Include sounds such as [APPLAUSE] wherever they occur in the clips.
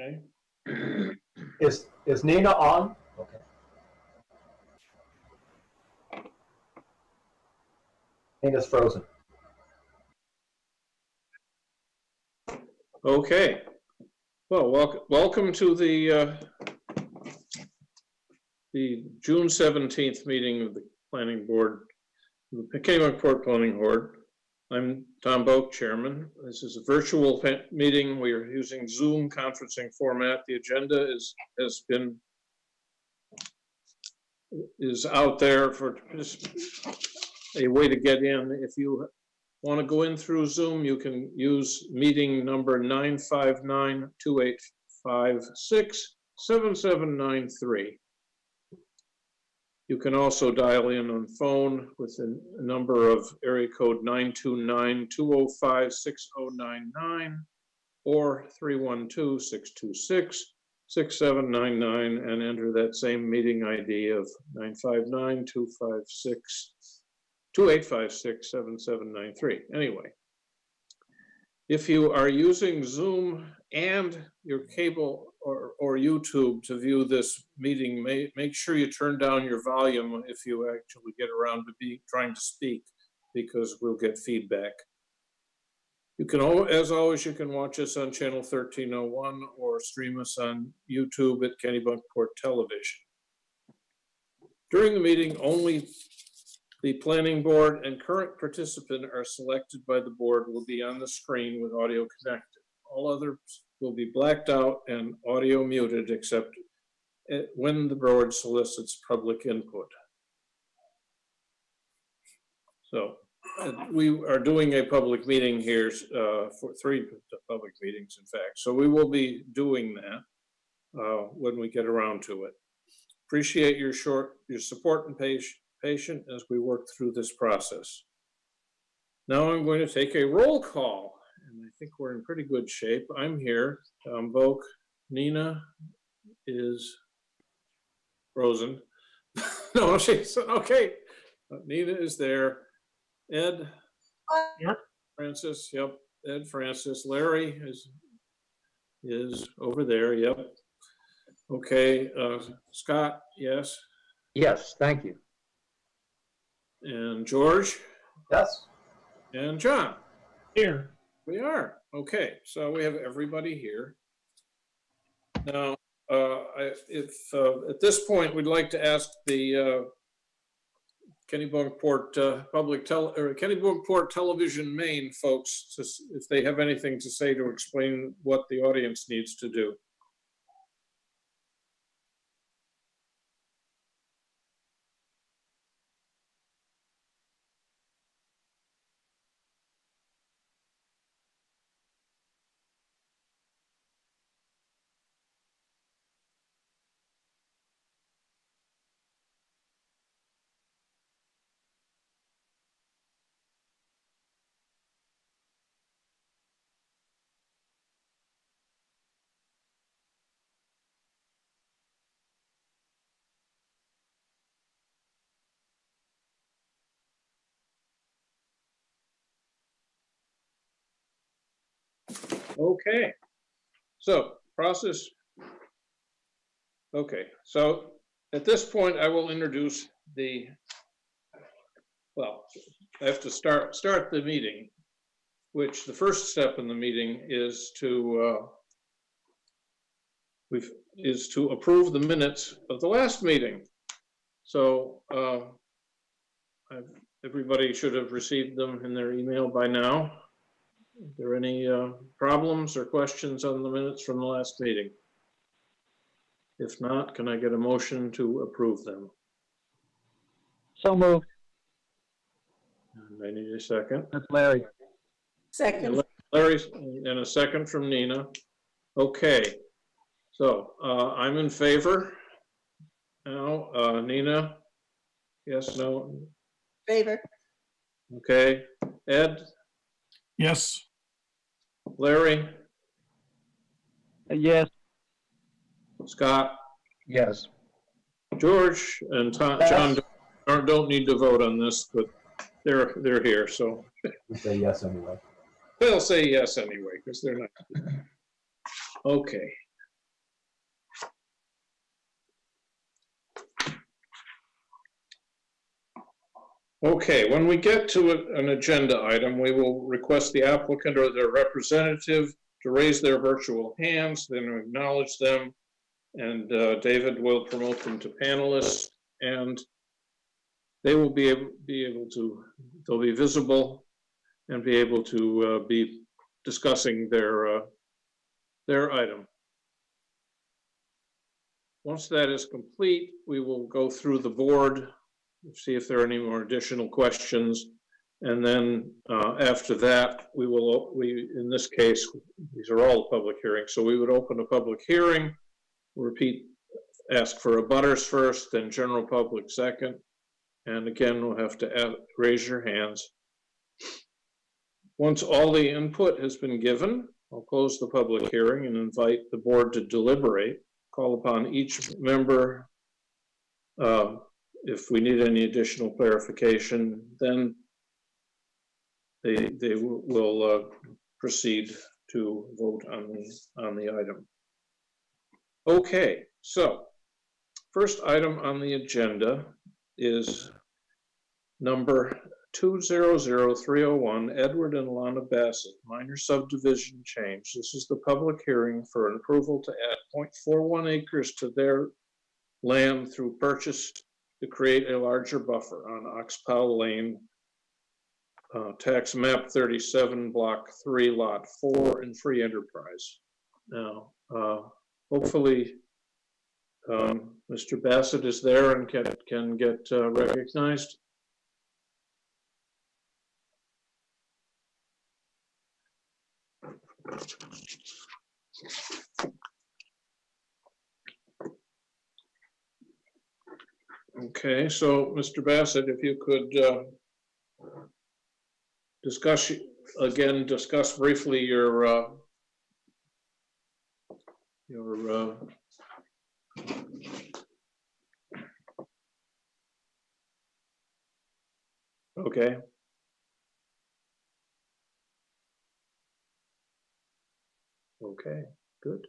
Okay, [CLEARS THROAT] Is, is Nina on? Okay. Nina's frozen. okay. Well, welcome, welcome to the, uh, the June seventeenth meeting of the planning board, the Kennebunk Planning Board. I'm Tom Boak, Chairman. This is a virtual meeting. We are using Zoom conferencing format. The agenda is, has been is out there for a way to get in. If you want to go in through Zoom, you can use meeting number 959-2856-7793. You can also dial in on phone with a number of area code 929-205-6099 or 312-626-6799 and enter that same meeting ID of 959-256 2856-7793. Anyway, if you are using Zoom and your cable or, or YouTube to view this meeting, ma- make sure you turn down your volume if you actually get around to be trying to speak, because we'll get feedback. You can, as always, you can watch us on channel 1301 or stream us on YouTube at Kennebunkport Television. During the meeting, only the planning board and current participant are selected by the board will be on the screen with audio connected. All others will be blacked out and audio muted except eh, when the board solicits public input. So uh, we are doing a public meeting here, uh, for three public meetings, in fact. So we will be doing that uh, when we get around to it. Appreciate your short, your support and patience as we work through this process. Now I'm going to take a roll call, think we're in pretty good shape. I'm here, Tom Boak, Nina is frozen. [LAUGHS] No, she's, okay, Uh, Nina is there. Ed? Yep. Francis, yep, Ed Francis, Larry is, is over there, yep. Okay, uh, Scott, yes, Yes, thank you. and George? Yes, And John, Here. We are. Okay, so we have everybody here. Now, uh, I- if, uh, at this point, we'd like to ask the uh, Kennebunkport uh, Public Tel, or Kennebunkport Television Maine folks, to if they have anything to say to explain what the audience needs to do. Okay, so process. Okay, so at this point, I will introduce the, well, I have to start, start the meeting, which the first step in the meeting is to, uh, we've, is to approve the minutes of the last meeting. So, uh, I've- everybody should have received them in their email by now. Are there any uh, problems or questions on the minutes from the last meeting? If not, can I get a motion to approve them? So moved. And I need a second. That's Larry. Second, Larry, and a second from Nina. Okay, so uh, I'm in favor. Now, uh, Nina? Yes, no? favor, Okay, Ed, Yes, Larry, Yes, Scott, yes. George, and Tom, John don't- don't need to vote on this, but they're, they're here, so. We say yes anyway. they'll say yes anyway, because they're not. Okay, Okay, when we get to a- an agenda item, we will request the applicant or their representative to raise their virtual hands, then acknowledge them. And uh, David will promote them to panelists and they will be able, be able to, they'll be visible and be able to uh, be discussing their, uh, their item. Once that is complete, we will go through the board, see if there are any more additional questions. And then uh, after that, we will, we, in this case, these are all public hearings, so we would open a public hearing, repeat, ask for abutters first, then general public second. And again, we'll have to add- raise your hands. Once all the input has been given, I'll close the public hearing and invite the board to deliberate. Call upon each member. uh, If we need any additional clarification, then they, they will- uh, proceed to vote on the, on the item. Okay, so first item on the agenda is number 200301, Edward and Lana Bassett, minor subdivision change. This is the public hearing for an approval to add 0.41 acres to their land through purchase to create a larger buffer on Oxbow Lane, uh, tax map 37, block 3, lot 4, in free enterprise. Now, uh, hopefully, um, Mr. Bassett is there and can, can get uh, recognized. Okay, so Mr. Bassett, if you could uh, discuss, again, discuss briefly your uh, your uh, Okay. Okay, good.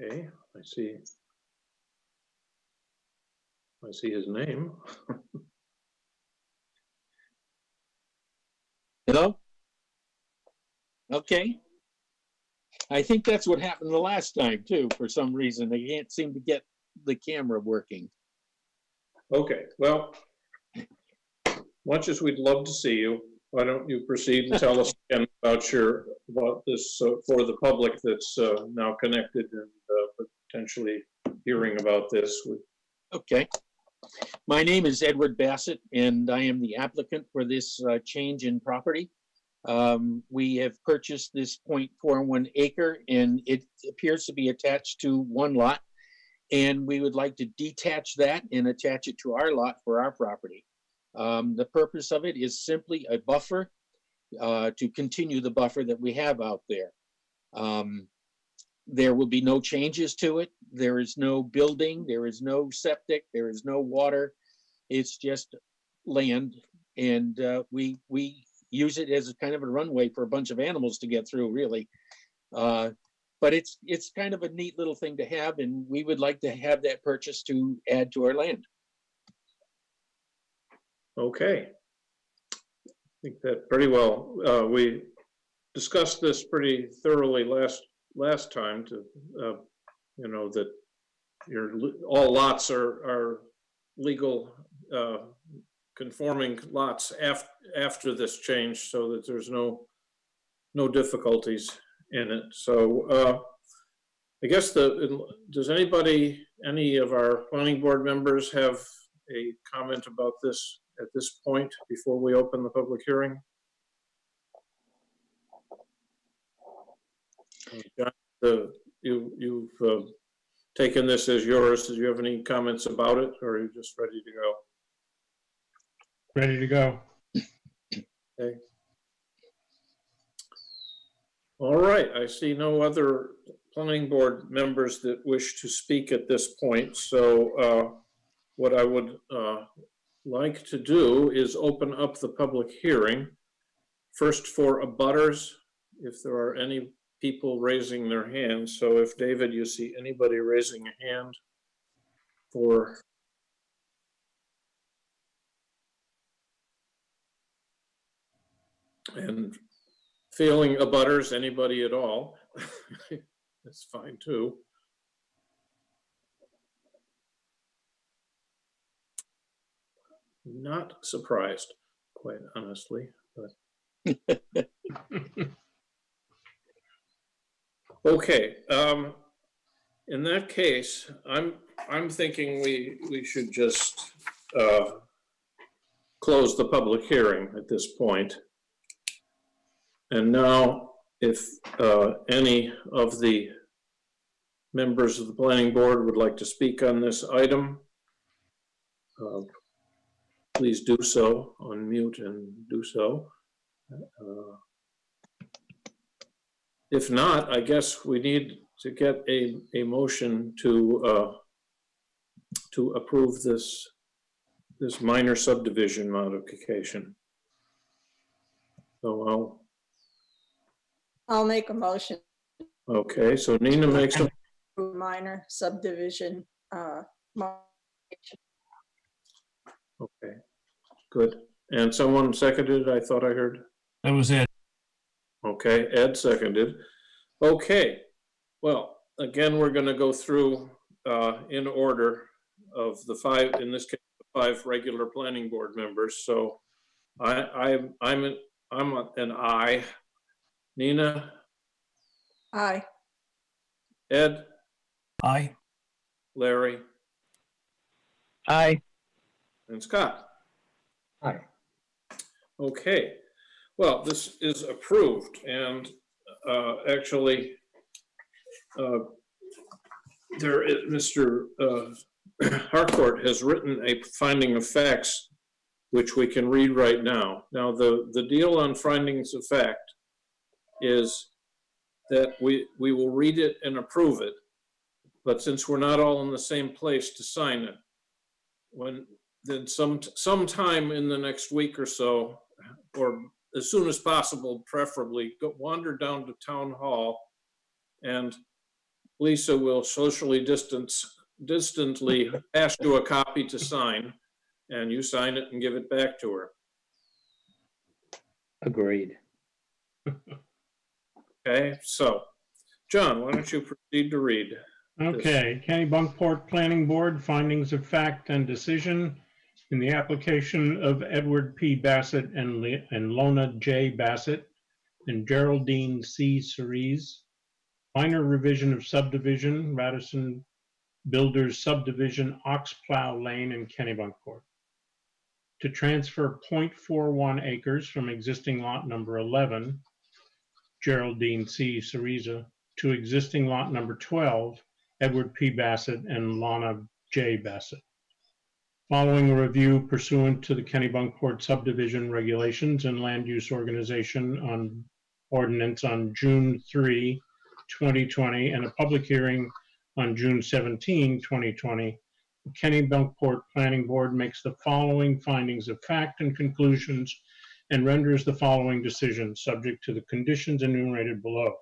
Okay, I see. I see his name. [LAUGHS] Hello? Okay. I think that's what happened the last time too, for some reason. They can't seem to get the camera working. Okay, well, much as we'd love to see you, why don't you proceed and tell us [LAUGHS] again about your, about this, uh, for the public that's uh, now connected and uh, potentially hearing about this. Okay. My name is Edward Bassett and I am the applicant for this uh, change in property. Um, We have purchased this 0.41 acre and it appears to be attached to one lot. And we would like to detach that and attach it to our lot for our property. Um, The purpose of it is simply a buffer uh, to continue the buffer that we have out there. Um, There will be no changes to it. There is no building, there is no septic, there is no water. It's just land. And uh, we, we use it as a kind of a runway for a bunch of animals to get through, really. Uh, But it's, it's kind of a neat little thing to have, and we would like to have that purchase to add to our land. Okay. I think that pretty well, uh, we discussed this pretty thoroughly last, last time to, uh, you know, that your, all lots are, are legal, uh, conforming lots af, after this change so that there's no, no difficulties in it. So, uh, I guess the, does anybody, any of our planning board members have a comment about this at this point before we open the public hearing? John, The, you, you've uh, taken this as yours. Do you have any comments about it or are you just ready to go? Ready to go. Okay. All right, I see no other planning board members that wish to speak at this point, so uh, what I would uh, like to do is open up the public hearing. First for abutters, if there are any people raising their hands. So if, David, you see anybody raising a hand for and feeling abutters, anybody at all, [LAUGHS] that's fine too. Not surprised, quite honestly, but. [LAUGHS] Okay, um, in that case, I'm, I'm thinking we, we should just, uh, close the public hearing at this point. And now, if, uh, any of the members of the planning board would like to speak on this item, uh, please do so, unmute and do so. Uh, If not, I guess we need to get a, a motion to, uh, to approve this, this minor subdivision modification. So I'll, I'll make a motion okay, so Nina makes a for minor subdivision. uh, modification. Okay, good. And someone seconded, I thought I heard? That was it. Okay, Ed seconded. Okay, well, again, we're gonna go through uh, in order of the five, in this case, the five regular planning board members. So I, I, I'm, an- I'm an I. Nina, Aye, Ed, Aye. Larry, Aye. and Scott. Aye. Okay, well, this is approved and uh, actually uh, there, is- Mr. uh, [CLEARS THROAT] Harcourt has written a finding of facts which we can read right now. Now, the, the deal on findings of fact is that we, we will read it and approve it. But since we're not all in the same place to sign it, when, then some, sometime in the next week or so, or as soon as possible, preferably, go wander down to town hall and Lisa will socially distance, distantly pass you a copy to sign and you sign it and give it back to her. Agreed. [LAUGHS] Okay, so, John, why don't you proceed to read? Okay, Kennebunkport Planning Board findings of fact and decision in the application of Edward P. Bassett and Le- and Lona J. Bassett and Geraldine C. Cerise. Minor revision of subdivision, Radisson Builders subdivision, Oxplow Lane in Kennebunkport. To transfer 0.41 acres from existing lot number 11, Geraldine C. Cereza, to existing lot number 12, Edward P. Bassett and Lana J. Bassett. Following a review pursuant to the Kennebunkport subdivision regulations and land use organization on ordinance on June 3, 2020, and a public hearing on June 17, 2020, the Kennebunkport Planning Board makes the following findings of fact and conclusions and renders the following decision subject to the conditions enumerated below.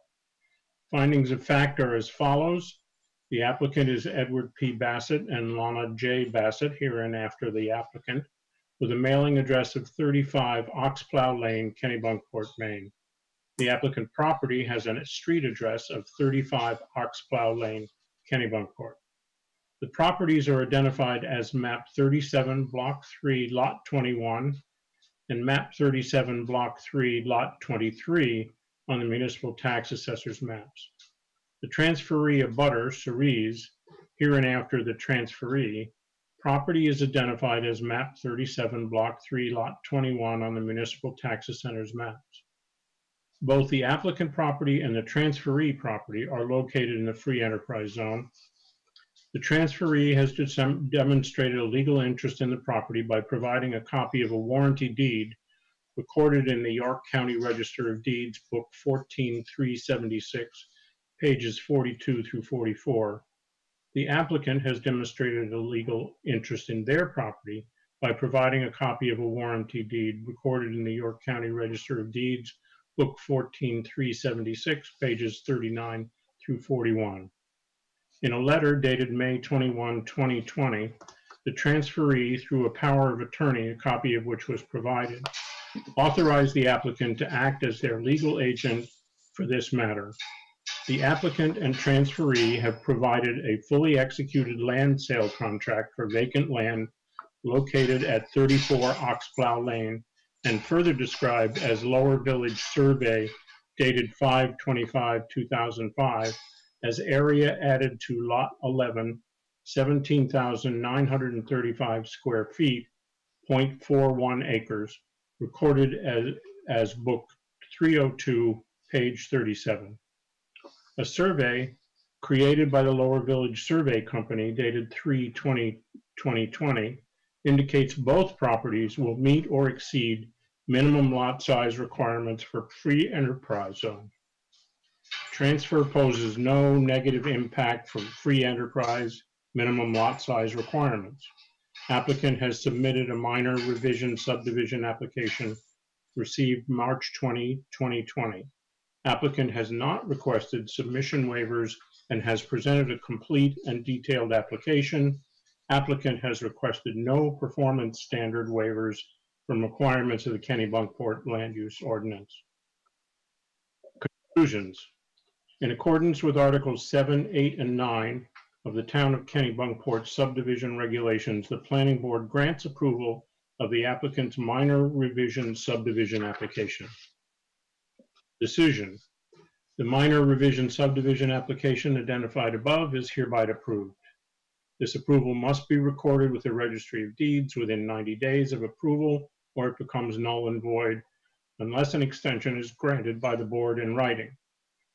Findings of fact are as follows. The applicant is Edward P. Bassett and Lana J. Bassett, hereinafter the applicant, with a mailing address of 35 Oxplow Lane, Kennebunkport, Maine. The applicant property has a street address of 35 Oxplow Lane, Kennebunkport. The properties are identified as map 37, block 3, lot 21, and map 37, block 3, lot 23 on the municipal tax assessor's maps. The transferee abutter, Cerise, hereinafter the transferee, property is identified as map 37, block 3, lot 21 on the municipal tax assessor's maps. Both the applicant property and the transferee property are located in the free enterprise zone. The transferee has demonstrated a legal interest in the property by providing a copy of a warranty deed recorded in the York County Register of Deeds, Book 14376, pages 42 through 44. The applicant has demonstrated a legal interest in their property by providing a copy of a warranty deed recorded in the York County Register of Deeds, Book 14376, pages 39 through 41. In a letter dated May 21, 2020, the transferee, through a power of attorney, a copy of which was provided, authorized the applicant to act as their legal agent for this matter. The applicant and transferee have provided a fully executed land sale contract for vacant land located at 34 Oxplow Lane and further described as Lower Village Survey dated 5/25/2005 as area added to Lot 11, 17,935 square feet, 0.41 acres, recorded as, as Book 302, page 37. A survey created by the Lower Village Survey Company dated 3/20/2020 indicates both properties will meet or exceed minimum lot size requirements for free enterprise zone. Transfer poses no negative impact for free enterprise minimum lot size requirements. Applicant has submitted a minor revision subdivision application received March 20, 2020. Applicant has not requested submission waivers and has presented a complete and detailed application. Applicant has requested no performance standard waivers from requirements of the Kennebunkport Land Use Ordinance. Conclusions. In accordance with Articles 7, 8, and 9 of the Town of Kennebunkport subdivision regulations, the planning board grants approval of the applicant's minor revision subdivision application. Decision. The minor revision subdivision application identified above is hereby approved. This approval must be recorded with the Registry of Deeds within 90 days of approval, or it becomes null and void unless an extension is granted by the board in writing.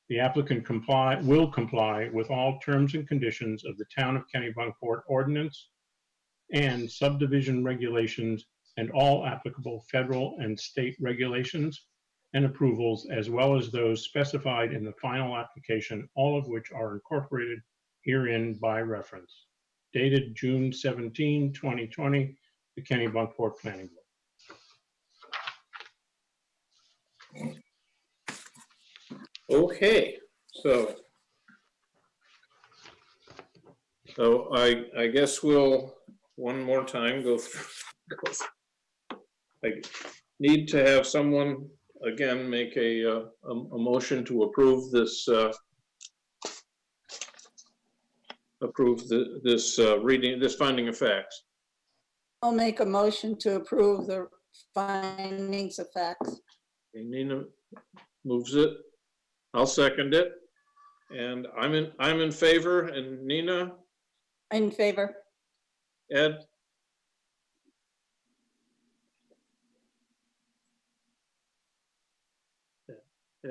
The applicant comply, will comply with all terms and conditions of the Town of Kennebunkport ordinance and subdivision regulations and all applicable federal and state regulations and approvals, as well as those specified in the final application, all of which are incorporated herein by reference. Dated June 17, 2020, the Kennebunkport Planning Board. Okay, so. So I, I guess we'll, one more time, go through. [LAUGHS] I need to have someone, again, make a, uh, a, a motion to approve this, uh, approve the, this, uh, reading, this finding of facts. I'll make a motion to approve the findings of facts. Okay, Nina moves it. I'll second it. And I'm in, I'm in favor, and Nina, In favor? Ed?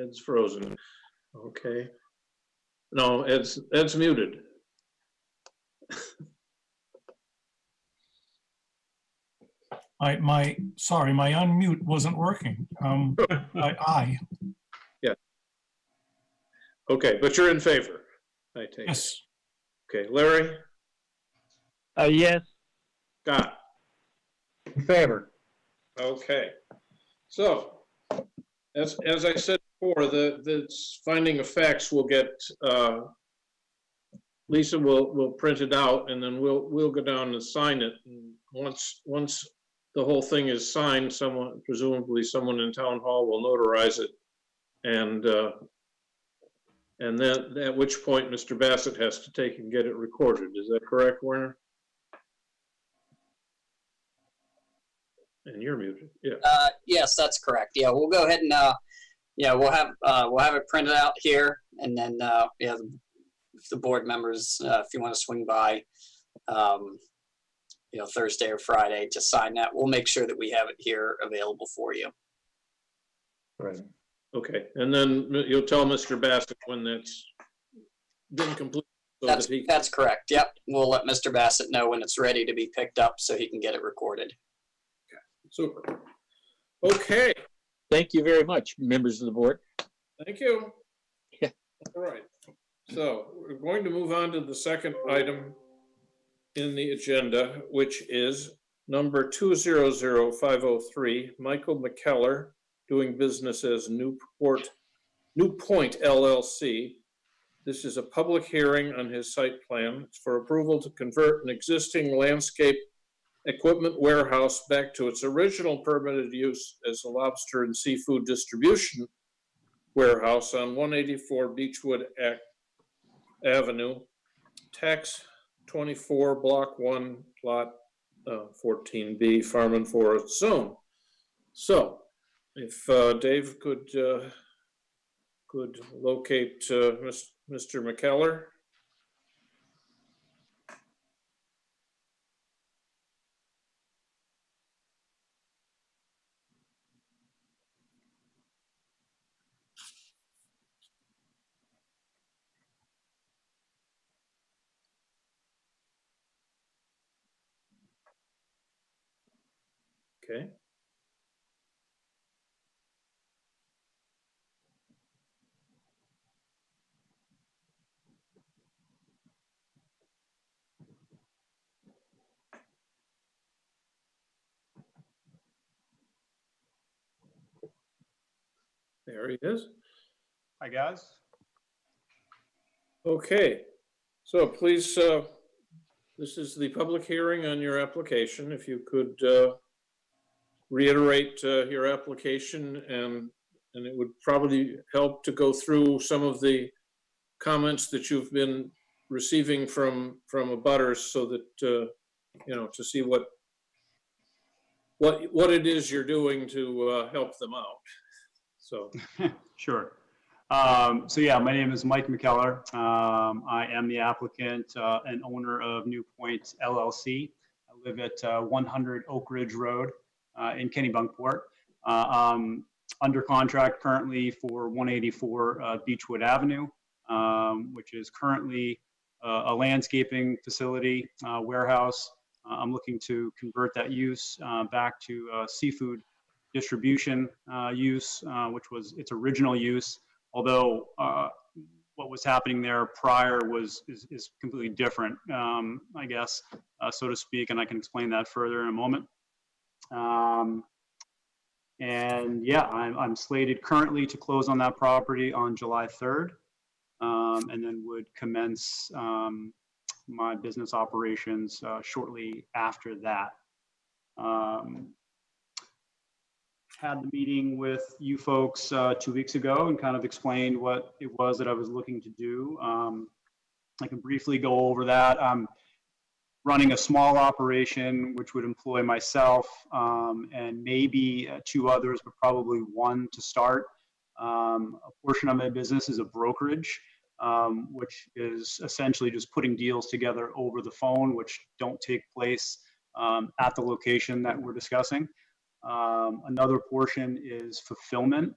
Ed's frozen. Okay. No, Ed's, Ed's muted. [LAUGHS] I, my, sorry, my unmute wasn't working. Um, [LAUGHS] I, Yeah. Okay, but you're in favor, I take it. yes, Okay, Larry, Uh, yes, Scott, In favor. okay. So, as, as I said before, the, this finding of facts will get, uh, Lisa will, will print it out and then we'll, we'll go down and sign it. And Once, once the whole thing is signed, someone, presumably someone in town hall will notarize it. And, uh, and then, at which point Mr. Bassett has to take and get it recorded. Is that correct, Werner? And you're muted, yeah. Uh, yes, that's correct. Yeah, we'll go ahead and, uh, yeah, we'll have, uh, we'll have it printed out here and then, uh, yeah, the board members, uh, if you want to swing by, um, you know, Thursday or Friday to sign that, we'll make sure that we have it here available for you. Right. Okay, and then you'll tell Mr. Bassett when that's been completed. so That's, that he- that's correct. Yep. We'll let Mr. Bassett know when it's ready to be picked up so he can get it recorded. Okay. Super. Okay, Thank you very much, members of the board. thank you. Yeah. All right, so we're going to move on to the second item in the agenda, which is number two zero zero five oh three, Michael McKellar, doing business as Newport, New Point LLC. This is a public hearing on his site plan. It's for approval to convert an existing landscape equipment warehouse back to its original permitted use as a lobster and seafood distribution warehouse on 184 Beechwood Avenue, tax 24, block 1, lot uh, 14B, Farm and Forest Zone. So if uh, Dave could, uh, could locate uh, Mr. McKellar. Okay. There he is. Hi, guys. Okay, so please, uh, this is the public hearing on your application. If you could uh, reiterate uh, your application and, and it would probably help to go through some of the comments that you've been receiving from, from abutters so that, uh, you know, to see what, what, what it is you're doing to uh, help them out. So, [LAUGHS] Sure. Um, So yeah, my name is Mike McKellar. Um, I am the applicant uh, and owner of New Point LLC. I live at uh, 100 Oak Ridge Road uh, in Kennebunkport. I'm under contract currently for 184 uh, Beechwood Avenue, um, which is currently uh, a landscaping facility uh, warehouse. I'm looking to convert that use uh, back to uh, seafood distribution uh, use, uh, which was its original use. Although uh, what was happening there prior was is, is completely different, um, I guess, uh, so to speak, and I can explain that further in a moment. Um, and yeah, I'm, I'm slated currently to close on that property on July 3rd, um, and then would commence um, my business operations uh, shortly after that. Um, had the meeting with you folks uh, two weeks ago and kind of explained what it was that I was looking to do. Um, I can briefly go over that. I'm running a small operation which would employ myself um, and maybe uh, two others, but probably one to start. Um, a portion of my business is a brokerage, um, which is essentially just putting deals together over the phone, which don't take place um, at the location that we're discussing. Um, another portion is fulfillment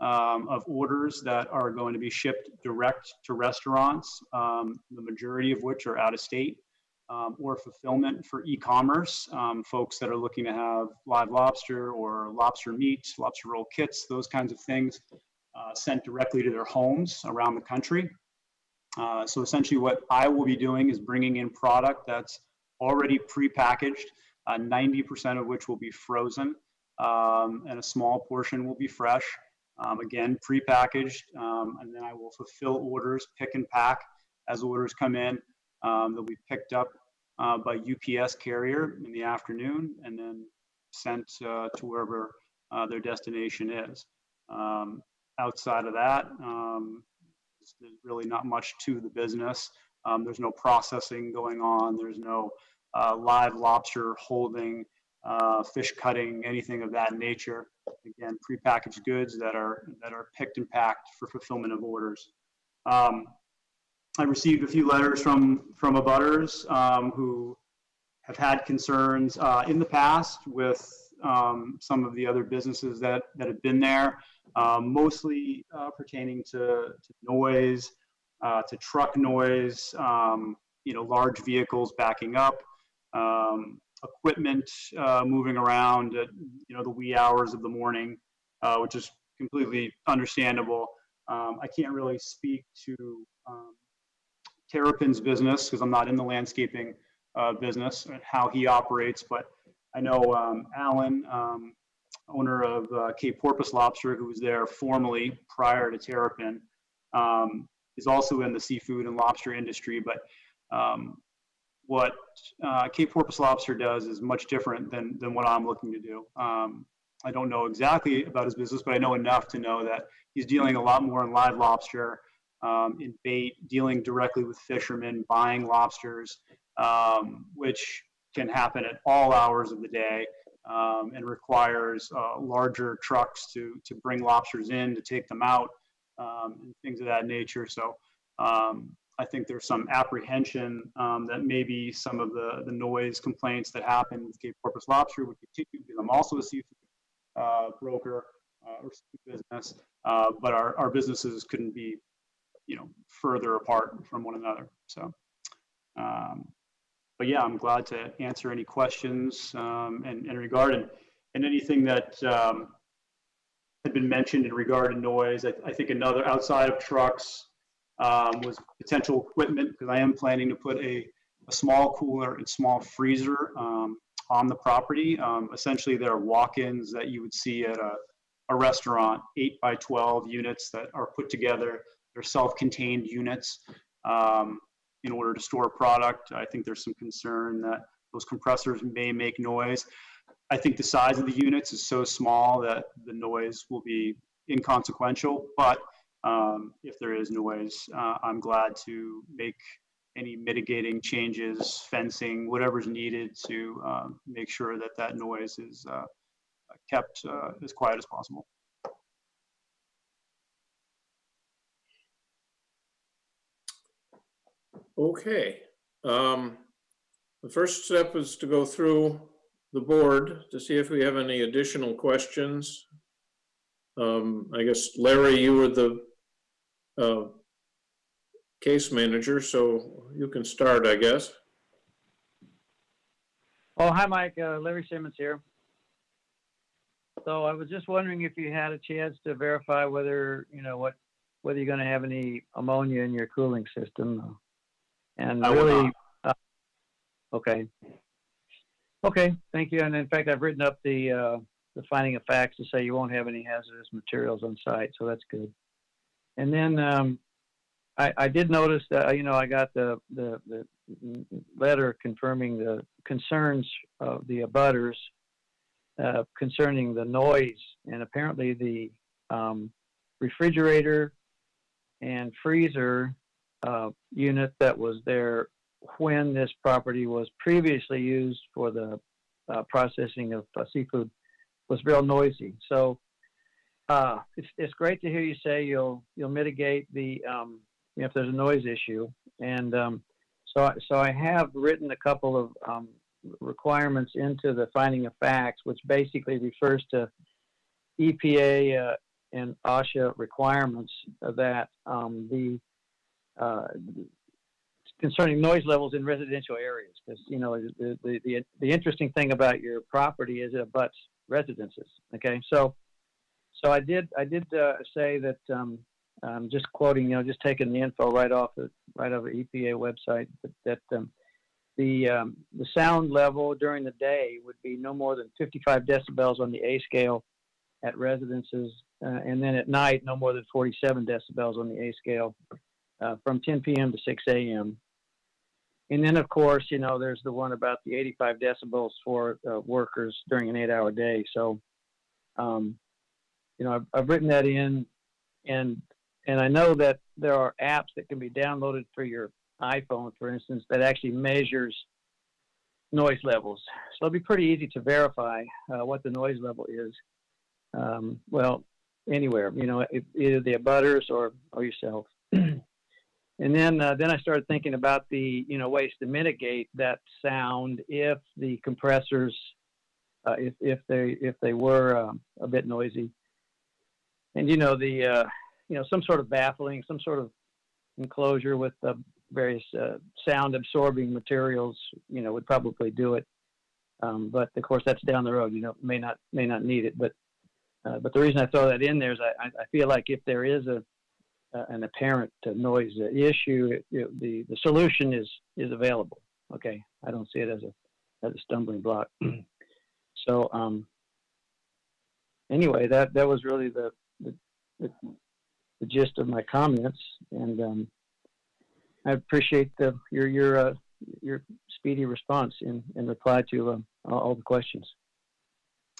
um, of orders that are going to be shipped direct to restaurants, um, the majority of which are out of state, um, or fulfillment for e-commerce, um, folks that are looking to have live lobster or lobster meat, lobster roll kits, those kinds of things uh, sent directly to their homes around the country. Uh, so essentially what I will be doing is bringing in product that's already prepackaged, uh, 90% of which will be frozen, um, and a small portion will be fresh. Um, again, prepackaged, um, and then I will fulfill orders, pick and pack as orders come in. Um, they'll be picked up uh, by UPS carrier in the afternoon and then sent uh, to wherever uh, their destination is. Um, outside of that, um, there's really not much to the business. There's no processing going on. There's no uh, live lobster holding, uh, fish cutting, anything of that nature. Again, prepackaged goods that are that are picked and packed for fulfillment of orders. Um, I received a few letters from from abutters um, who have had concerns uh, in the past with um, some of the other businesses that that have been there, um, mostly uh, pertaining to, to noise, uh, to truck noise, um, you know, large vehicles backing up, um, equipment uh, moving around at, you know, the wee hours of the morning, uh, which is completely understandable. Um, I can't really speak to um, Terrapin's business because I'm not in the landscaping uh, business and how he operates, but I know um, Alan, um, owner of uh, Cape Porpoise Lobster, who was there formerly prior to Terrapin, um, is also in the seafood and lobster industry. But um, what uh, Cape Porpoise Lobster does is much different than, than what I'm looking to do. Um, I don't know exactly about his business, but I know enough to know that he's dealing a lot more in live lobster, um, in bait, dealing directly with fishermen, buying lobsters, um, which can happen at all hours of the day um, and requires uh, larger trucks to, to bring lobsters in, to take them out, um, and things of that nature. So um, I think there's some apprehension um, that maybe some of the, the noise complaints that happen with Cape Porpoise Lobster would continue because I'm also a seafood uh, broker uh, or seafood business, uh, but our, our businesses couldn't be, you know, further apart from one another. So, um, but yeah, I'm glad to answer any questions um, and in regard and, and anything that um, had been mentioned in regard to noise. I, I think another outside of trucks um, was potential equipment because I am planning to put a, a small cooler and small freezer um, on the property. Um, essentially, they're walk-ins that you would see at a, a restaurant, eight by 12 units that are put together. They're self-contained units um, in order to store product. I think there's some concern that those compressors may make noise. I think the size of the units is so small that the noise will be inconsequential, but um, if there is noise, uh, I'm glad to make any mitigating changes, fencing, whatever's needed to um, make sure that that noise is uh, kept uh, as quiet as possible. Okay. Um, The first step is to go through the board to see if we have any additional questions. Um, I guess Larry, you were the uh, case manager, so you can start, I guess. Oh, hi, Mike. Uh, Larry Simmons here. So I was just wondering if you had a chance to verify whether, you know, what, whether you're gonna have any ammonia in your cooling system. And I will really, uh, okay. Okay, thank you. And in fact, I've written up the, uh, the finding of facts to say you won't have any hazardous materials on site, so that's good. And then, um, I, I did notice that, you know, I got the, the, the letter confirming the concerns of the abutters uh, concerning the noise, and apparently the um, refrigerator and freezer uh, unit that was there when this property was previously used for the uh, processing of uh, seafood was real noisy. So uh, it's it's great to hear you say you'll you'll mitigate the um, you know, if there's a noise issue, and um, so so I have written a couple of um, requirements into the finding of facts, which basically refers to EPA uh, and OSHA requirements that um, the uh, concerning noise levels in residential areas. Because you know the, the the the interesting thing about your property is it abuts residences. Okay, so so I did I did uh, say that um, I'm just quoting you know just taking the info right off the right off the EPA website that, that um, the um, the sound level during the day would be no more than 55 decibels on the A scale at residences, uh, and then at night no more than 47 decibels on the A scale uh, from 10 p.m. to 6 a.m. And then, of course, you know, there's the one about the 85 decibels for uh, workers during an eight-hour day. So, um, you know, I've, I've written that in, and and I know that there are apps that can be downloaded for your iPhone, for instance, that actually measures noise levels. So it'll be pretty easy to verify uh, what the noise level is. Um, well, anywhere, you know, if, either the abutters or or yourself. [CLEARS THROAT] and then uh, then I started thinking about the you know ways to mitigate that sound if the compressors uh, if if they if they were um, a bit noisy. And you know the uh, you know some sort of baffling, some sort of enclosure with uh, various uh, sound absorbing materials, you know, would probably do it. Um, but of course, that's down the road. You know, may not may not need it. But uh, but the reason I throw that in there is I, I feel like if there is a an apparent uh, noise issue, it, it, the the solution is is available. Okay, I don't see it as a as a stumbling block. [CLEARS THROAT] so um, anyway, that that was really the the, the, gist of my comments, and um, I appreciate the your your uh, your speedy response in in reply to um, all, all the questions.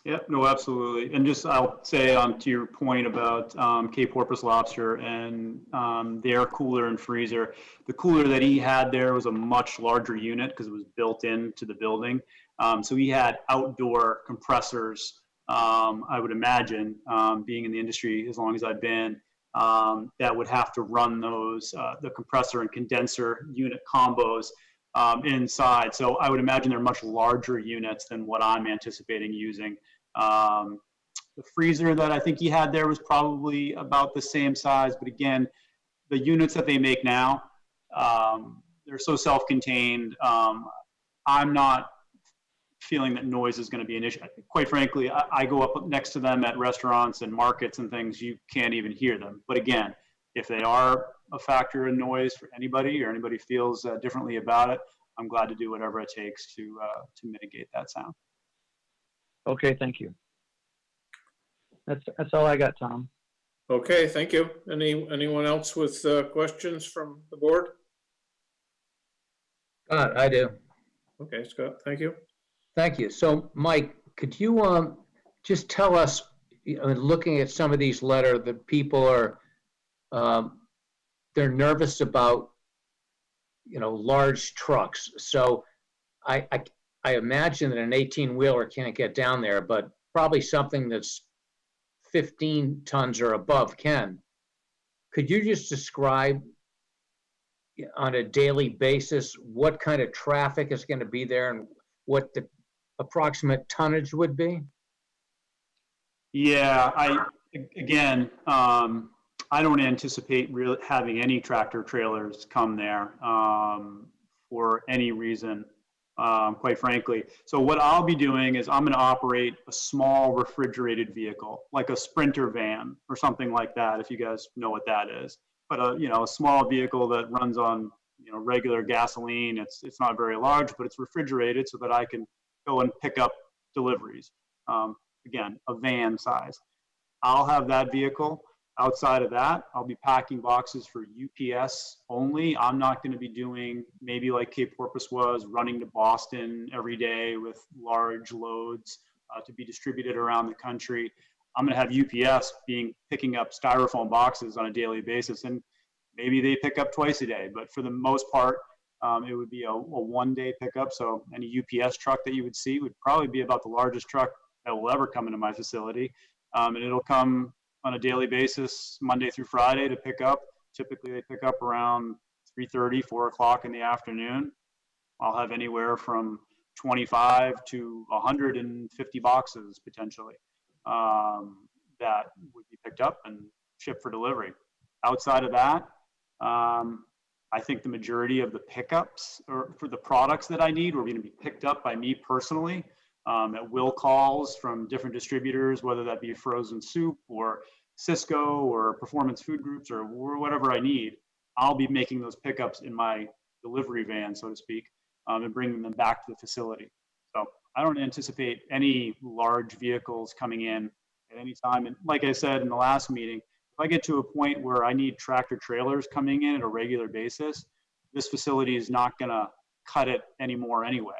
Yep, no, absolutely. And just, I'll say um, to your point about um, Cape Porpoise lobster and um, their cooler and freezer, the cooler that he had there was a much larger unit because it was built into the building. Um, so he had outdoor compressors, um, I would imagine, um, being in the industry as long as I've been, um, that would have to run those, uh, the compressor and condenser unit combos um, inside. So I would imagine they're much larger units than what I'm anticipating using. Um, the freezer that I think he had there was probably about the same size, but again, the units that they make now, um, they're so self-contained. I'm not feeling that noise is going to be an issue. Quite frankly, I, I go up next to them at restaurants and markets and things, you can't even hear them. But again, if they are a factor in noise for anybody or anybody feels uh, differently about it, I'm glad to do whatever it takes to uh, to mitigate that sound. Okay, thank you. That's that's all I got, Tom. Okay, thank you. Any, anyone else with uh, questions from the board? Scott, I do. Okay, Scott, thank you. Thank you. So, Mike, could you um, just tell us, you know, looking at some of these letters, that people are, um, they're nervous about, you know, large trucks. So I, I, I imagine that an 18 wheeler can't get down there, but probably something that's 15 tons or above can. Could you just describe on a daily basis what kind of traffic is going to be there and what the approximate tonnage would be? Yeah, I again, um, I don't anticipate real having any tractor trailers come there um, for any reason, um, quite frankly. So what I'll be doing is I'm going to operate a small refrigerated vehicle, like a Sprinter van or something like that, if you guys know what that is. But a you know a small vehicle that runs on you know regular gasoline. It's it's not very large, but it's refrigerated so that I can go and pick up deliveries. Um, again, a van size. I'll have that vehicle. Outside of that, I'll be packing boxes for UPS only. I'm not going to be doing maybe like Cape Porpoise was, running to Boston every day with large loads uh, to be distributed around the country. I'm going to have UPS being picking up styrofoam boxes on a daily basis, and maybe they pick up twice a day. But for the most part, um, it would be a, a one-day pickup. So any UPS truck that you would see would probably be about the largest truck that will ever come into my facility, um, and it'll come on a daily basis, Monday through Friday, to pick up. Typically, they pick up around 3:30, 4 o'clock in the afternoon. I'll have anywhere from 25 to 150 boxes potentially um, that would be picked up and shipped for delivery. Outside of that, um, I think the majority of the pickups or for the products that I need are going to be picked up by me personally um, at will calls from different distributors, whether that be frozen soup or Sysco or performance food groups or whatever I need. I'll be making those pickups in my delivery van, so to speak, um, and bringing them back to the facility. So I don't anticipate any large vehicles coming in at any time. And like I said in the last meeting, I get to a point where I need tractor trailers coming in at a regular basis, this facility is not going to cut it anymore anyway.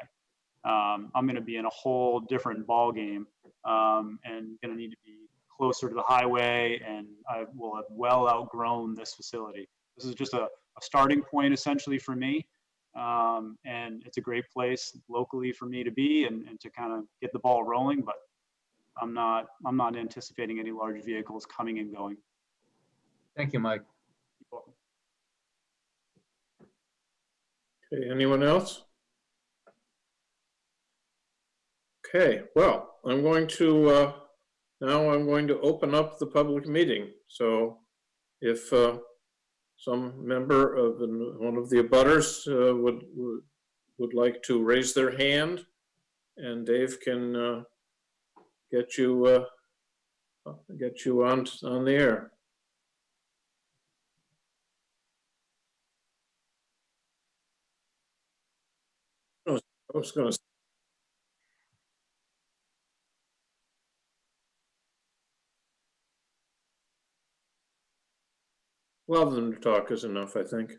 Um, I'm going to be in a whole different ball game um, and going to need to be closer to the highway, and I will have well outgrown this facility. This is just a, a starting point essentially for me. Um, and it's a great place locally for me to be and, and to kind of get the ball rolling. But I'm not I'm not anticipating any large vehicles coming and going. Thank you, Mike. Okay, anyone else? Okay, well, I'm going to, uh, now I'm going to open up the public meeting. So if uh, some member of one of the abutters uh, would, would- would like to raise their hand and Dave can uh, get you, uh, get you on, on the air. I was- gonna Love them to talk is enough, I think.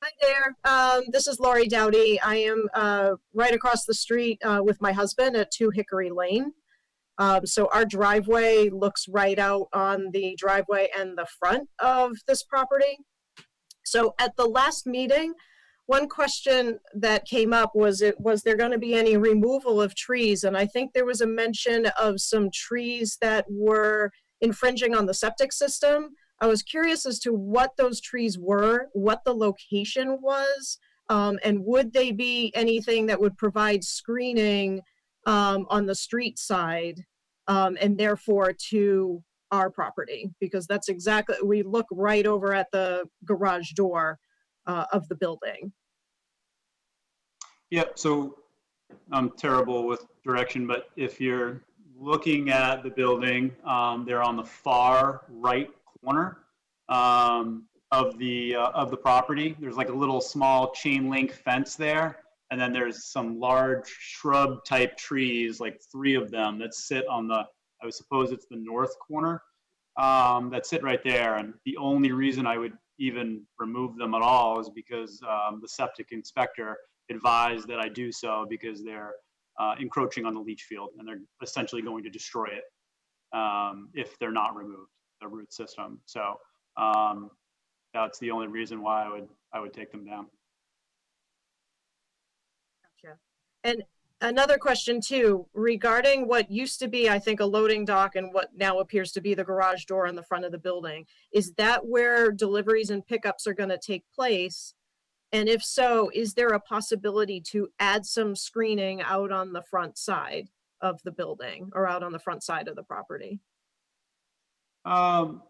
Hi there. Um, this is Laurie Dowdy. I am uh, right across the street uh, with my husband at 2 Hickory Lane. Um, so our driveway looks right out on the driveway and the front of this property. So at the last meeting, one question that came up was it was there going to be any removal of trees? And I think there was a mention of some trees that were infringing on the septic system. I was curious as to what those trees were, what the location was, um, and would they be anything that would provide screening um, on the street side um, and therefore to our property? Because that's exactly, we look right over at the garage door uh, of the building. Yep, so I'm terrible with direction, but if you're looking at the building, um, they're on the far right corner um, of the uh, of the property. There's like a little small chain link fence there, and then there's some large shrub type trees, like three of them that sit on the. I suppose it's the north corner um, that sit right there. And the only reason I would even remove them at all is because um, the septic inspector advised that I do so because they're uh, encroaching on the leach field and they're essentially going to destroy it um, if they're not removed, the root system. So um, that's the only reason why I would I would take them down. And another question too, regarding what used to be, I think, a loading dock and what now appears to be the garage door in the front of the building. Is that where deliveries and pickups are going to take place? And if so, is there a possibility to add some screening out on the front side of the building or out on the front side of the property? Um,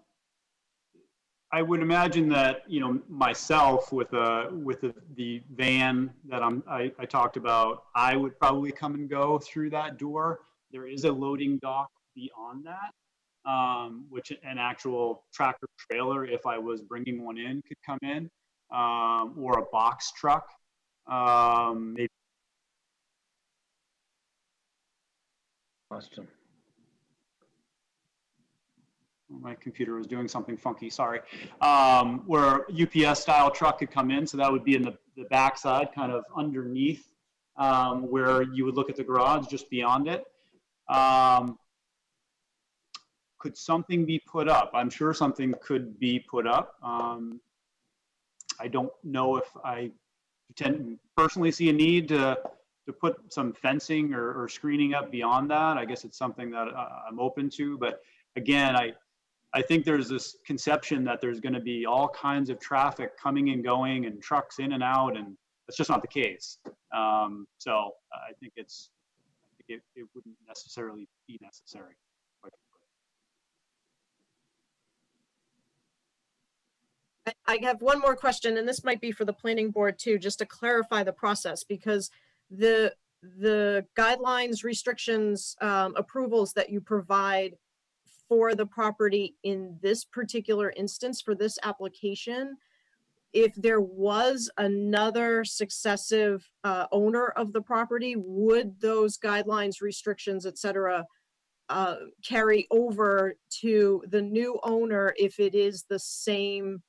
I would imagine that, you know, myself with a, with the, the van that I'm, I, I talked about, I would probably come and go through that door. There is a loading dock beyond that, um, which an actual tractor trailer, if I was bringing one in, could come in, um, or a box truck. Um, maybe Austin. My computer was doing something funky, sorry. Um, where UPS style truck could come in, so that would be in the, the backside, kind of underneath um, where you would look at the garage, just beyond it. Um, could something be put up? I'm sure something could be put up. Um, I don't know if I personally see a need to, to put some fencing or, or screening up beyond that. I guess it's something that uh, I'm open to, but again, I, I think there's this conception that there's going to be all kinds of traffic coming and going and trucks in and out, and that's just not the case. Um, so I think it's, I think it, it wouldn't necessarily be necessary. I- have one more question, and this might be for the planning board too, just to clarify the process, because the, the guidelines, restrictions, um, approvals that you provide for the property in this particular instance, for this application, if there was another successive, uh, owner of the property, would those guidelines, restrictions, et cetera, uh, carry over to the new owner if it is the same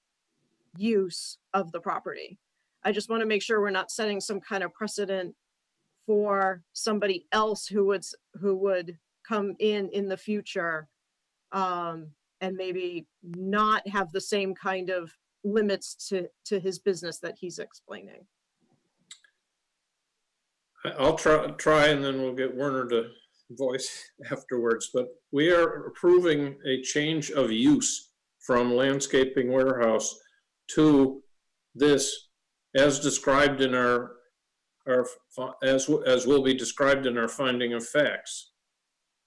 use of the property. I just want to make sure we're not setting some kind of precedent for somebody else who would, who would come in in the future um, and maybe not have the same kind of limits to, to his business that he's explaining. I'll try, try and then we'll get Werner to voice [LAUGHS] afterwards, but we are approving a change of use from landscaping warehouse to this as described in our, our, as, as will be described in our finding of facts.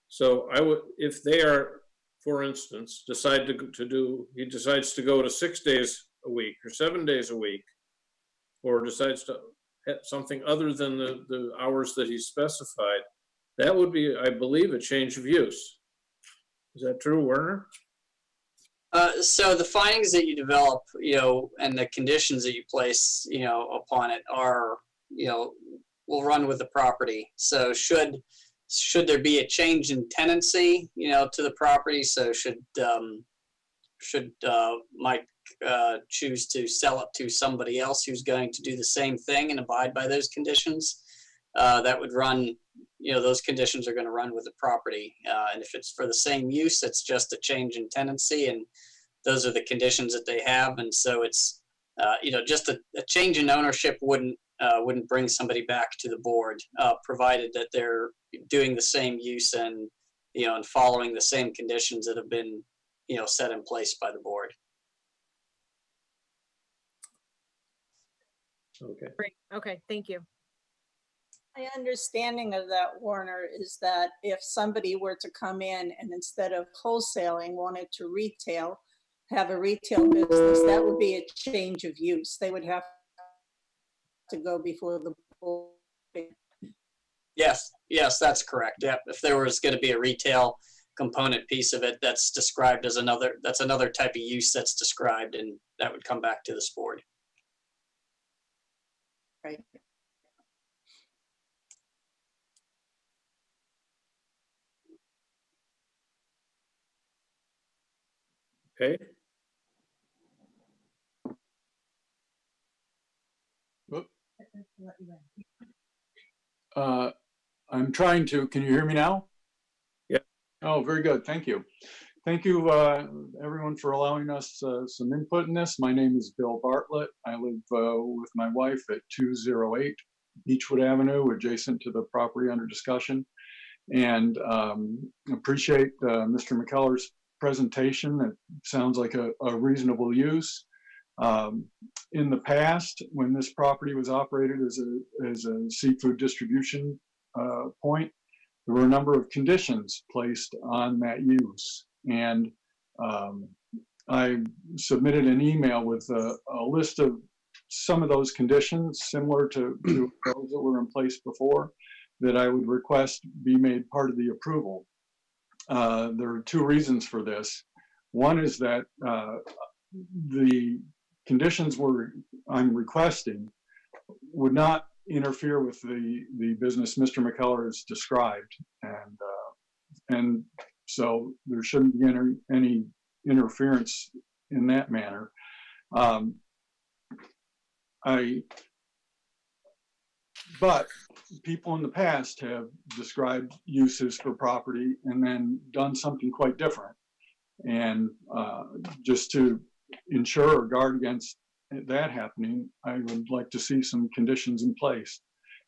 So I would, if they are, for instance, decide to, to do, he decides to go to six days a week or seven days a week, or decides to something other than the, the hours that he specified, that would be, I believe, a change of use. Is that true, Werner? Uh, so the findings that you develop, you know, and the conditions that you place, you know, upon it are, you know, will run with the property. So should, should there be a change in tenancy, you know, to the property? So should, um, should, uh, Mike, uh, choose to sell it to somebody else who's going to do the same thing and abide by those conditions? Uh, that would run, you know, those conditions are going to run with the property. Uh, and if it's for the same use, it's just a change in tenancy and those are the conditions that they have. And so it's, uh, you know, just a, a change in ownership wouldn't, uh, wouldn't bring somebody back to the board, uh, provided that they're doing the same use and, you know, and following the same conditions that have been, you know, set in place by the board. Okay. Great, okay, thank you. My understanding of that, Werner, is that if somebody were to come in and instead of wholesaling, wanted to retail, have a retail business, that would be a change of use. They would have to go before the board. Yes, yes, that's correct. Yep. If there was going to be a retail component piece of it, that's described as another, that's another type of use that's described and that would come back to this board. Right. Okay, Uh, I'm trying to, can you hear me now? Yeah. Oh, very good. Thank you. Thank you, uh, everyone, for allowing us uh, some input in this. My name is Bill Bartlett. I live uh, with my wife at 208 Beechwood Avenue, adjacent to the property under discussion. And um, appreciate uh, Mr. McKellar's presentation. It sounds like a, a reasonable use. Um, in the past, when this property was operated as a, as a seafood distribution uh, point, there were a number of conditions placed on that use. And um, I submitted an email with a, a list of some of those conditions similar to, to [CLEARS THROAT] those that were in place before that I would request be made part of the approval. Uh, there are two reasons for this. One is that uh, the conditions were I'm requesting would not interfere with the the business Mr. McKellar has described, and uh, and so there shouldn't be any, any interference in that manner. Um, I but people in the past have described uses for property and then done something quite different. And uh, just to ensure or guard against that happening, I would like to see some conditions in place.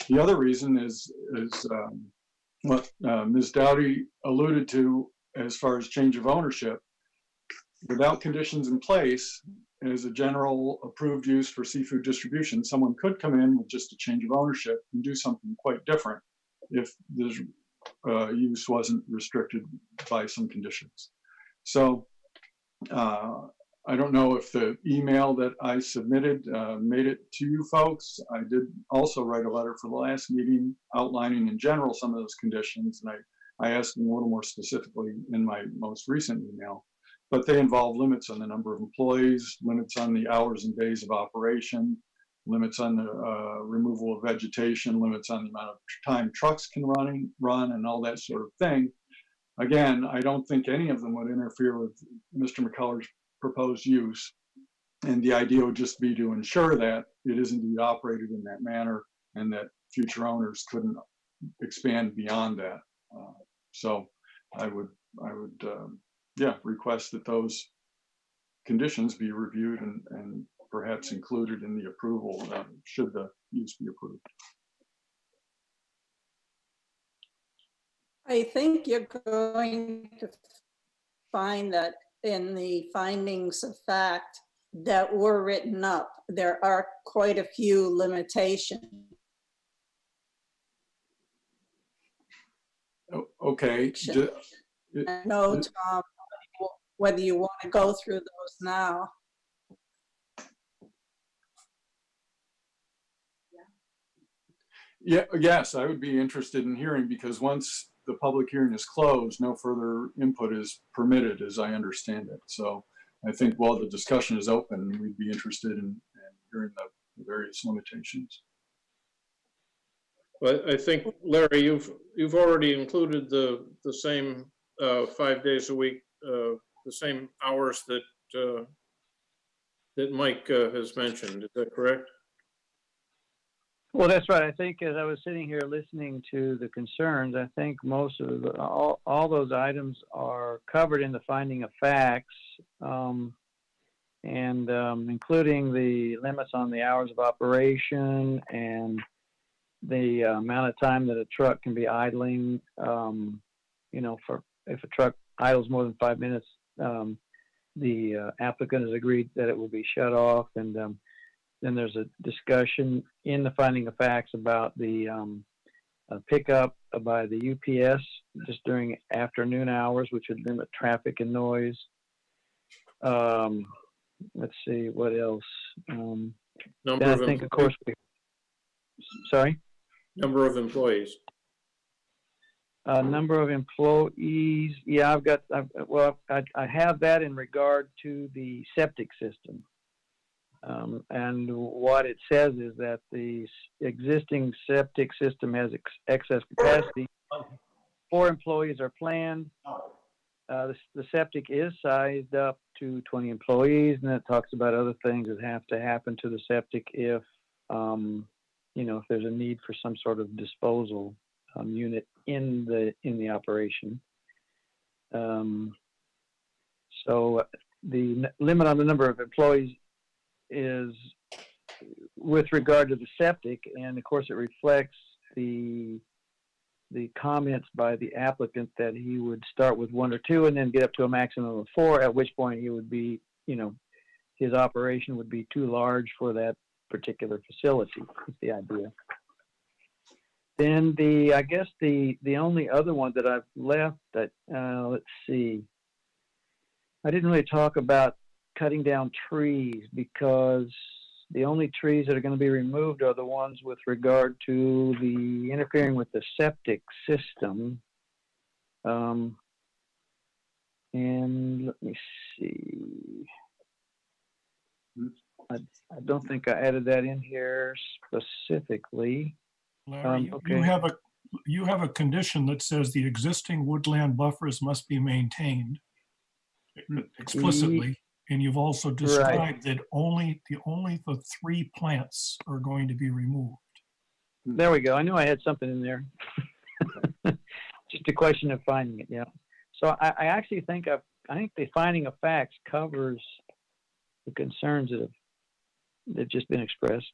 The other reason is, is um, what uh, Ms. Dowdy alluded to as far as change of ownership. Without conditions in place, as a general approved use for seafood distribution, someone could come in with just a change of ownership and do something quite different if this uh, use wasn't restricted by some conditions. So uh, I don't know if the email that I submitted uh, made it to you folks. I did also write a letter for the last meeting outlining in general some of those conditions, and I, I asked them a little more specifically in my most recent email. But they involve limits on the number of employees, limits on the hours and days of operation, limits on the uh, removal of vegetation, limits on the amount of time trucks can running, run, and all that sort of thing. Again, I don't think any of them would interfere with Mr. McCullough's proposed use. And the idea would just be to ensure that it is indeed operated in that manner and that future owners couldn't expand beyond that. Uh, so I would, I would, um, yeah, request that those conditions be reviewed and, and perhaps included in the approval, uh, should the use be approved. I think you're going to find that in the findings of fact that were written up. There are quite a few limitations. Okay. No, Tom, whether you want to go through those now. Yeah, yes, I would be interested in hearing because once the public hearing is closed, no further input is permitted, as I understand it. So I think while the discussion is open, we'd be interested in, in hearing the the various limitations. But I think, Larry, you've, you've already included the, the same uh, five days a week, uh, the same hours that, uh, that Mike uh, has mentioned. Is that correct? Well, that's right. I think as I was sitting here listening to the concerns, I think most of the, all, all those items are covered in the finding of facts. Um, and um, including the limits on the hours of operation and the uh, amount of time that a truck can be idling. Um, you know, for if a truck idles more than five minutes, um, the uh, applicant has agreed that it will be shut off. And um, then there's a discussion in the finding of facts about the um, uh, pickup by the UPS just during afternoon hours, which would limit traffic and noise. Um, let's see what else. Um, Number of I think, of employees. course, we, sorry, Number of employees. uh, number of employees. Yeah, I've got. I've, well, I, I have that in regard to the septic system. Um, and what it says is that the existing septic system has ex- excess capacity. Four employees are planned. Uh, the, the septic is sized up to 20 employees, and it talks about other things that have to happen to the septic if, um, you know, if there's a need for some sort of disposal um, unit in the in the operation. Um, so the n- limit on the number of employees is with regard to the septic, and of course it reflects the the comments by the applicant that he would start with one or two and then get up to a maximum of four, at which point he would be, you know, his operation would be too large for that particular facility, is the idea. Then the, I guess the, the only other one that I've left that, uh, let's see. I didn't really talk about cutting down trees because the only trees that are going to be removed are the ones with regard to the interfering with the septic system. Um, and let me see. I, I don't think I added that in here specifically. Larry, Um, you- okay. you have a, you have a condition that says the existing woodland buffers must be maintained explicitly. And you've also described that only, the only the three plants are going to be removed. There we go. I knew I had something in there. [LAUGHS] Just a question of finding it, yeah. So I, I actually think I've, I think the finding of facts covers the concerns that have, that have just been expressed.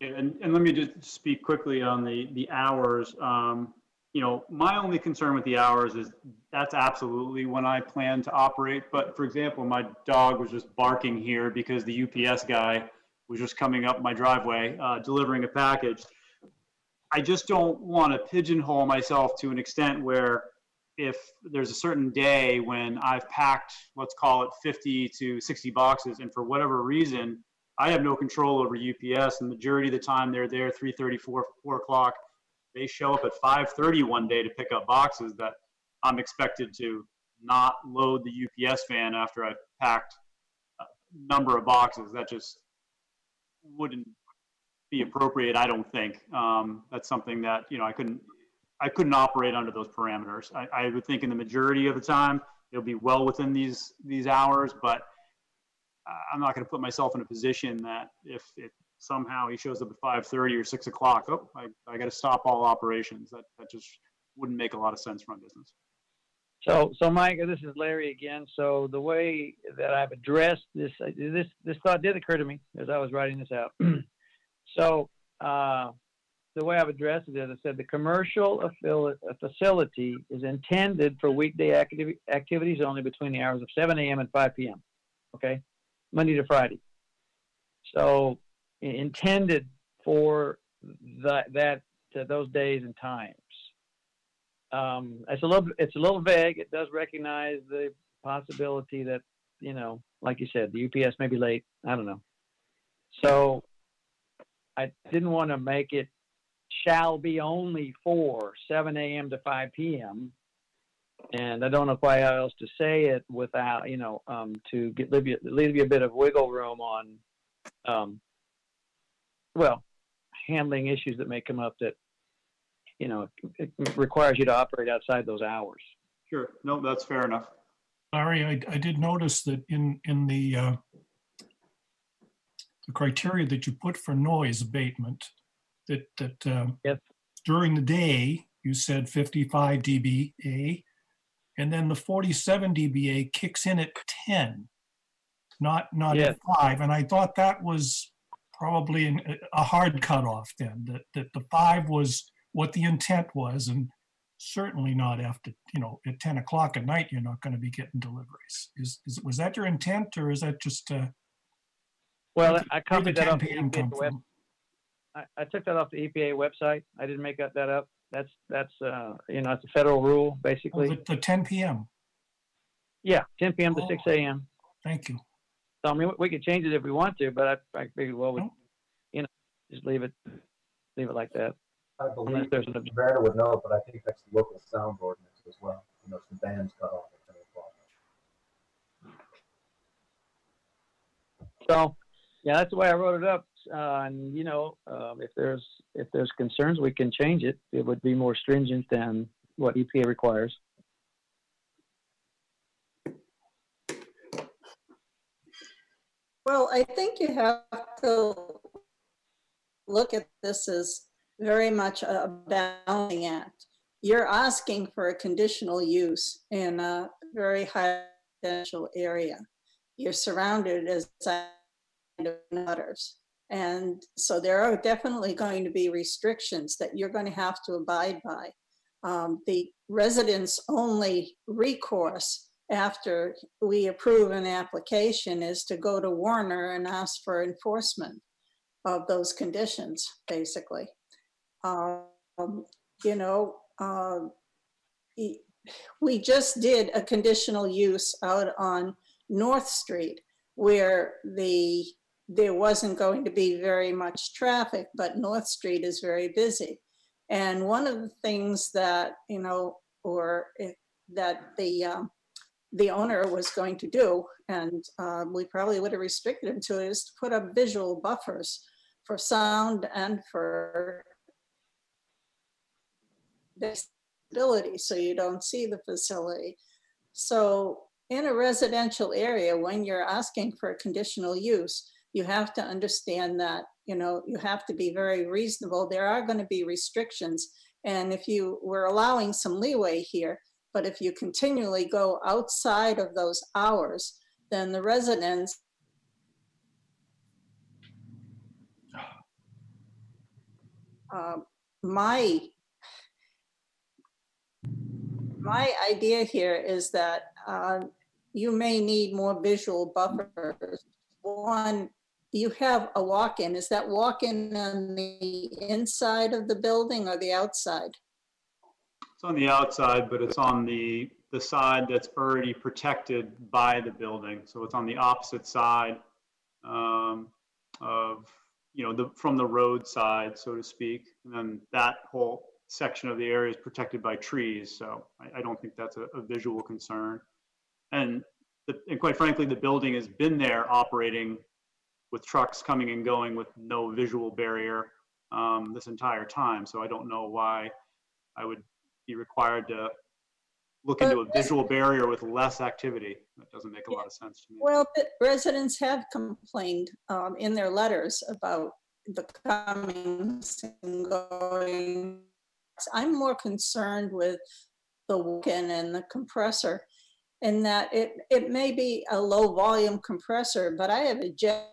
And, and let me just speak quickly on the, the hours. Um, you know, my only concern with the hours is that's absolutely when I plan to operate. But for example, my dog was just barking here because the UPS guy was just coming up my driveway, uh, delivering a package. I just don't want to pigeonhole myself to an extent where if there's a certain day when I've packed, let's call it 50 to 60 boxes, and for whatever reason, I have no control over UPS. And the majority of the time they're there 3:30, 4, 4 o'clock. They show up at 5:30 one day to pick up boxes that I'm expected to not load the UPS van after I've packed a number of boxes. That just wouldn't be appropriate, I don't think. Um, that's something that, you know, I couldn't, I couldn't operate under those parameters. I, I would think in the majority of the time, it'll be well within these, these hours, but I'm not gonna put myself in a position that if it somehow he shows up at five thirty or six o'clock, oh, I, I gotta stop all operations. That, that just wouldn't make a lot of sense for my business. So, so Mike, this is Larry again. So the way that I've addressed this, uh, this, this thought did occur to me as I was writing this out. [CLEARS THROAT] so, uh, the way I've addressed it is, I said the commercial affili- uh, facility is intended for weekday activi- activities only between the hours of 7 a.m. and 5 p.m. Okay, Monday to Friday. So, intended for that that those days and times um, it's a little it's a little vague. It does recognize the possibility that you know, like you said, the UPS may be late. I don't know. So I didn't want to make it shall be only for seven AM to five PM. And I don't know quite how else to say it without, you know, um, to get, leave you, leave you a bit of wiggle room on, um, well, handling issues that may come up that, you know, it requires you to operate outside those hours. Sure, no, that's fair enough. Larry, I, I did notice that in, in the, uh, the criteria that you put for noise abatement, that, that, um, Yes. during the day, you said 55 dBA, and then the 47 dBA kicks in at 10, not, not at 5. And I thought that was probably an- a hard cutoff then, that, that the 5 was what the intent was, and certainly not after, you know, at 10 o'clock at night, you're not going to be getting deliveries. Is, is, was that your intent, or is that just, uh, Well, I copied that 10 off the EPA web. I, I took that off the EPA website. I didn't make that, up. That's, that's, uh, you know, it's a federal rule, Oh, basically. The, the 10 PM, Yeah, ten PM to Oh. six AM. thank you. So I mean, we could change it if we want to, but I, I figured, well, we, you know, just leave it, leave it like that. I believe there's an, Werner would know, but I think that's the local sound ordinance as well. You know, some bands cut off at ten o'clock. so, yeah, that's the way I wrote it up. Uh, and you know, um, if there's, if there's concerns, we can change it. It would be more stringent than what EPA requires. Well, I think you have to look at this as very much a balancing act. You're asking for a conditional use in a very high potential area. You're surrounded as others. And so there are definitely going to be restrictions that you're going to have to abide by. Um, the residents' only recourse after we approve an application is to go to Werner and ask for enforcement of those conditions, basically. Um, you know, e- we just did a conditional use out on North Street where the, there wasn't going to be very much traffic, but North Street is very busy. And one of the things that, you know, or if- that the, um, the owner was going to do, and uh, we probably would have restricted him to, is to put up visual buffers for sound and for visibility, so you don't see the facility. So in a residential area, when you're asking for a conditional use, you have to understand that, you know, you have to be very reasonable. There are going to be restrictions. And if you were allowing some leeway here, but if you continually go outside of those hours, then the residents um, my my idea here is that um, you may need more visual buffers. One, you have a walk-in. Is that walk-in on the inside of the building or the outside? It's on the outside, but it's on the, the side that's already protected by the building. So it's on the opposite side um, of, you know, the, from the road side, so to speak. And then that whole section of the area is protected by trees, so I, I don't think that's a, a visual concern. And, the- and quite frankly, the building has been there operating with trucks coming and going with no visual barrier um, this entire time. So I don't know why I would be required to look into a visual barrier with less activity. That doesn't make a lot of sense to me. Well, residents have complained um, in their letters about the comings and going. I'm more concerned with the walk-in and the compressor in that it, it may be a low volume compressor, but I have a jet.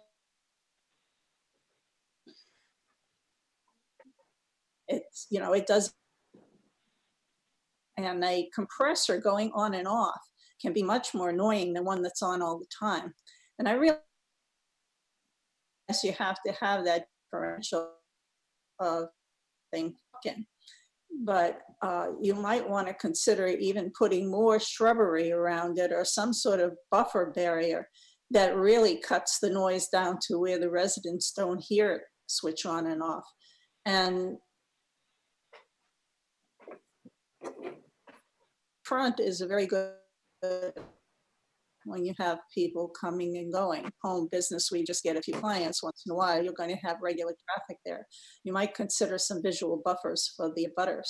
It's, you know, it does. And a compressor going on and off can be much more annoying than one that's on all the time. And I realize you have to have that differential of thing. in. But uh, you might want to consider even putting more shrubbery around it or some sort of buffer barrier that really cuts the noise down to where the residents don't hear it switch on and off. And front is a very good when you have people coming and going. Home business, we just get a few clients once in a while. You're going to have regular traffic there. You might consider some visual buffers for the abutters.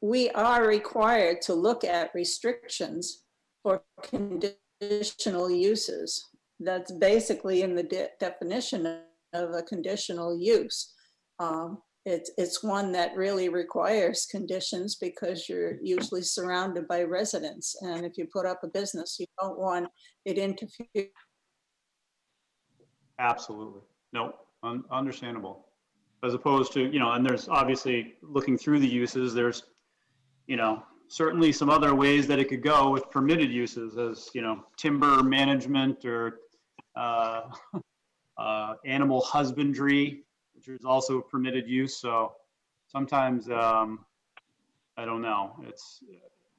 We are required to look at restrictions for conditional uses. That's basically in the de- definition of a conditional use. Um, it's, it's one that really requires conditions because you're usually surrounded by residents. And if you put up a business, you don't want it interfere. Absolutely. No, un- understandable. As opposed to, you know, and there's obviously looking through the uses, there's, you know, certainly some other ways that it could go with permitted uses as, you know, timber management or uh, [LAUGHS] uh, animal husbandry, which is also permitted use. So sometimes, um, I don't know. It's,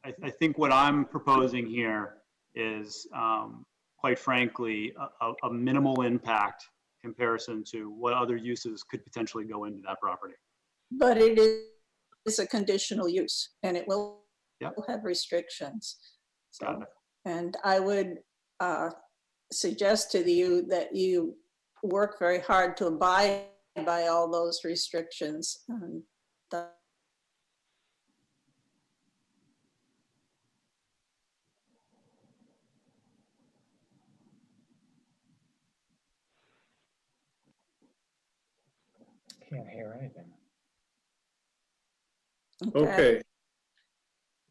I, I think what I'm proposing here is, um, quite frankly, a, a, minimal impact comparison to what other uses could potentially go into that property. But it is a conditional use and it will Yep. will have restrictions. Got So, it. and I would uh, suggest to you that you work very hard to abide by all those restrictions. and the- Can't hear anything. Okay,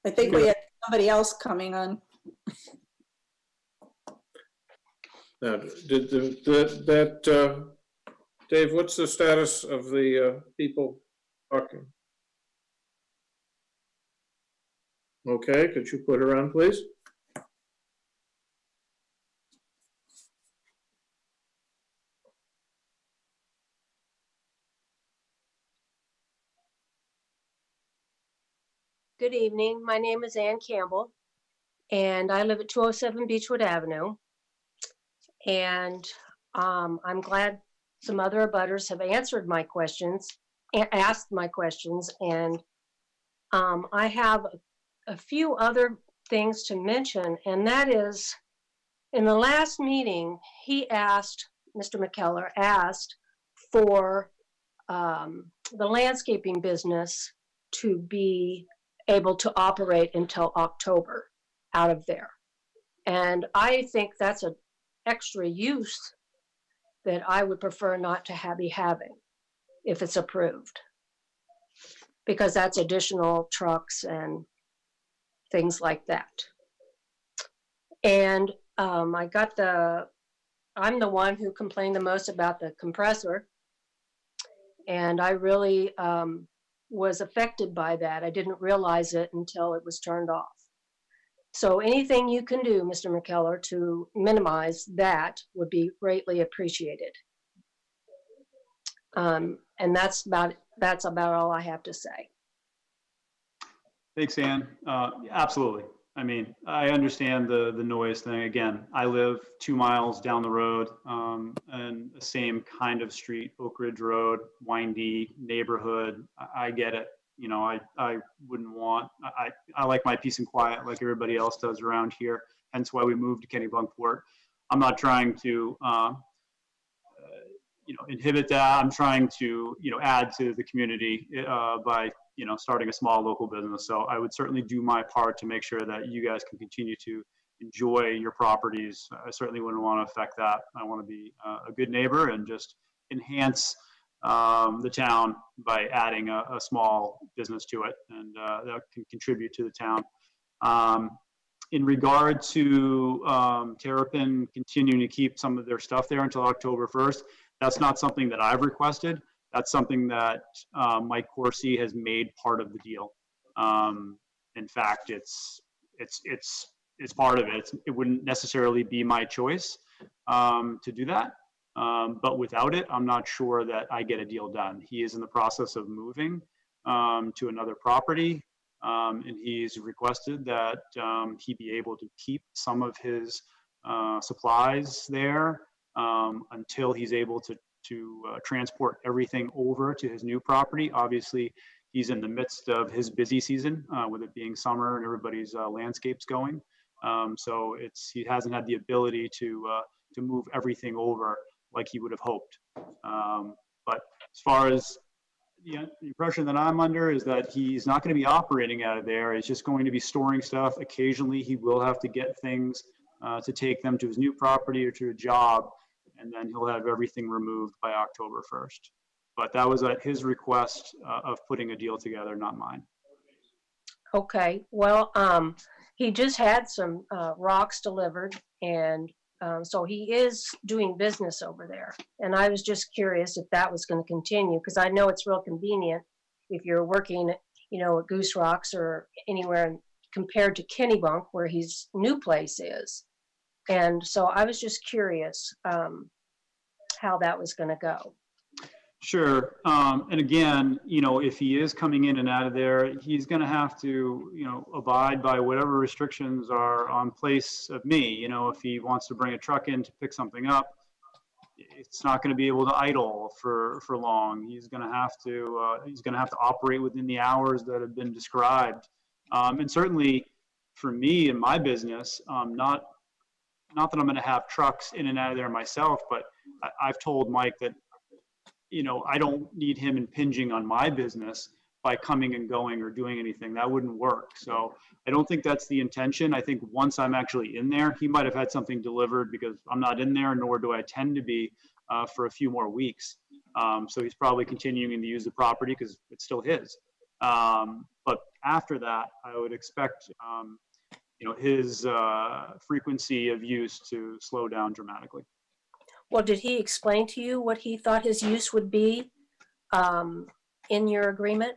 I think we had somebody else coming on. now, did the, that, that, uh, Dave, what's the status of the uh, people talking? Okay, could you put her on, please? Good evening. My name is Ann Campbell, and I live at 207 Beechwood Avenue. And um, I'm glad some other abutters have answered my questions, asked my questions, and um, I have a- few other things to mention, and that is, in the last meeting, he asked, Mr. McKellar asked for um, the landscaping business to be able to operate until October out of there. And I think that's an extra use that I would prefer not to have, be having if it's approved. Because that's additional trucks and things like that. And um, I got the, I'm the one who complained the most about the compressor. And I really um, was affected by that. I didn't realize it until it was turned off. So anything you can do, Mr. McKellar, to minimize that would be greatly appreciated. Um, and that's about, that's about all I have to say. Thanks, Ann. Uh, absolutely. I mean, I understand the, the noise thing. Again, I live two miles down the road, um, and the same kind of street, Oak Ridge Road, windy neighborhood. I, I get it. You know, I, I wouldn't want, I, I like my peace and quiet like everybody else does around here. Hence why we moved to Kennebunkport. I'm not trying to, uh, uh, you know, inhibit that. I'm trying to, you know, add to the community uh, by you know, starting a small local business. So I would certainly do my part to make sure that you guys can continue to enjoy your properties. I certainly wouldn't want to affect that. I want to be uh, a good neighbor and just enhance um, the town by adding a, a small business to it, and uh, that can contribute to the town. Um, in regard to um, Terrapin continuing to keep some of their stuff there until October 1st, that's not something that I've requested that's something that uh, Mike Corsi has made part of the deal. Um, in fact, it's it's it's it's part of it. It's, it wouldn't necessarily be my choice um, to do that, um, but without it, I'm not sure that I get a deal done. He is in the process of moving um, to another property, um, and he's requested that um, he be able to keep some of his uh, supplies there um, until he's able to, to uh, transport everything over to his new property. Obviously, he's in the midst of his busy season, uh, with it being summer and everybody's uh, landscapes going. Um, so it's he hasn't had the ability to uh, to move everything over like he would have hoped. Um, but as far as the, impression that I'm under is that he's not going to be operating out of there. He's just going to be storing stuff. Occasionally, he will have to get things uh, to take them to his new property or to a job, and then he'll have everything removed by October 1st. But that was at his request uh, of putting a deal together, not mine. Okay, well, um, he just had some, uh, rocks delivered and, um, so he is doing business over there. And I was just curious if that was gonna continue, because I know it's real convenient if you're working, you know, at Goose Rocks or anywhere compared to Kennebunk where his new place is. And so I was just curious, um, how that was gonna go. Sure. Um, and again, you know, if he is coming in and out of there, he's going to have to, you know, abide by whatever restrictions are on place of me. You know, if he wants to bring a truck in to pick something up, it's not going to be able to idle for for long. He's going to have to uh, he's going to have to operate within the hours that have been described. Um, and certainly, for me and my business, um, not not that I'm going to have trucks in and out of there myself, but I, I've told Mike that you know, I don't need him impinging on my business by coming and going or doing anything. That wouldn't work. So I don't think that's the intention. I think once I'm actually in there, he might have had something delivered because I'm not in there, nor do I tend to be uh, for a few more weeks. Um, so he's probably continuing to use the property because it's still his. Um, but after that, I would expect, um, you know, his uh, frequency of use to slow down dramatically. Well, did he explain to you what he thought his use would be um, in your agreement?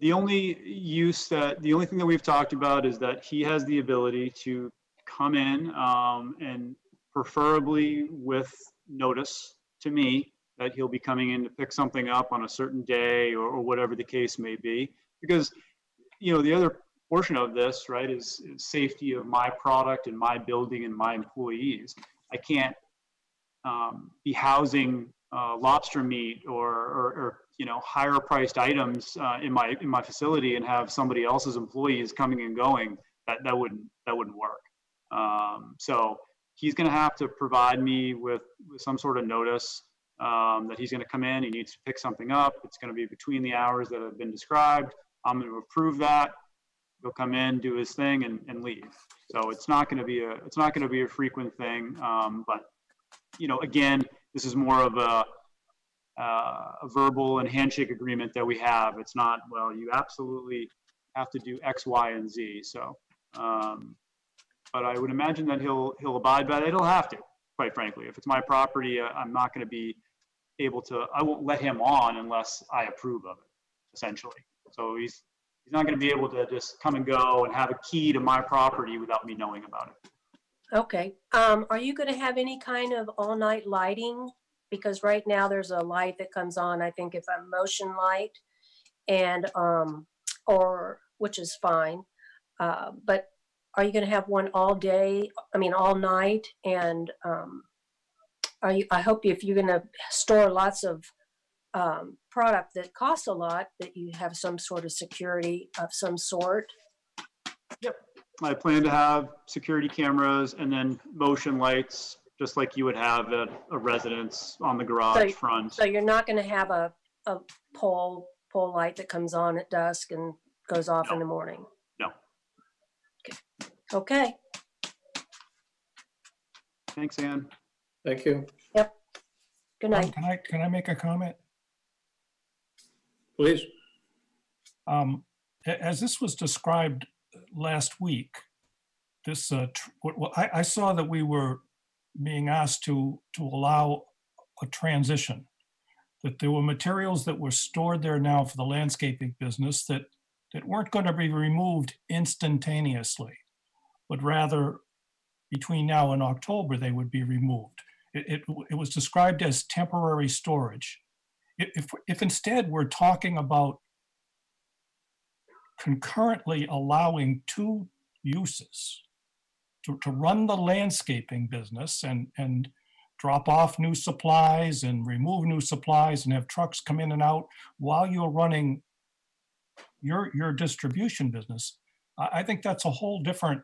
The only use that, the only thing that we've talked about is that he has the ability to come in um, and preferably with notice to me that he'll be coming in to pick something up on a certain day or, or whatever the case may be. Because, you know, the other portion of this, right, is, is safety of my product and my building and my employees. I can't um, be housing uh, lobster meat or, or, or, you know higher priced items uh, in my in my facility and have somebody else's employees coming and going that that wouldn't that wouldn't work. Um, so he's going to have to provide me with, with some sort of notice um, that he's going to come in he needs to pick something up it's going to be between the hours that have been described i'm going to approve that he'll come in do his thing and, and leave. So it's not going to be a it's not going to be a frequent thing um, but you know, again, this is more of a, uh, a verbal and handshake agreement that we have. It's not, well, you absolutely have to do X, Y, and Z. So, um, but I would imagine that he'll he'll abide by that. He'll have to, quite frankly. If it's my property, uh, I'm not going to be able to. I won't let him on unless I approve of it, essentially. So he's he's not going to be able to just come and go and have a key to my property without me knowing about it. Okay, um, are you gonna have any kind of all-night lighting? Because right now there's a light that comes on, I think it's a motion light. And, um, or, which is fine. Uh, but are you gonna have one all day, I mean, all night? And, um, are you, I hope if you're gonna store lots of, um, product that costs a lot, that you have some sort of security of some sort. I plan to have security cameras and then motion lights, just like you would have at a residence on the garage So- front. So you're not gonna have a, a pole, pole light that comes on at dusk and goes off in the morning? No. Okay, Thanks, Ann. Thank you. Yep. Good Um, night. Can I, can I make a comment? Please. Um, a- as this was described last week, this, uh, tr- I, I saw that we were being asked to, to allow a transition. That there were materials that were stored there now for the landscaping business that, that weren't going to be removed instantaneously, but rather between now and October, they would be removed. It, it, it was described as temporary storage. If, if instead we're talking about concurrently allowing two uses, to, to run the landscaping business and, and drop off new supplies and remove new supplies and have trucks come in and out while you're running your, your distribution business, I, I think that's a whole different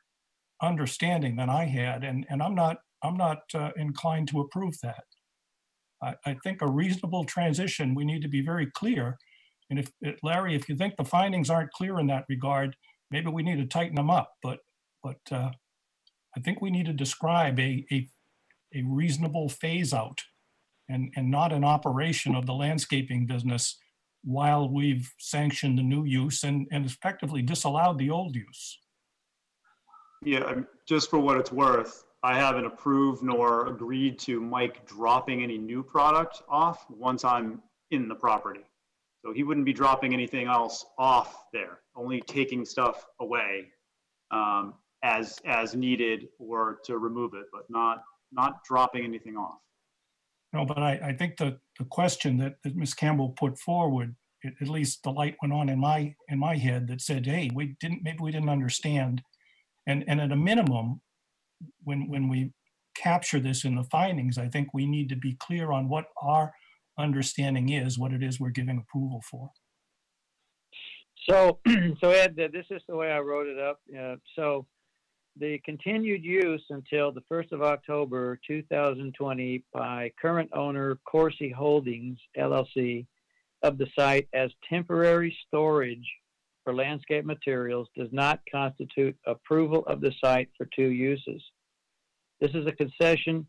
understanding than I had, and, and I'm not, I'm not uh, inclined to approve that. I, I think a reasonable transition, we need to be very clear. And if, if- Larry, if you think the findings aren't clear in that regard, maybe we need to tighten them up, but, but uh, I think we need to describe a, a, a reasonable phase out and, and not an operation of the landscaping business while we've sanctioned the new use and, and effectively disallowed the old use. Yeah, just for what it's worth, I haven't approved nor agreed to Mike dropping any new product off once I'm in the property. So he wouldn't be dropping anything else off there, only taking stuff away um, as, as needed or to remove it, but not, not dropping anything off. No, but I, I think the, the question that, that Ms. Campbell put forward, at, at least the light went on in my, in my head that said, hey, we didn't, maybe we didn't understand. And, and at a minimum, when, when we capture this in the findings, I think we need to be clear on what our understanding is, what it is we're giving approval for. So, [CLEARS THROAT] so Ed, this is the way I wrote it up. Uh, so the continued use until the first of October, two thousand twenty by current owner Corsi Holdings LLC of the site as temporary storage for landscape materials does not constitute approval of the site for two uses. This is a concession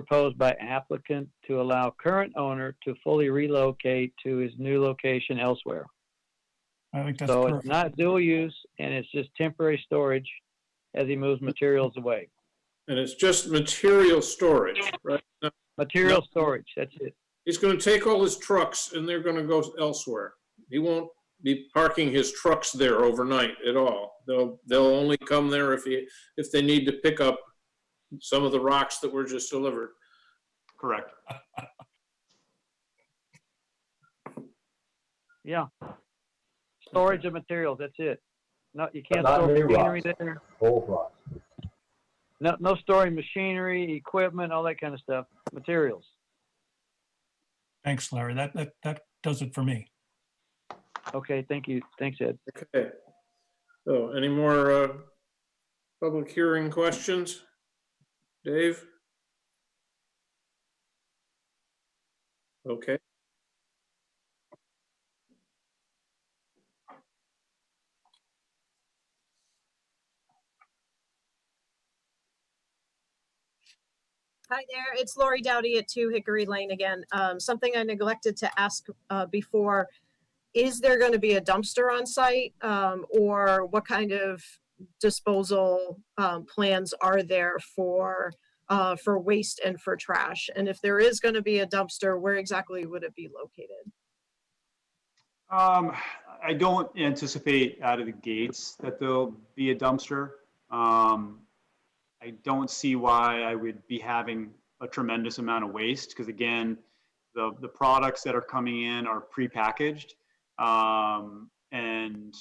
proposed by applicant to allow current owner to fully relocate to his new location elsewhere. I think that's So it's perfect. not dual use and it's just temporary storage as he moves materials away. And it's just material storage, right? No, Material No. storage, that's it. He's gonna take all his trucks and they're gonna go elsewhere. He won't be parking his trucks there overnight at all. They'll, they'll only come there if he, if they need to pick up some of the rocks that were just delivered. Correct. [LAUGHS] Yeah. Storage of materials, that's it. No, you can't Not store new machinery rocks. there. Old rocks. No, no storing machinery, equipment, all that kind of stuff, materials. Thanks, Larry. That, that, that does it for me. Okay, thank you. Thanks, Ed. Okay. So any more, uh, public hearing questions? Dave? Okay, Hi there, it's Lori Dowdy at Two Hickory Lane again. Um, something I neglected to ask, uh, before. Is there gonna be a dumpster on site? Um, or what kind of disposal, um, plans are there for, uh, for waste and for trash? And if there is gonna be a dumpster, where exactly would it be located? Um, I don't anticipate out of the gates that there'll be a dumpster. Um, I don't see why I would be having a tremendous amount of waste, because again, the, the products that are coming in are prepackaged. Um, and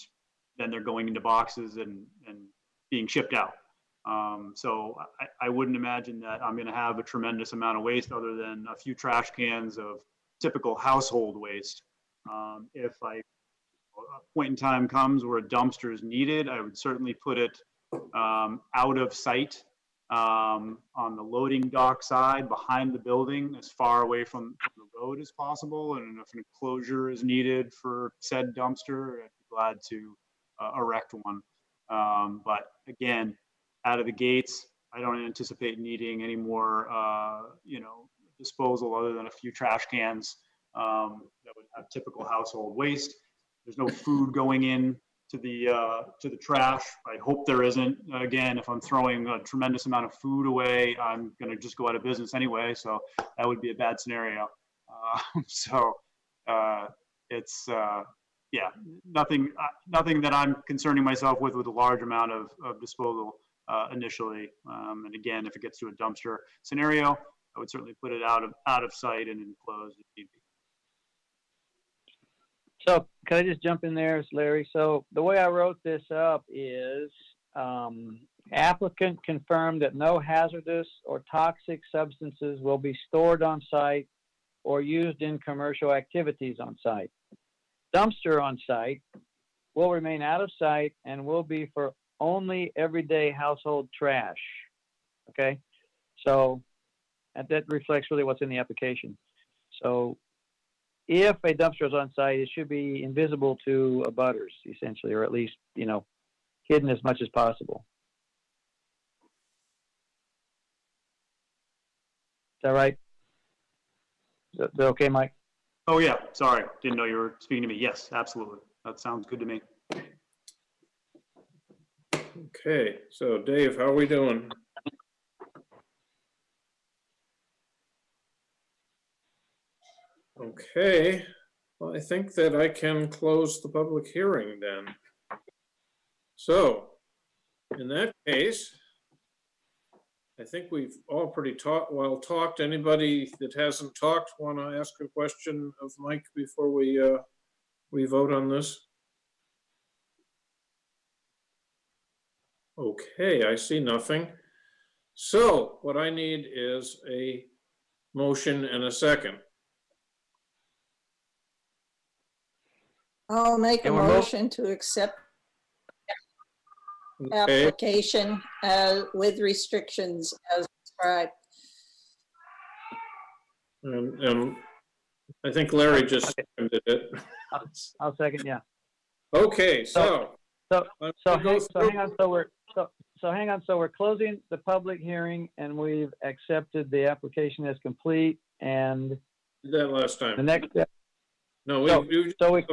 then they're going into boxes and, and being shipped out. Um, so I, I wouldn't imagine that I'm gonna have a tremendous amount of waste other than a few trash cans of typical household waste. Um, if I, a point in time comes where a dumpster is needed, I would certainly put it um, out of sight um, on the loading dock side behind the building, as far away from the road as possible. And if an enclosure is needed for said dumpster, I'd be glad to erect one. Um, but again, out of the gates, I don't anticipate needing any more, uh, you know, disposal other than a few trash cans um, that would have typical household waste. There's no food going in to the uh, to the trash. I hope there isn't. Again, if I'm throwing a tremendous amount of food away, I'm gonna just go out of business anyway. So that would be a bad scenario. [LAUGHS] Uh, so it's uh, yeah, nothing uh, nothing that I'm concerning myself with with a large amount of, of disposal uh, initially. Um, and again, if it gets to a dumpster scenario, I would certainly put it out of out of sight and enclosed if need be. So can I just jump in there, Larry? So the way I wrote this up is, um, Applicant confirmed that no hazardous or toxic substances will be stored on site or used in commercial activities on site. Dumpster on site will remain out of sight and will be for only everyday household trash. Okay? So and that reflects really what's in the application. So if a dumpster is on site, it should be invisible to abutters essentially, or at least, you know, hidden as much as possible. Is that right? Is that okay, Mike? Oh, yeah, sorry, didn't know you were speaking to me. Yes, absolutely. That sounds good to me. Okay, so Dave, how are we doing? Okay, well, I think that I can close the public hearing then. So, in that case, I think we've all pretty talked, well talked. Anybody that hasn't talked want to ask a question of Mike before we, uh, we vote on this? Okay, I see nothing. So what I need is a motion and a second. I'll make a And we're mo- motion to accept Okay, application uh, with restrictions as described. and, and I think Larry just seconded it. I'll second, yeah. Okay, so. So, I'm so gonna go hang, so through- hang on, so we're, so, so hang on, so we're closing the public hearing and we've accepted the application as complete and Did That last time. the time. next step, No, we, so- we, so we,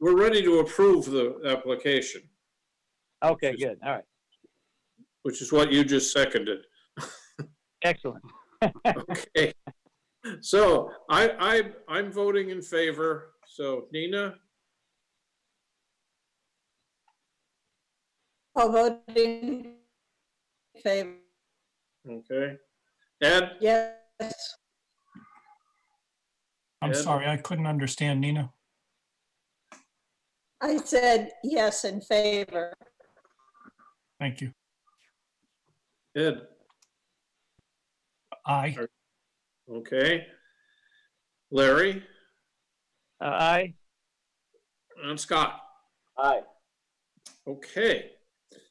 we're ready to approve the application, okay, good, all right, which is what you just seconded. excellent. [LAUGHS] Okay. So I, I, I'm voting in favor. So Nina, I'll vote in favor, okay. Ed, yes. I'm Ed? sorry, I couldn't understand Nina. I said yes in favor. Thank you. Ed, Aye. okay. Larry Uh, Aye, and Scott. Aye. Okay,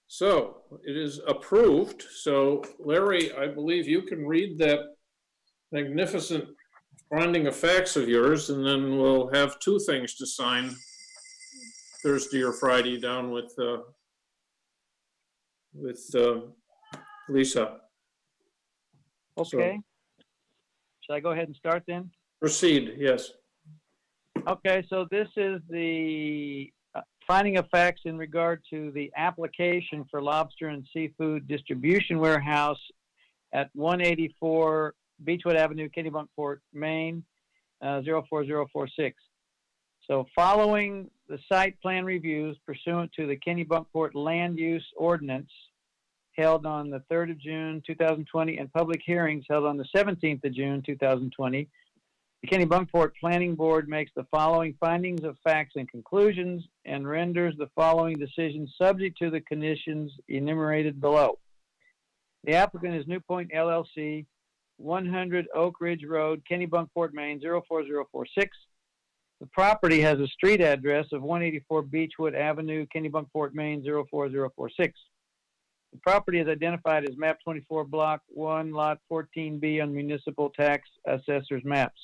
so it is approved. So Larry, I believe you can read that magnificent finding of facts of yours, and then we'll have two things to sign Thursday or Friday down with, uh, with, uh, Lisa. okay. Should I go ahead and start then? Proceed, yes. Okay, so this is the uh, finding of facts in regard to the application for lobster and seafood distribution warehouse at 184 Beechwood Avenue, Kennebunkport, Maine, uh, 04046. So following the site plan reviews pursuant to the Kennebunkport Land Use Ordinance held on the 3rd of June 2020 and public hearings held on the 17th of June 2020, the Kennebunkport Planning Board makes the following findings of facts and conclusions and renders the following decisions subject to the conditions enumerated below. The applicant is New Point LLC, 100 Oak Ridge Road, Kennebunkport, Maine, 04046. The property has a street address of 184 Beechwood Avenue, Kennebunkport, Maine, 04046. The property is identified as map 24, block 1, lot 14B on municipal tax assessor's maps.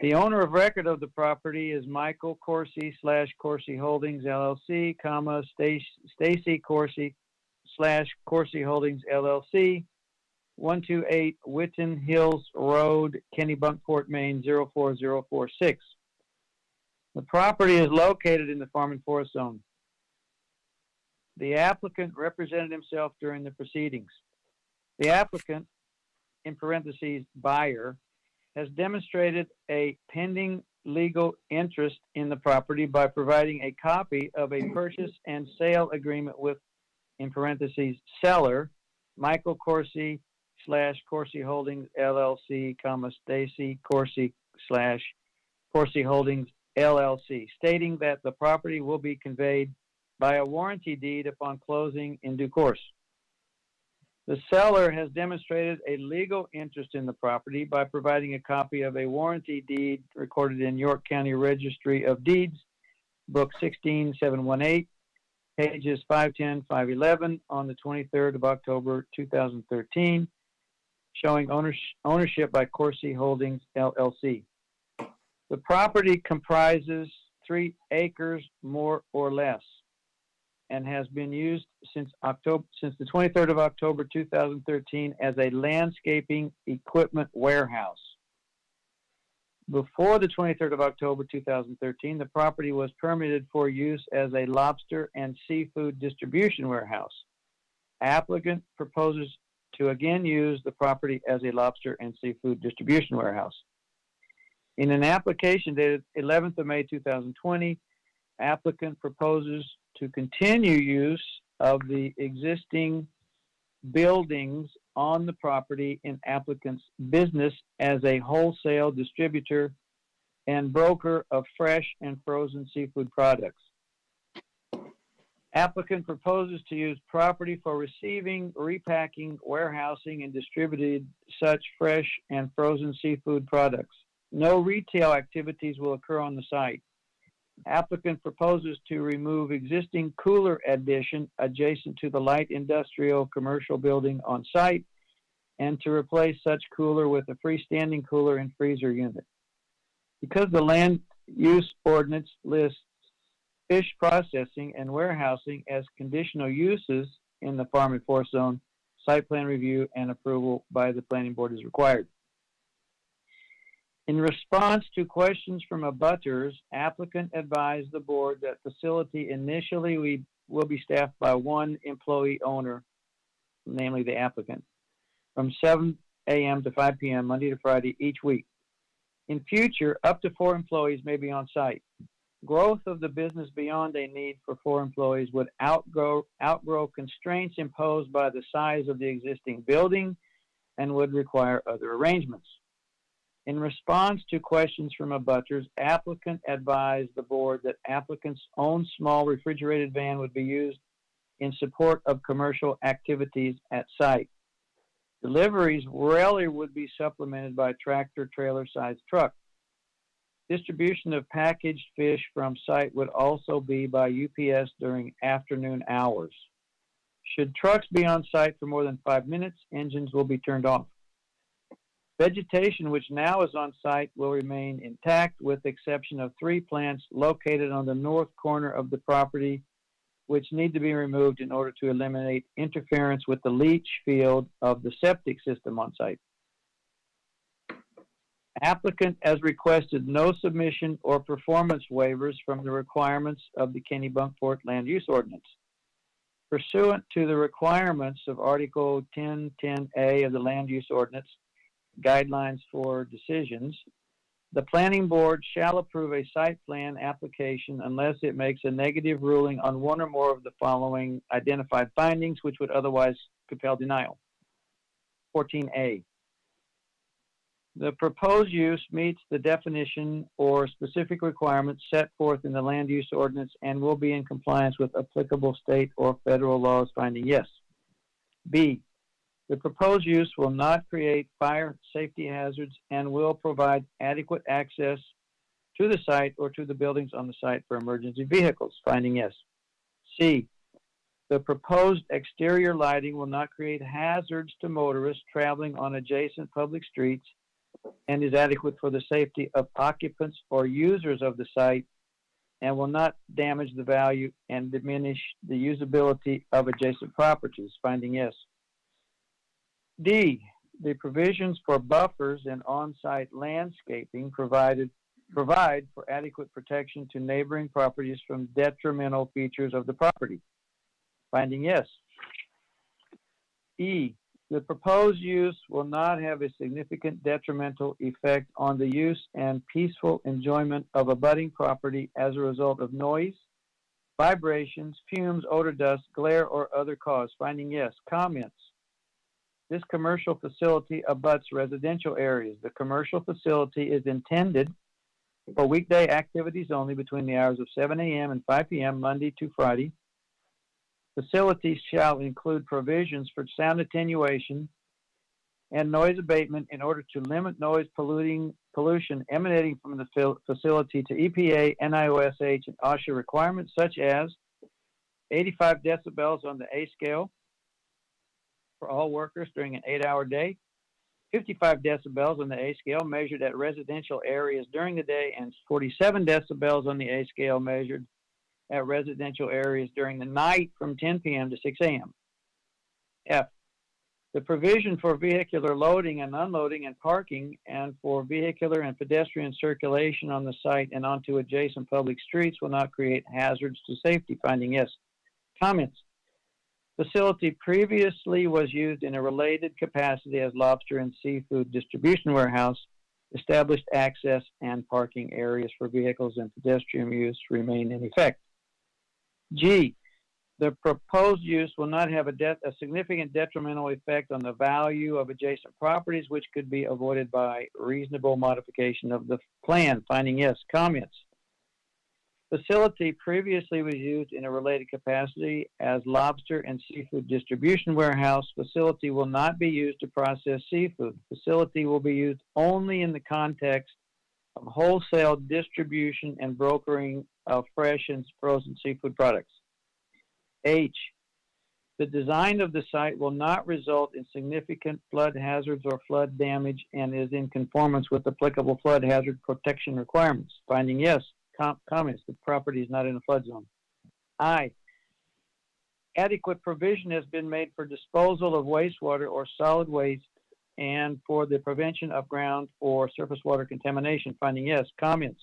The owner of record of the property is Michael Corsi slash Corsi Holdings LLC, comma, Stacy Stacy Corsi slash Corsi Holdings LLC, 128 Witten Hills Road, Kennebunkport, Maine, 04046. The property is located in the Farm and Forest Zone. The applicant represented himself during the proceedings. The applicant, in parentheses, buyer, has demonstrated a pending legal interest in the property by providing a copy of a purchase and sale agreement with, in parentheses, seller, Michael Corsi slash Corsi Holdings LLC, comma, Stacy Corsi slash Corsi Holdings LLC, stating that the property will be conveyed by a warranty deed upon closing in due course. The seller has demonstrated a legal interest in the property by providing a copy of a warranty deed recorded in York County Registry of Deeds, Book 16718, pages 510, 511, on the 23rd of October 2013, showing ownership by Corsi Holdings LLC. The property comprises three acres more or less and has been used since October, since the 23rd of October 2013 as a landscaping equipment warehouse. Before the 23rd of October 2013, the property was permitted for use as a lobster and seafood distribution warehouse. Applicant proposes to again use the property as a lobster and seafood distribution warehouse. In an application dated 11th of May 2020, applicant proposes to continue use of the existing buildings on the property in applicant's business as a wholesale distributor and broker of fresh and frozen seafood products. Applicant proposes to use property for receiving, repacking, warehousing, and distributed such fresh and frozen seafood products. No retail activities will occur on the site. Applicant proposes to remove existing cooler addition adjacent to the light industrial commercial building on site and to replace such cooler with a freestanding cooler and freezer unit. Because the land use ordinance lists fish processing and warehousing as conditional uses in the farm and forest zone, site plan review and approval by the planning board is required. In response to questions from abutters, applicant advised the board that facility initially we will be staffed by one employee owner, namely the applicant, from 7 a.m. to 5 p.m. Monday to Friday each week. In future, up to four employees may be on site. Growth of the business beyond a need for four employees would outgrow, outgrow constraints imposed by the size of the existing building and would require other arrangements. In response to questions from abutters, applicant advised the board that applicant's own small refrigerated van would be used in support of commercial activities at site. Deliveries rarely would be supplemented by tractor trailer sized truck. Distribution of packaged fish from site would also be by UPS during afternoon hours. Should trucks be on site for more than five minutes, engines will be turned off. Vegetation which now is on site will remain intact with the exception of three plants located on the north corner of the property which need to be removed in order to eliminate interference with the leach field of the septic system on site. Applicant has requested no submission or performance waivers from the requirements of the Kennebunkport Land Use Ordinance. Pursuant to the requirements of Article 1010A of the Land Use Ordinance, guidelines for decisions, the planning board shall approve a site plan application unless it makes a negative ruling on one or more of the following identified findings which would otherwise compel denial. 14A. The proposed use meets the definition or specific requirements set forth in the land use ordinance and will be in compliance with applicable state or federal laws finding yes. B. The proposed use will not create fire safety hazards and will provide adequate access to the site or to the buildings on the site for emergency vehicles, finding yes. C, the proposed exterior lighting will not create hazards to motorists traveling on adjacent public streets and is adequate for the safety of occupants or users of the site and will not damage the value and diminish the usability of adjacent properties, finding yes. D, the provisions for buffers and on-site landscaping provided provide for adequate protection to neighboring properties from detrimental features of the property. Finding yes. E, the proposed use will not have a significant detrimental effect on the use and peaceful enjoyment of abutting property as a result of noise, vibrations, fumes, odor, dust, glare, or other cause. Finding yes. Comments. This commercial facility abuts residential areas. The commercial facility is intended for weekday activities only between the hours of 7 a.m. and 5 p.m. Monday to Friday, Facilities shall include provisions for sound attenuation and noise abatement in order to limit noise polluting pollution emanating from the facility to EPA, NIOSH, and OSHA requirements such as 85 decibels on the A scale for all workers during an eight-hour day, 55 decibels on the A scale measured at residential areas during the day, and 47 decibels on the A scale measured at residential areas during the night from 10 p.m. to 6 a.m. F. The provision for vehicular loading and unloading and parking and for vehicular and pedestrian circulation on the site and onto adjacent public streets will not create hazards to safety. Finding yes. Comments. Facility previously was used in a related capacity as lobster and seafood distribution warehouse. Established access and parking areas for vehicles and pedestrian use remain in effect. G. The proposed use will not have a, de- a significant detrimental effect on the value of adjacent properties, which could be avoided by reasonable modification of the plan. Finding yes. Comments. Facility previously was used in a related capacity as lobster and seafood distribution warehouse. Facility will not be used to process seafood. Facility will be used only in the context of wholesale distribution and brokering of fresh and frozen seafood products. H. The design of the site will not result in significant flood hazards or flood damage and is in conformance with applicable flood hazard protection requirements. Finding yes. Com- comments. The property is not in a flood zone. I. Adequate provision has been made for disposal of wastewater or solid waste and for the prevention of ground or surface water contamination. Finding yes. Comments.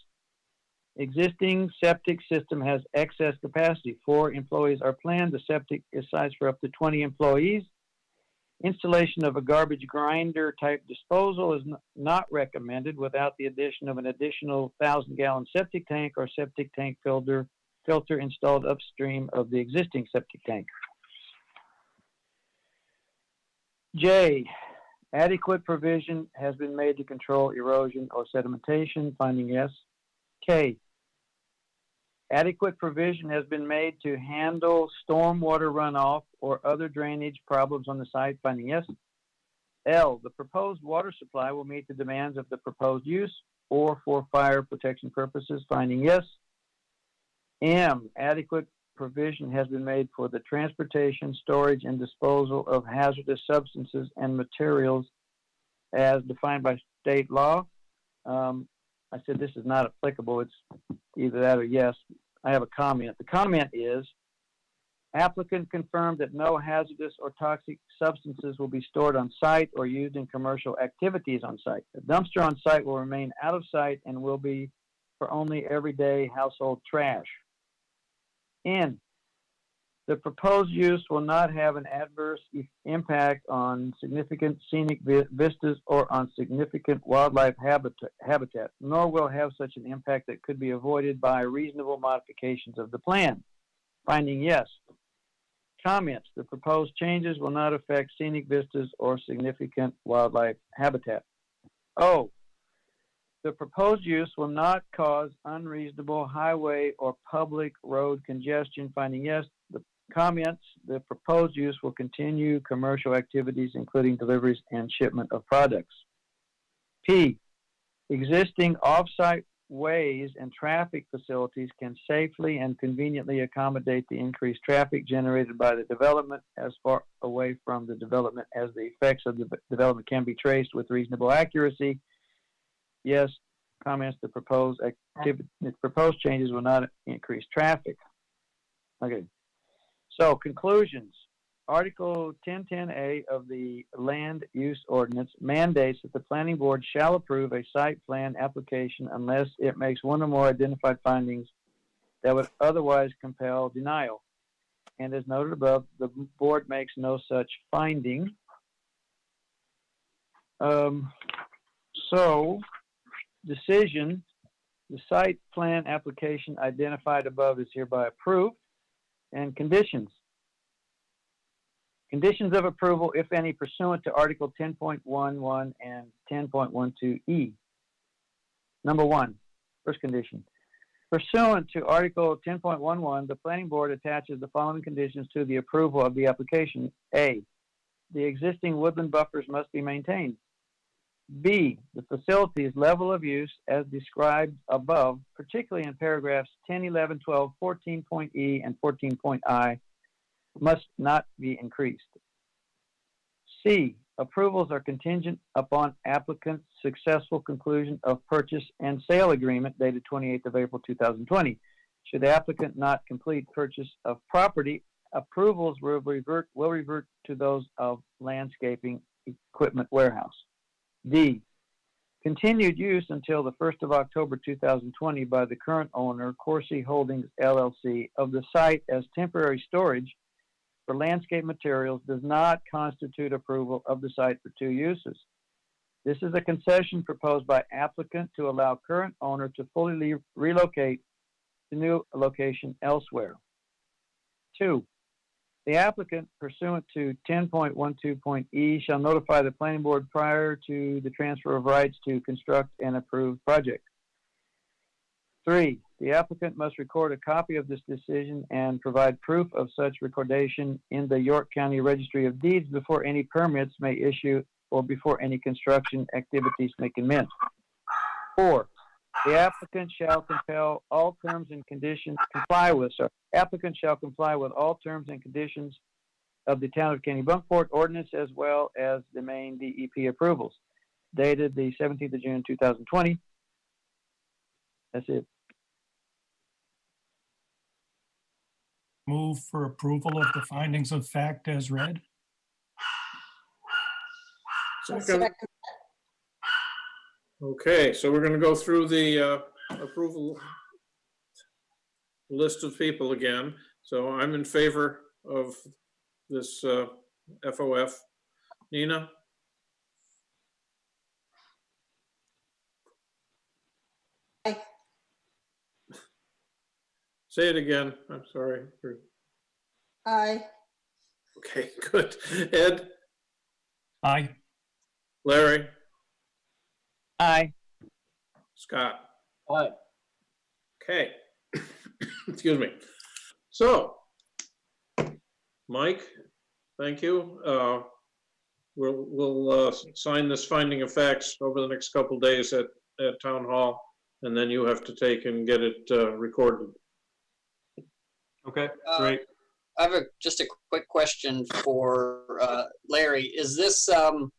Existing septic system has excess capacity. Four employees are planned. The septic is sized for up to 20 employees. Installation of a garbage grinder type disposal is not recommended without the addition of an additional 1,000 gallon septic tank or septic tank filter, filter installed upstream of the existing septic tank. J, adequate provision has been made to control erosion or sedimentation, finding yes. K, adequate provision has been made to handle stormwater runoff or other drainage problems on the site, finding yes. L, the proposed water supply will meet the demands of the proposed use or for fire protection purposes, finding yes. M, adequate provision has been made for the transportation, storage, and disposal of hazardous substances and materials as defined by state law. Um, I said this is not applicable. It's either that or yes. I have a comment. The comment is applicant confirmed that no hazardous or toxic substances will be stored on site or used in commercial activities on site. The dumpster on site will remain out of sight and will be for only everyday household trash. N. The proposed use will not have an adverse e- impact on significant scenic vi- vistas or on significant wildlife habitat, habitat, nor will have such an impact that could be avoided by reasonable modifications of the plan. Finding yes. Comments. The proposed changes will not affect scenic vistas or significant wildlife habitat. O. The proposed use will not cause unreasonable highway or public road congestion. Finding yes. The comments. The proposed use will continue commercial activities, including deliveries and shipment of products. P. Existing off-site ways and traffic facilities can safely and conveniently accommodate the increased traffic generated by the development as far away from the development as the effects of the development can be traced with reasonable accuracy. Yes, comments, the proposed activity, the proposed changes will not increase traffic. Okay. So conclusions. Article 1010A of the Land Use Ordinance mandates that the planning board shall approve a site plan application unless it makes one or more identified findings that would otherwise compel denial. And as noted above, the board makes no such finding. Um, so, decision, the site plan application identified above is hereby approved. And conditions. Conditions of approval, if any, pursuant to Article 10.11 and 10.12E. Number one, first condition. Pursuant to Article 10.11, the Planning Board attaches the following conditions to the approval of the application. A, the existing woodland buffers must be maintained. B, the facility's level of use as described above, particularly in paragraphs 10, 11, 12, 14.e, and 14.i, must not be increased. C, approvals are contingent upon applicant's successful conclusion of purchase and sale agreement dated 28th of April 2020. Should the applicant not complete purchase of property, approvals will revert, will revert to those of landscaping equipment warehouse. D, continued use until the 1st of October 2020 by the current owner, Corsi Holdings LLC, of the site as temporary storage for landscape materials does not constitute approval of the site for two uses. This is a concession proposed by applicant to allow current owner to fully relocate to new location elsewhere. Two, the applicant pursuant to 10.12.e shall notify the planning board prior to the transfer of rights to construct an approved project. Three, the applicant must record a copy of this decision and provide proof of such recordation in the York County Registry of Deeds before any permits may issue or before any construction activities may commence. Four, the applicant shall compel all terms and conditions comply with, sorry, applicant shall comply with all terms and conditions of the Town of Kennebunkport ordinance as well as the Maine DEP approvals dated the 17th of June 2020. That's it. Move for approval of the findings of fact as read. Second. Okay, so we're gonna go through the uh, approval list of people again. So I'm in favor of this uh, FOF. Nina? Aye. Say it again. I'm sorry. Aye. Okay, [LAUGHS] good. Ed, Aye. Larry, Aye. Scott? Aye. Okay. [COUGHS] Excuse me. So, Mike, thank you. Uh, We'll, we'll uh, sign this finding of facts over the next couple days at, at Town Hall, and then you have to take and get it uh, recorded. Okay, Uh, great. I have a, just a quick question for uh, Larry. Is this, um,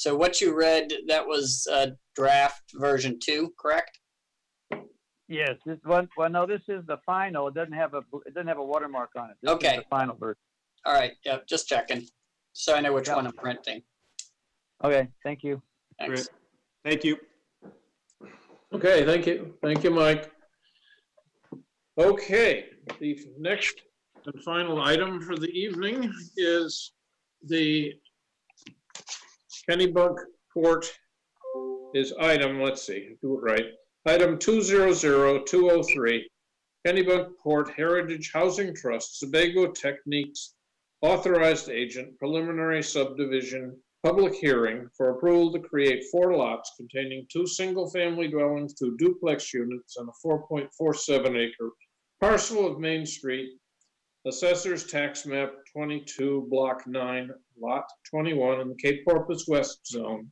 so what you read, that was uh, draft version two, correct? Yes, this one, well, no, this is the final. It doesn't have a, it doesn't have a watermark on it. This is Okay. The final version. All right, yeah, just checking. So I know which Yeah. one I'm printing. Okay, thank you. Thanks. Thank you. Okay, thank you. Thank you, Mike. Okay, the next and final item for the evening is the Kennebunkport is item, let's see, do it right. Item 200203, Kennebunkport Heritage Housing Trust, Sebago Technics, authorized agent, preliminary subdivision, public hearing for approval to create four lots containing two single-family dwellings, two duplex units, and a 4.47 acre parcel of Main Street, Assessor's Tax Map 22, Block 9, Lot 21 in the Cape Porpoise West Zone.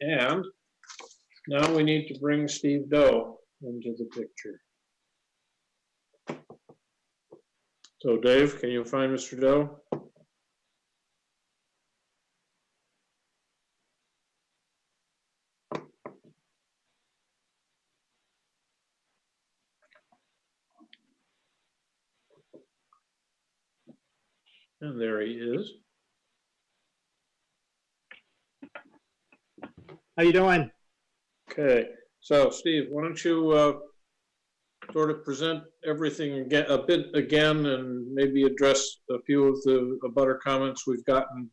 And now we need to bring Steve Doe into the picture. So Dave, can you find Mr. Doe? And there he is. How you doing? Okay, so Steve, why don't you uh, sort of present everything again, a bit again, and maybe address a few of the abutter comments we've gotten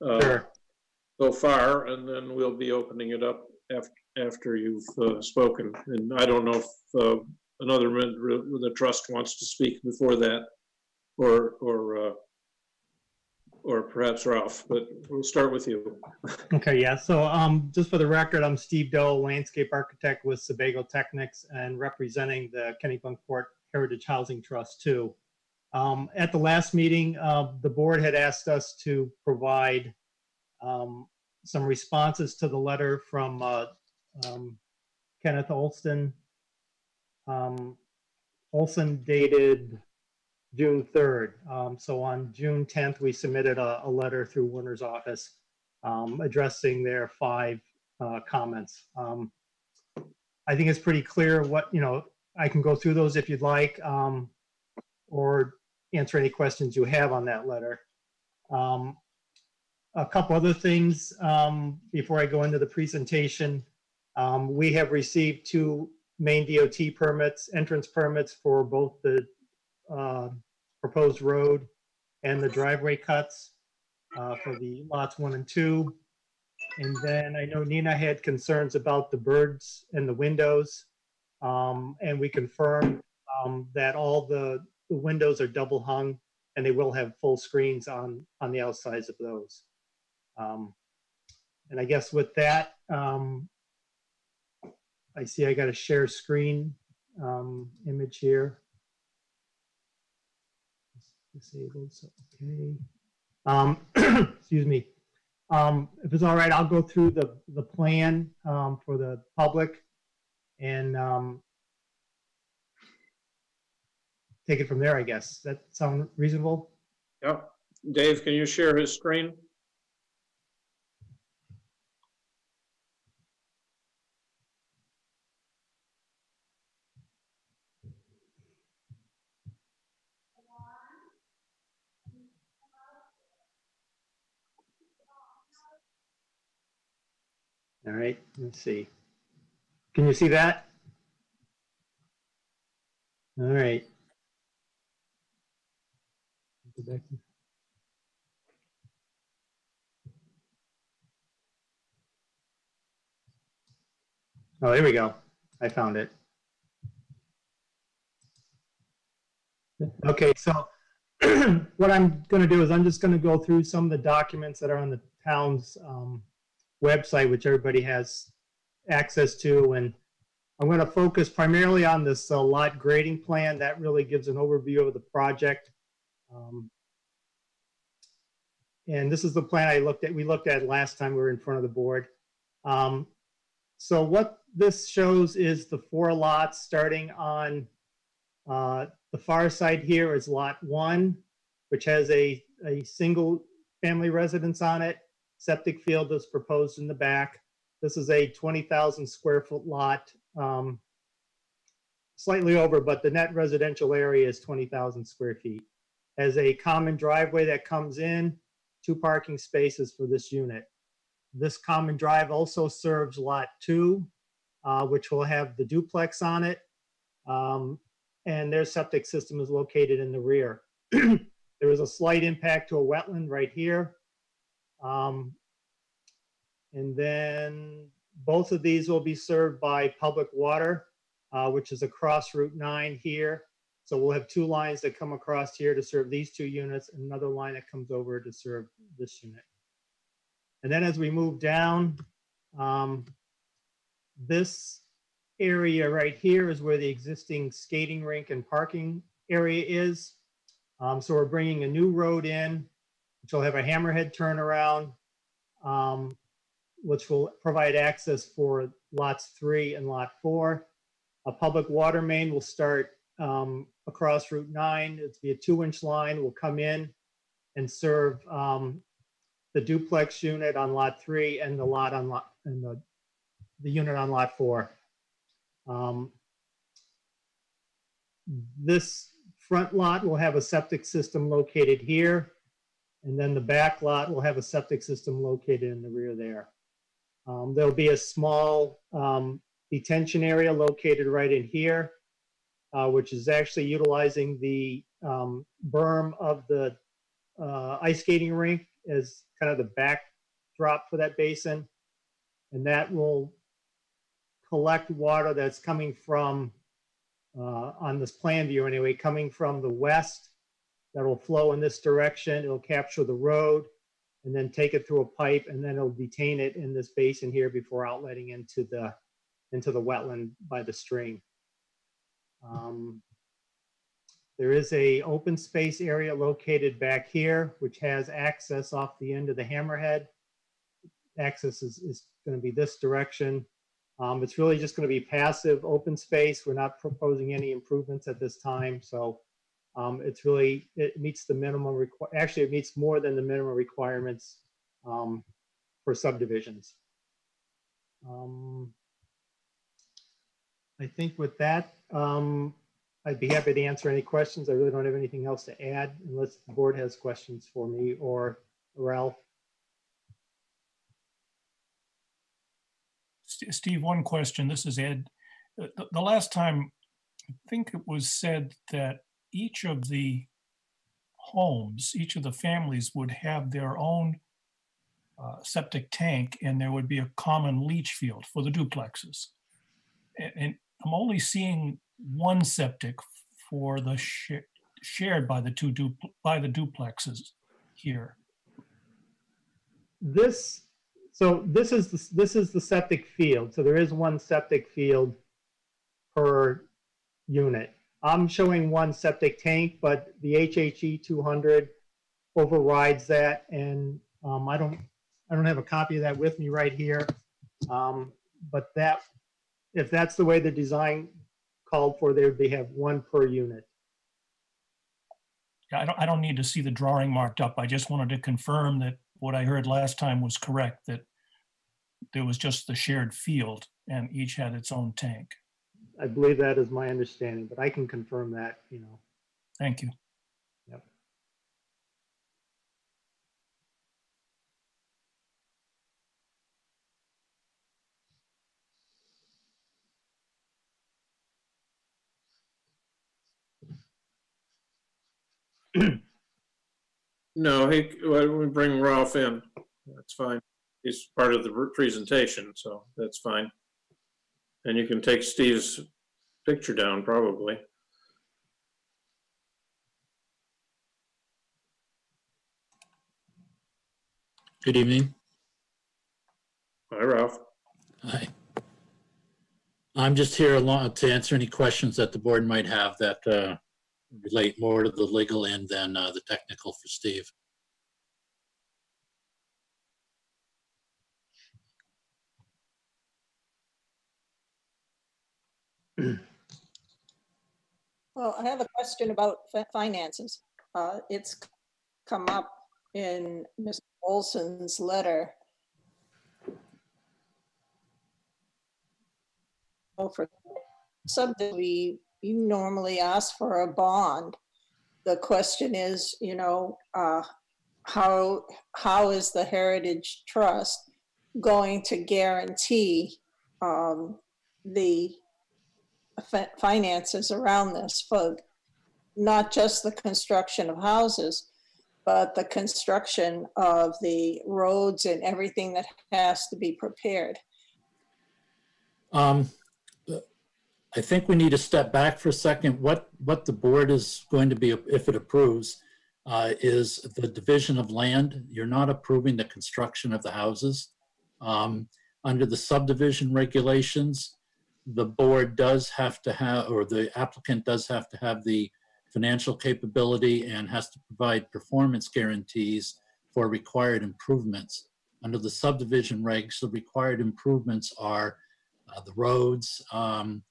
uh, Sure. so far, and then we'll be opening it up after, after you've uh, spoken. And I don't know if uh, another member of the trust wants to speak before that, or, or uh, or perhaps Ralph, but we'll start with you. Okay, yeah, so um, just for the record, I'm Steve Doe, landscape architect with Sebago Technics and representing the Kennebunkport Heritage Housing Trust too. Um, at the last meeting, uh, the board had asked us to provide um, some responses to the letter from uh, um, Kenneth Olson, Um, Olson dated June 3rd. Um, so on June 10th, we submitted a, a letter through Werner's office um, addressing their five uh, comments. Um, I think it's pretty clear what, you know, I can go through those if you'd like, um, or answer any questions you have on that letter. Um, a couple other things um, before I go into the presentation. We have received two Maine DOT permits, entrance permits for both the uh, proposed road and the driveway cuts uh, for the lots one and two. And then I know Nina had concerns about the birds and the windows. Um, and we confirmed um, that all the, the windows are double hung and they will have full screens on, on the outsides of those. Um, and I guess with that, um, I see I got a share screen um, image here. Disabled, so okay. Um, [CLEARS THROAT] excuse me. Um, if it's all right, I'll go through the, the plan um, for the public and um, take it from there, I guess. That sound reasonable? Yep. Dave, can you share his screen? All right, let's see. Can you see that? All right. Go back Oh, there we go. I found it. Okay, so [CLEARS THROAT] what I'm going to do is I'm just going to go through some of the documents that are on the town's um, website, which everybody has access to. And I'm going to focus primarily on this uh, lot grading plan. That really gives an overview of the project. Um, and this is the plan I looked at, we looked at last time we were in front of the board. Um, so what this shows is the four lots starting on uh, the far side here is lot one, which has a, a single family residence on it. Septic field is proposed in the back. This is a 20,000 square foot lot, um, slightly over, but the net residential area is 20,000 square feet. Has a common driveway that comes in, two parking spaces for this unit. This common drive also serves lot two, uh, which will have the duplex on it. Um, and their septic system is located in the rear. [CLEARS THROAT] there is a slight impact to a wetland right here. Um, and then both of these will be served by public water, uh, which is across Route 9 here. So we'll have two lines that come across here to serve these two units, another line that comes over to serve this unit. And then as we move down, um, this area right here is where the existing skating rink and parking area is. Um, so we're bringing a new road in, will have a hammerhead turnaround, um, which will provide access for lots three and lot four. A public water main will start um, across Route 9. It's be a two inch line, will come in and serve um, the duplex unit on lot three and the lot on lot, and the, the unit on lot four. Um, This front lot will have a septic system located here. And then the back lot will have a septic system located in the rear there. Um, There'll be a small um, detention area located right in here, uh, which is actually utilizing the um, berm of the uh, ice skating rink as kind of the backdrop for that basin. And that will collect water that's coming from, uh, on this plan view anyway, coming from the west that'll flow in this direction. It'll capture the road and then take it through a pipe and then it'll detain it in this basin here before outletting into the, into the wetland by the stream. Um, There is a open space area located back here, which has access off the end of the hammerhead. Access is, is going to be this direction. Um, It's really just going to be passive, open space. We're not proposing any improvements at this time, so um, it's really, it meets the minimum, requi- actually, it meets more than the minimum requirements um, for subdivisions. Um, I think with that, um, I'd be happy to answer any questions. I really don't have anything else to add unless the board has questions for me or Ralph. Steve, one question. This is Ed. The last time, I think it was said that each of the homes, each of the families would have their own uh, septic tank and there would be a common leach field for the duplexes. A- And I'm only seeing one septic for the sh- shared by the two du, by the duplexes here. This, so this is, the- this is the septic field. So there is one septic field per unit. I'm showing one septic tank, but the HHE 200 overrides that. And um, I don't, I don't have a copy of that with me right here. Um, But that, if that's the way the design called for, they would be, have one per unit. I don't, I don't need to see the drawing marked up. I just wanted to confirm that what I heard last time was correct, that there was just the shared field and each had its own tank. I believe that is my understanding, but I can confirm that, you know. Thank you. Yep. [CLEARS THROAT] No, he, why don't we bring Ralph in? That's fine. He's part of the presentation, so that's fine. And you can take Steve's picture down, probably. Good evening. Hi, Ralph. Hi. I'm just here along to answer any questions that the board might have that uh, relate more to the legal end than uh, the technical for Steve. Well, I have a question about fi- finances. Uh, It's come up in Mr. Olson's letter. Oh, For subdivision, we, you normally ask for a bond. The question is, you know, uh, how, how is the Heritage Trust going to guarantee um, the finances around this for not just the construction of houses, but the construction of the roads and everything that has to be prepared. Um, I think we need to step back for a second. What, what the board is going to be, if it approves, uh, is the division of land. You're not approving the construction of the houses. Um, Under the subdivision regulations, the board does have to have, or the applicant does have to have the financial capability and has to provide performance guarantees for required improvements. Under the subdivision regs, the required improvements are uh, the roads, um,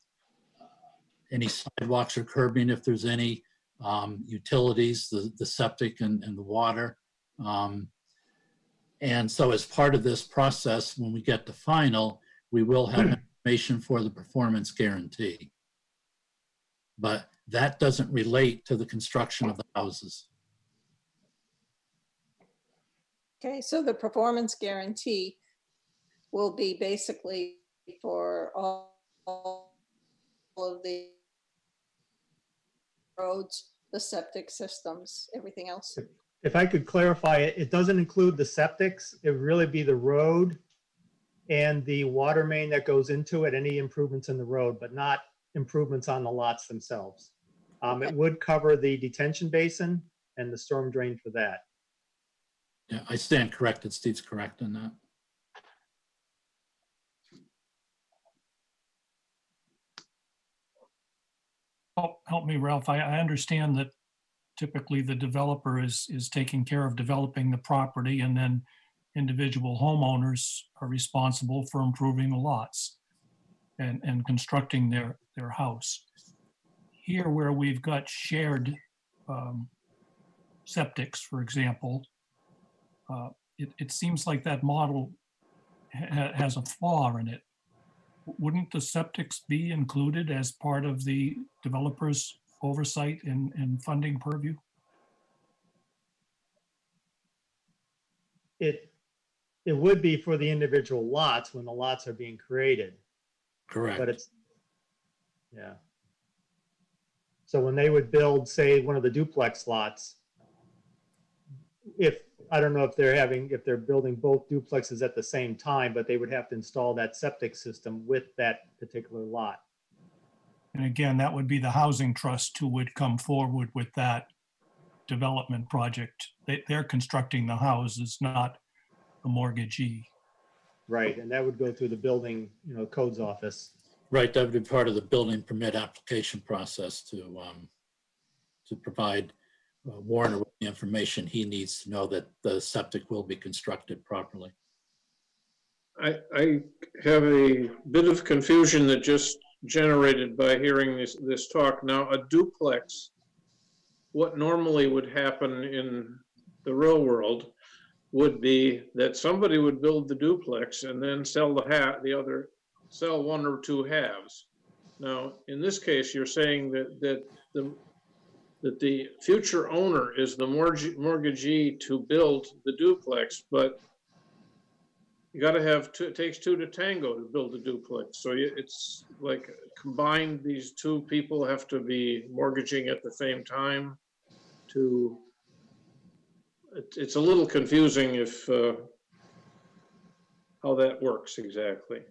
any sidewalks or curbing if there's any, um, utilities, the, the septic and, and the water. Um, and so as part of this process, when we get to final, we will have [CLEARS THROAT] information for the performance guarantee. But that doesn't relate to the construction of the houses. Okay, so the performance guarantee will be basically for all all of the roads, the septic systems, everything else. If I could clarify it, it doesn't include the septics. It would really be the road and the water main that goes into it, any improvements in the road, but not improvements on the lots themselves. Um, it would cover the detention basin and the storm drain for that. Yeah, I stand corrected. Steve's correct on that. Help, help me, Ralph. I, I understand that typically the developer is, is taking care of developing the property and then individual homeowners are responsible for improving the lots and, and constructing their, their house. Here where we've got shared um, septics, for example, uh, it, it seems like that model ha- has a flaw in it. Wouldn't the septics be included as part of the developer's oversight and, and funding purview? It, it would be for the individual lots when the lots are being created, Correct. but it's, yeah. So when they would build, say, one of the duplex lots, if, I don't know if they're having, if they're building both duplexes at the same time, but they would have to install that septic system with that particular lot. And again, that would be the housing trust who would come forward with that development project. They, they're constructing the houses, not the mortgagee. Right, and that would go through the building, you know, codes office. Right, that would be part of the building permit application process to, um, to provide uh, Werner with the information he needs to know that the septic will be constructed properly. I, I have a bit of confusion that just generated by hearing this, this talk. Now, a duplex, what normally would happen in the real world would be that somebody would build the duplex and then sell the hat, the other, sell one or two halves. Now, in this case, you're saying that, that the, that the future owner is the mortgage, mortgagee to build the duplex, but you gotta have, two. it takes two to tango to build a duplex. So it's like combined, these two people have to be mortgaging at the same time to, it's, it's a little confusing if, uh, how that works exactly.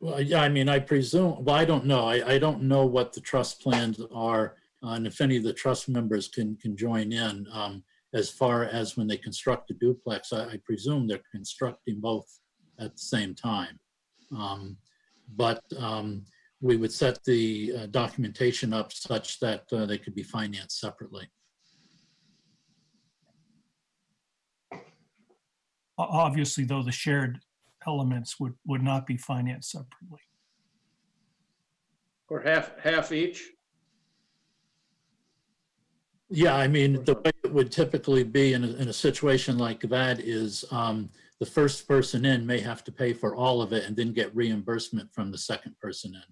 Well, yeah, I mean, I presume, well, I don't know. I, I don't know what the trust plans are. uh, And if any of the trust members can, can join in. Um, As far as when they construct a duplex, I, I presume they're constructing both at the same time. Um, But um, we would set the uh, documentation up such that uh, they could be financed separately. Obviously, though, the shared elements would, would not be financed separately. Or half, half each? Yeah, I mean, the way it would typically be in a, in a situation like that is um, the first person in may have to pay for all of it and then get reimbursement from the second person in.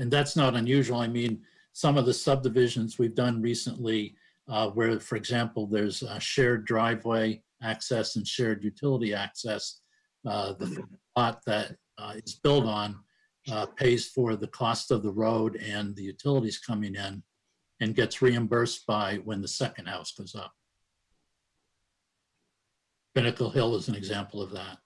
And that's not unusual. I mean, some of the subdivisions we've done recently uh, where, for example, there's a shared driveway access and shared utility access, uh, the lot that uh, is built on uh, pays for the cost of the road and the utilities coming in and gets reimbursed by when the second house goes up. Pinnacle Hill is an example of that.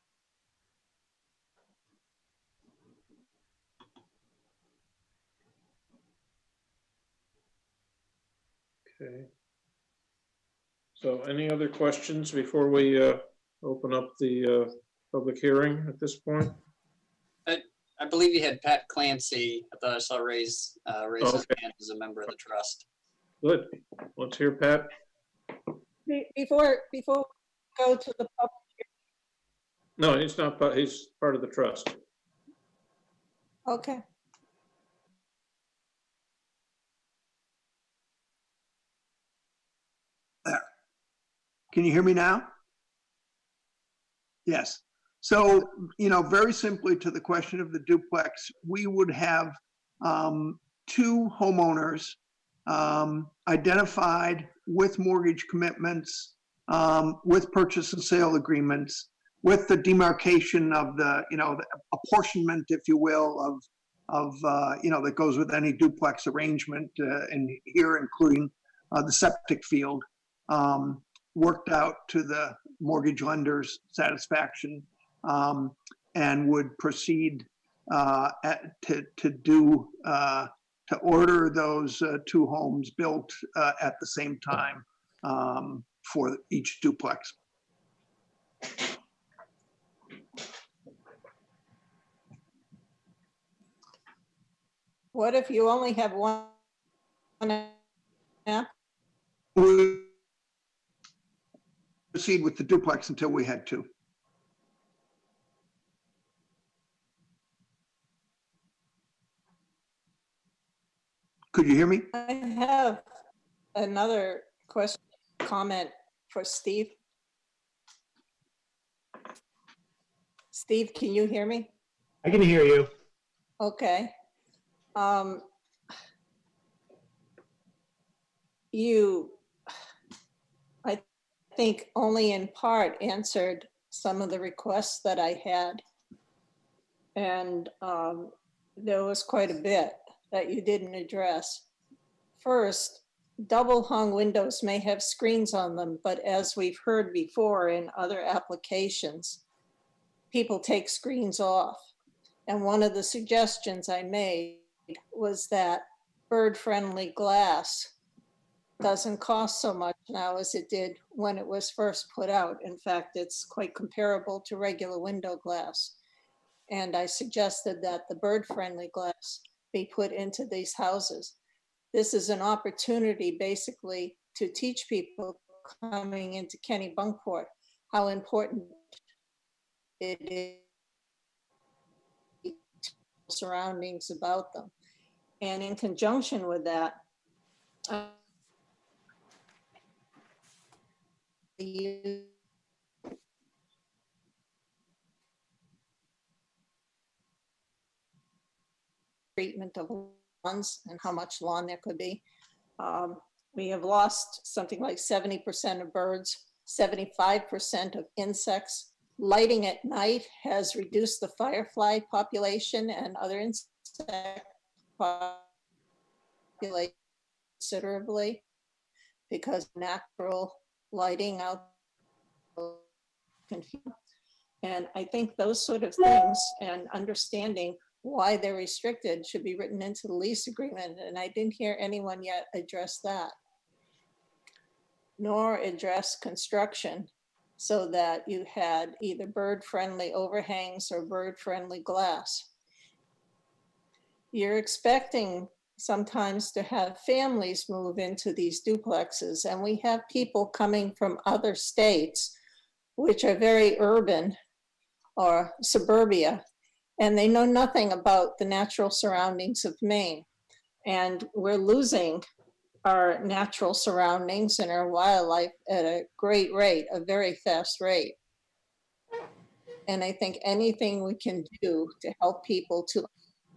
Okay. So any other questions before we uh, open up the uh, public hearing at this point? I believe you had Pat Clancy. I thought I saw raise, uh, raise his Okay. hand as a member of the trust. Good. Let's hear Pat. Be- Before, before we go to the public, No, he's not, part- he's part of the trust. okay. Can you hear me now? Yes. So, you know, very simply to the question of the duplex, we would have um, two homeowners um, identified with mortgage commitments, um, with purchase and sale agreements, with the demarcation of the, you know, the apportionment, if you will, of, of, uh, you know, that goes with any duplex arrangement, uh, and here including uh, the septic field. Um, worked out to the mortgage lender's satisfaction um, and would proceed uh, at- to, to do, uh, to order those uh, two homes built uh, at the same time um, for each duplex. What if you only have one? one app? We Proceed with the duplex until we had two. Could you hear me? I have another question, comment for Steve. Steve, can you hear me? I can hear you. Okay. Um, You, I think only in part answered some of the requests that I had. And um, there was quite a bit that you didn't address. First, double hung windows may have screens on them, but as we've heard before in other applications, people take screens off. And one of the suggestions I made was that bird-friendly glass doesn't cost so much now as it did when it was first put out. In fact, it's quite comparable to regular window glass. And I suggested that the bird-friendly glass be put into these houses. This is an opportunity basically to teach people coming into Kennebunkport how important it is surroundings about them. And in conjunction with that, the treatment of lawns and how much lawn there could be. Um, we have lost something like 70% of birds, 75% of insects. Lighting at night has reduced the firefly population and other insect population considerably because natural lighting out. And I think those sort of things and understanding why they're restricted should be written into the lease agreement. And I didn't hear anyone yet address that. Nor address construction so that you had either bird-friendly overhangs or bird-friendly glass. You're expecting sometimes to have families move into these duplexes. And we have people coming from other states, which are very urban or suburbia, and they know nothing about the natural surroundings of Maine. And we're losing our natural surroundings and our wildlife at a great rate, a very fast rate. And I think anything we can do to help people to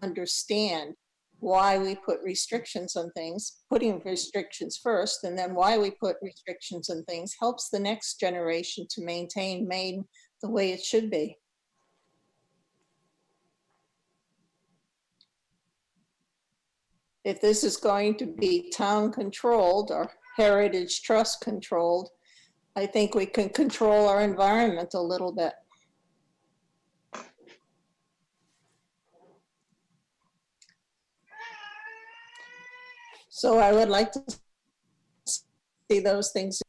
understand why we put restrictions on things, putting restrictions first, and then why we put restrictions on things helps the next generation to maintain Maine the way it should be. If this is going to be town controlled or heritage trust controlled, I think we can control our environment a little bit. So I would like to see those things.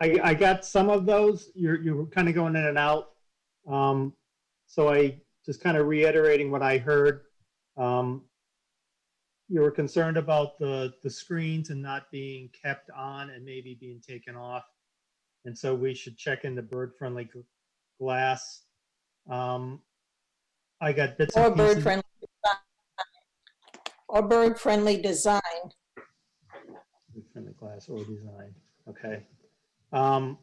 I, I got some of those. You're, you were kind of going in and out. Um, so I just kind of reiterating what I heard. Um, you were concerned about the, the screens and not being kept on and maybe being taken off. And so we should check into bird-friendly glass. Um, I got bits Or and pieces. Bird-friendly or bird-friendly design. Friendly glass or design, okay. Um,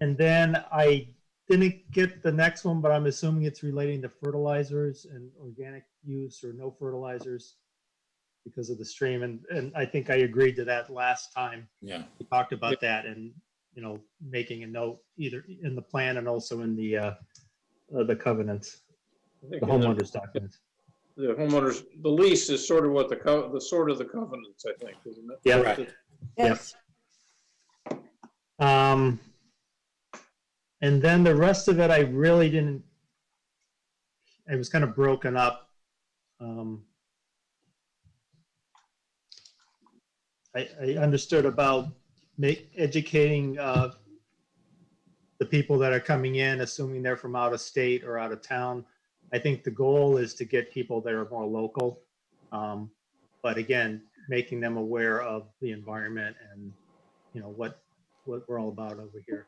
and then I didn't get the next one, but I'm assuming it's relating to fertilizers and organic use or no fertilizers because of the stream, and, and I think I agreed to that last time. Yeah. We talked about that and, you know, making a note either in the plan and also in the, uh, uh, the covenants, the think the- homeowners documents. The homeowners, the lease is sort of what the, co- the sort of the covenants, I think, isn't it? Yeah. Correct. Yes. Um, And then the rest of it, I really didn't, it was kind of broken up. Um, I, I understood about make, educating, uh, the people that are coming in, assuming they're from out of state or out of town. I think the goal is to get people that are more local. Um, but again, making them aware of the environment and, you know, what, what we're all about over here.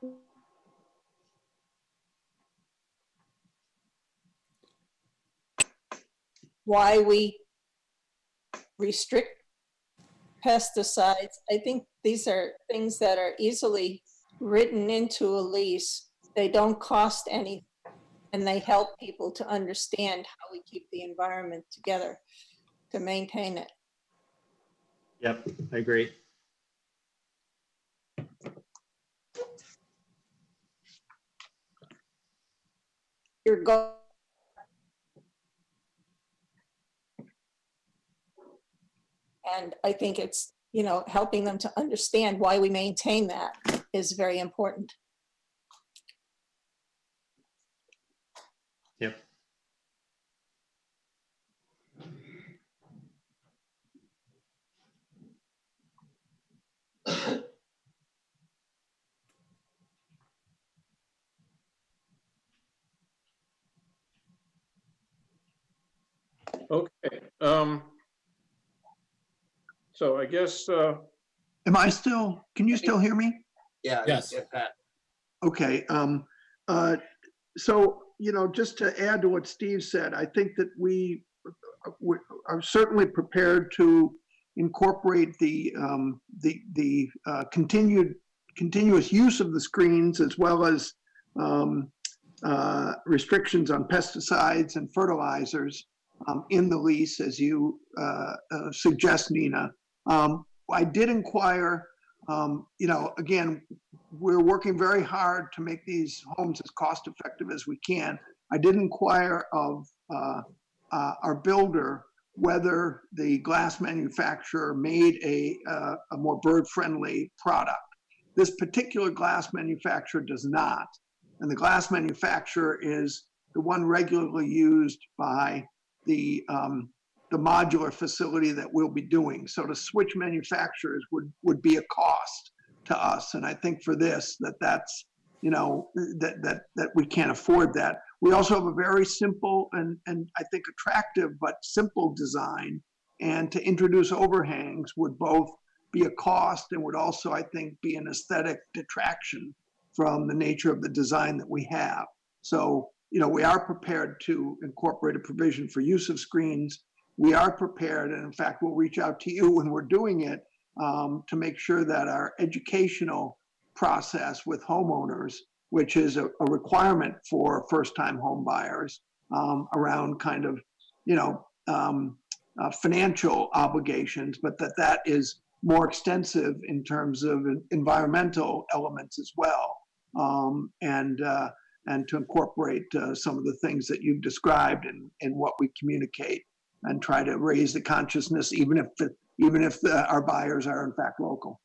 why we restrict pesticides. I think these are things that are easily written into a lease. They don't cost any, and they help people to understand how we keep the environment together to maintain it. Yep, I agree. Your goal. And I think it's, you know, helping them to understand why we maintain that is very important. Yep. Okay, um, so I guess, uh, Am I still, can you still hear me? Yeah. Yes. yeah, Pat. Okay, um, uh, so, you know, just to add to what Steve said, I think that we uh, we are certainly prepared to incorporate the, um, the, the, uh, continued, continuous use of the screens as well as, um, uh, restrictions on pesticides and fertilizers, um, in the lease, as you, uh, uh, suggest, Nina. Um, I did inquire, um, you know, again, we're working very hard to make these homes as cost effective as we can. I did inquire of uh, uh, our builder whether the glass manufacturer made a, uh, a more bird friendly product. This particular glass manufacturer does not. And the glass manufacturer is the one regularly used by the um, the modular facility that we'll be doing. So to switch manufacturers would, would be a cost to us. And I think for this, that that's, you know, that, that, that we can't afford that. We also have a very simple and, and I think attractive, but simple design. And to introduce overhangs would both be a cost and would also, I think, be an aesthetic detraction from the nature of the design that we have. So, you know, we are prepared to incorporate a provision for use of screens. We are prepared, and in fact, we'll reach out to you when we're doing it um, to make sure that our educational process with homeowners, which is a, a requirement for first-time home buyers um, around kind of, you know, um, uh, financial obligations, but that that is more extensive in terms of environmental elements as well, um, and uh, and to incorporate uh, some of the things that you've described in, in what we communicate and try to raise the consciousness, even if the, even if the, our buyers are in fact local.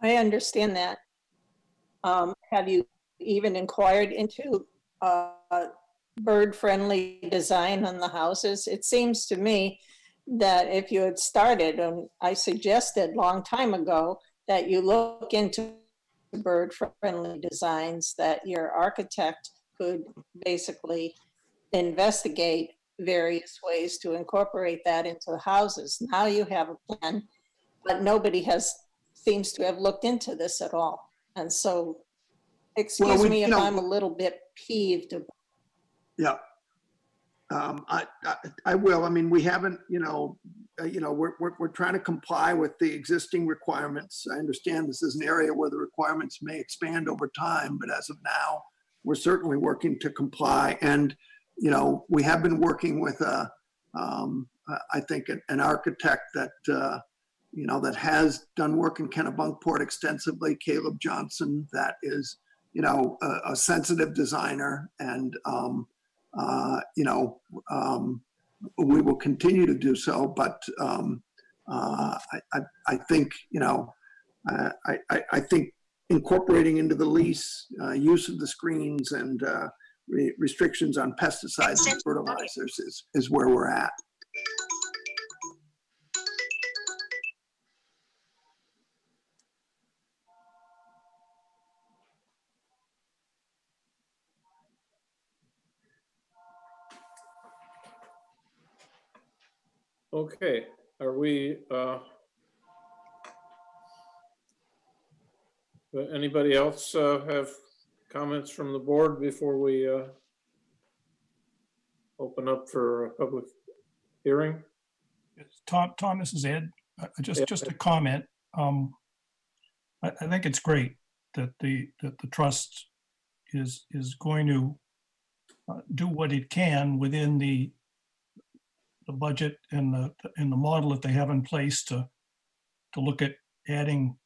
I understand that. Um, have you even inquired into uh, bird-friendly design on the houses? It seems to me that if you had started, and I suggested long time ago that you look into bird-friendly designs, that your architect could basically investigate various ways to incorporate that into the houses. Now you have a plan, but nobody has, seems to have looked into this at all. And so, excuse we- me if know- I'm a little bit peeved. ab- Yeah. Um, I, I, I will. I mean, we haven't, you know, uh, you know, we're, we're, we're trying to comply with the existing requirements. I understand this is an area where the requirements may expand over time, but as of now, we're certainly working to comply. And, you know, we have been working with a, um, uh, I think an, an architect that, uh, you know, that has done work in Kennebunkport extensively, Caleb Johnson, that is, you know, a, a sensitive designer and, um, uh, you know, um, we will continue to do so, but um, uh, I, I, I think, you know, uh, I, I, I think incorporating into the lease, uh, use of the screens and, uh, re- restrictions on pesticides and fertilizers is, is where we're at. Okay, are we, uh, uh, anybody else uh, have comments from the board before we uh, open up for a public hearing? Tom, Tom, this is Ed. Uh, Yeah. Just, just a comment. Um, I, I think it's great that the, that the trust is, is going to uh, do what it can within the, the budget and the, and the model that they have in place to, to look at adding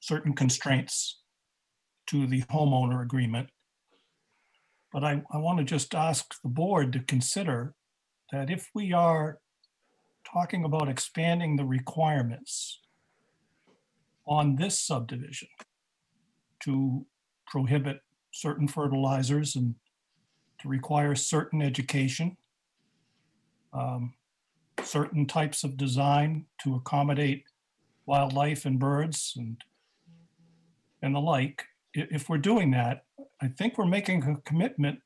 certain constraints to the homeowner agreement. But I, I want to just ask the board to consider that if we are talking about expanding the requirements on this subdivision to prohibit certain fertilizers and to require certain education, um, certain types of design to accommodate wildlife and birds and and the like. If we're doing that, I think we're making a commitment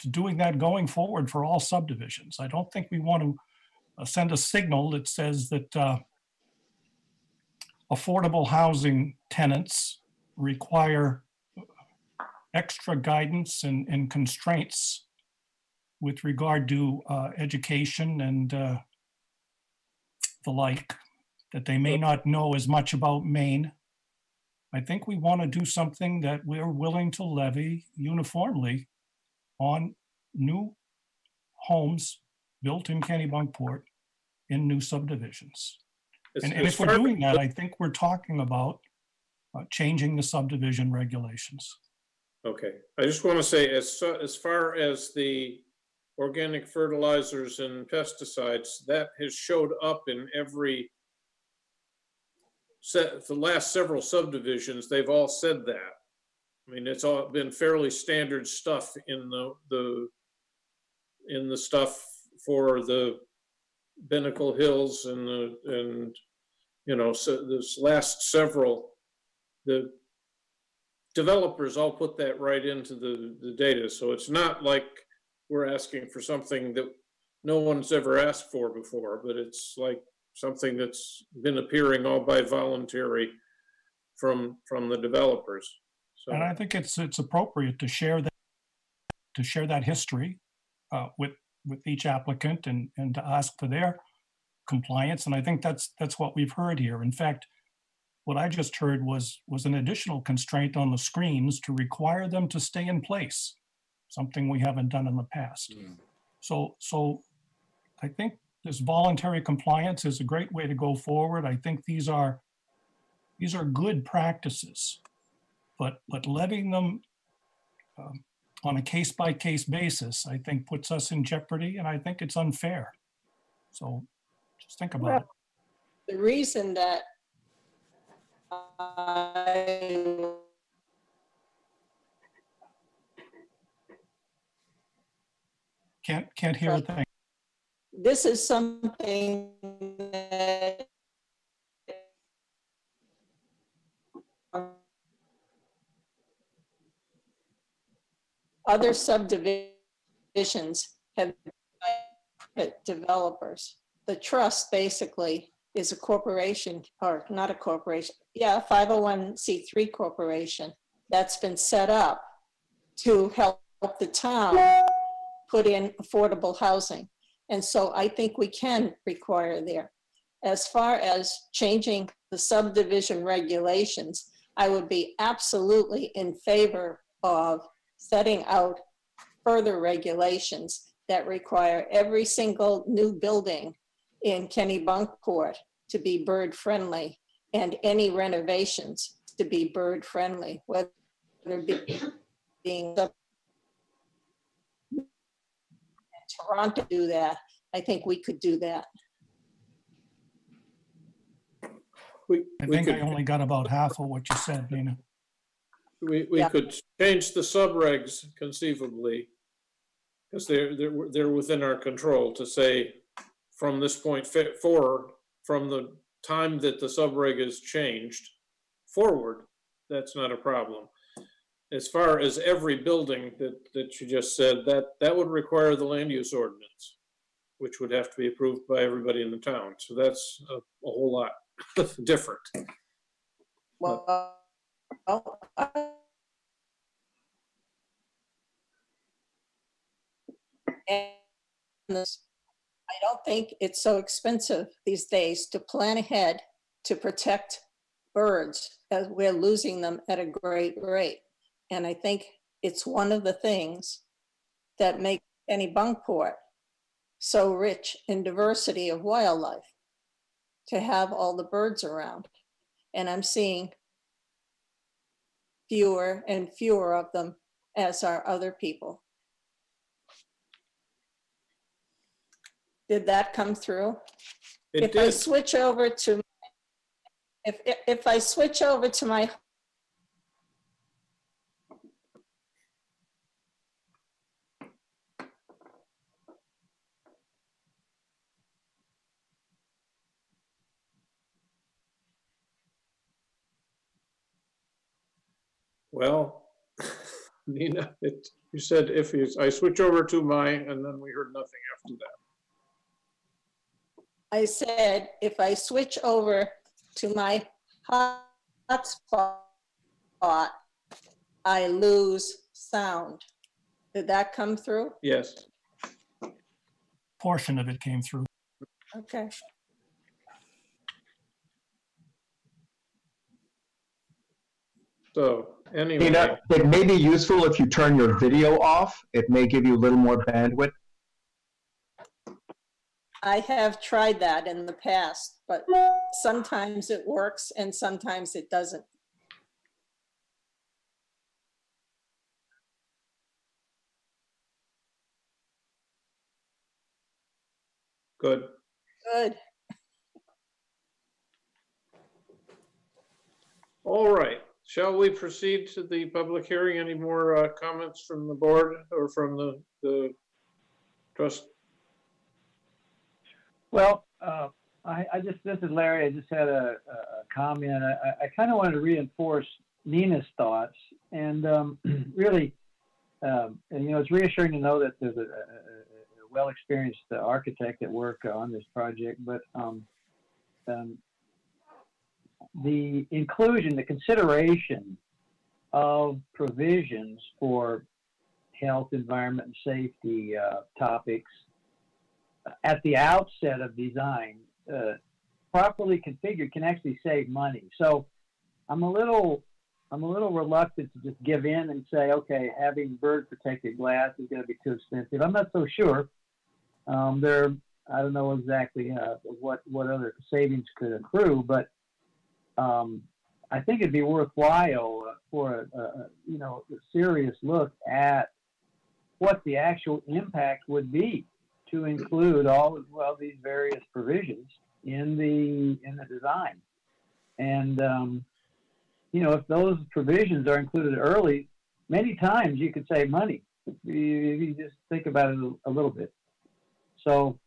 to doing that going forward for all subdivisions. I don't think we want to uh, send a signal that says that uh, affordable housing tenants require extra guidance and, and constraints with regard to uh, education and uh, the like, that they may not know as much about Maine. I think we want to do something that we're willing to levy uniformly on new homes built in Kennebunkport in new subdivisions. And, and if we're doing that, I think we're talking about uh, changing the subdivision regulations. Okay, I just want to say, as, so- as far as the organic fertilizers and pesticides, that has showed up in every set, the last several subdivisions, they've all said that. I mean, it's all been fairly standard stuff in the, the, in the stuff for the Binnacle Hills and the, and, you know, so this last several, the developers all put that right into the, the data. So it's not like we're asking for something that no one's ever asked for before, but it's like something that's been appearing all by voluntary from, from the developers. So, And I think it's, it's appropriate to share that, to share that history uh, with, with each applicant and, and to ask for their compliance. And I think that's, that's what we've heard here. In fact, what I just heard was, was an additional constraint on the screens to require them to stay in place, something we haven't done in the past. So, so I think this voluntary compliance is a great way to go forward. I think these are, these are good practices. But, but letting them um, on a case-by-case basis, I think puts us in jeopardy and I think it's unfair. So just think about it. The reason that I Can't, can't hear a thing. this is something that other subdivisions have developers. The trust basically is a corporation, or not a corporation, yeah, 501c3 corporation that's been set up to help the town put in affordable housing. And so I think we can require there. As far as changing the subdivision regulations, I would be absolutely in favor of setting out further regulations that require every single new building in Kenny Kennebunkport to be bird friendly and any renovations to be bird friendly, whether it be being Toronto do that. I think we could do that. we, I we think I could, only got about half of what you said, Nina. We, we Yeah. could change the subregs conceivably. Because they're, they're, they're within our control to say, from this point fa- forward, from the time that the subreg is changed forward, that's not a problem. As far as every building that, that you just said, that, that would require the land use ordinance, which would have to be approved by everybody in the town. So that's a, a whole lot [LAUGHS] different. Well, and this, I don't think it's so expensive these days to plan ahead to protect birds as we're losing them at a great rate. And I think it's one of the things that make Kennebunkport so rich in diversity of wildlife to have all the birds around. And I'm seeing fewer and fewer of them as are other people. Did that come through? It If I switch over to, if- if I switch over to my Well, [LAUGHS] Nina, it, you said if you, I switch over to my, and then we heard nothing after that. I said, if I switch over to my hotspot, I lose sound. Did that come through? Yes, Portion of it came through. Okay. so anyway, Nina, it may be useful if you turn your video off. It may give you a little more bandwidth. I have tried that in the past, but sometimes it works and sometimes it doesn't. good. Good. All right, shall we proceed to the public hearing? Any more uh, comments from the board or from the, the trust? Well, uh, I, I just, this is Larry, I just had a, a comment. I, I kind of wanted to reinforce Nina's thoughts and um, [CLEARS THROAT] really, um, and you know, it's reassuring to know that there's a, a, a well-experienced uh, architect at work on this project, but um, um, the inclusion, the consideration of provisions for health, environment, and safety uh, topics at the outset of design, uh, properly configured can actually save money. So I'm a little, I'm a little reluctant to just give in and say, okay, having bird protected glass is going to be too expensive. I'm not so sure. Um, there, I don't know exactly uh, what what other savings could accrue, but um, I think it'd be worthwhile for a, a you know a serious look at what the actual impact would be to include all well these various provisions in the in the design. And um, you know if those provisions are included early many times you could save money if you, just think about it a little bit. So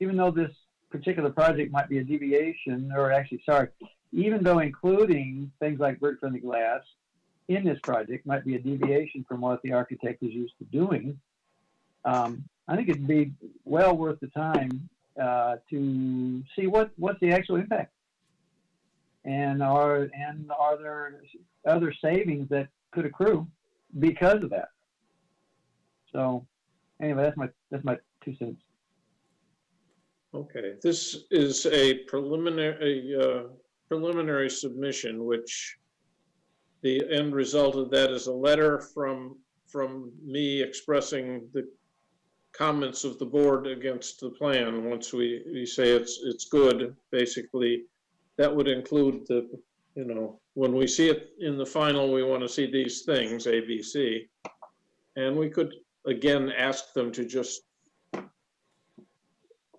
even though this particular project might be a deviation or actually sorry even though including things like brick bird friendly glass in this project might be a deviation from what the architect is used to doing um, I think it'd be well worth the time uh, to see what what's the actual impact, and are and are there other savings that could accrue because of that. So, anyway, that's my that's my two cents. Okay, this is a preliminary, uh, preliminary submission, which the end result of that is a letter from, from me expressing the comments of the board against the plan. Once we, we say it's, it's good, basically, that would include the, you know, when we see it in the final, we want to see these things, A, B, C. And we could, again, ask them to just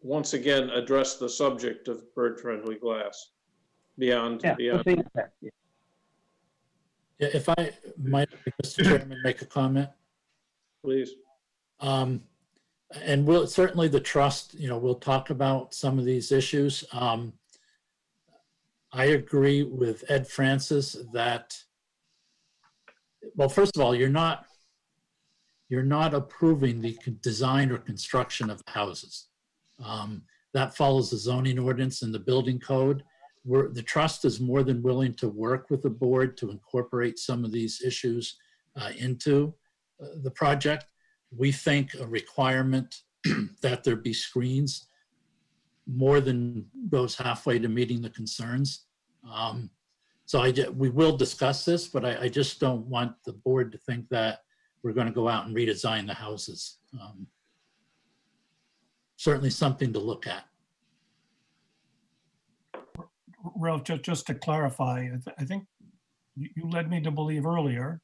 once again address the subject of bird-friendly glass beyond, Yeah, beyond. what's? Yeah. Yeah, If I might, Mr. Chairman, make a comment? Please. Um, And we'll, certainly the trust, you know, we'll talk about some of these issues. Um, I agree with Ed Francis that, well, first of all, you're not, you're not approving the design or construction of houses. Um, That follows the zoning ordinance and the building code. Where the trust is more than willing to work with the board to incorporate some of these issues uh, into uh, the project. We think a requirement [CLEARS THROAT] that there be screens more than goes halfway to meeting the concerns. Um, So I, we will discuss this, but I, I just don't want the board to think that we're going to go out and redesign the houses. Um, Certainly something to look at. Ralph, just, just to clarify, I th- I think you, you led me to believe earlier,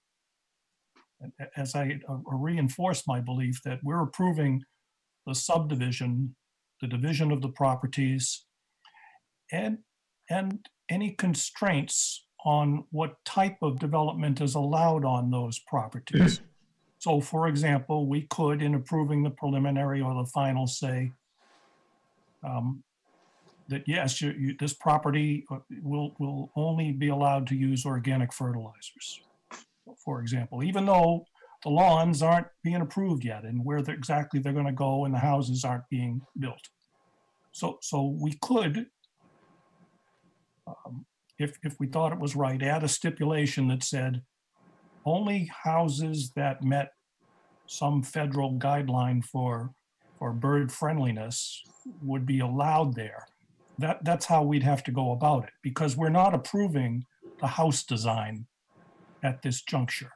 as I uh, reinforced my belief that we're approving the subdivision, the division of the properties, and, and any constraints on what type of development is allowed on those properties. [CLEARS THROAT] So for example, we could, in approving the preliminary or the final, say, um, that yes, you, you, this property uh, will, will only be allowed to use organic fertilizers, for example, even though the lawns aren't being approved yet and where they're, exactly they're gonna go and the houses aren't being built. So, so we could, um, if, if we thought it was right, add a stipulation that said only houses that met some federal guideline for, for bird friendliness would be allowed there. That, that's how we'd have to go about it, because we're not approving the house design at this juncture.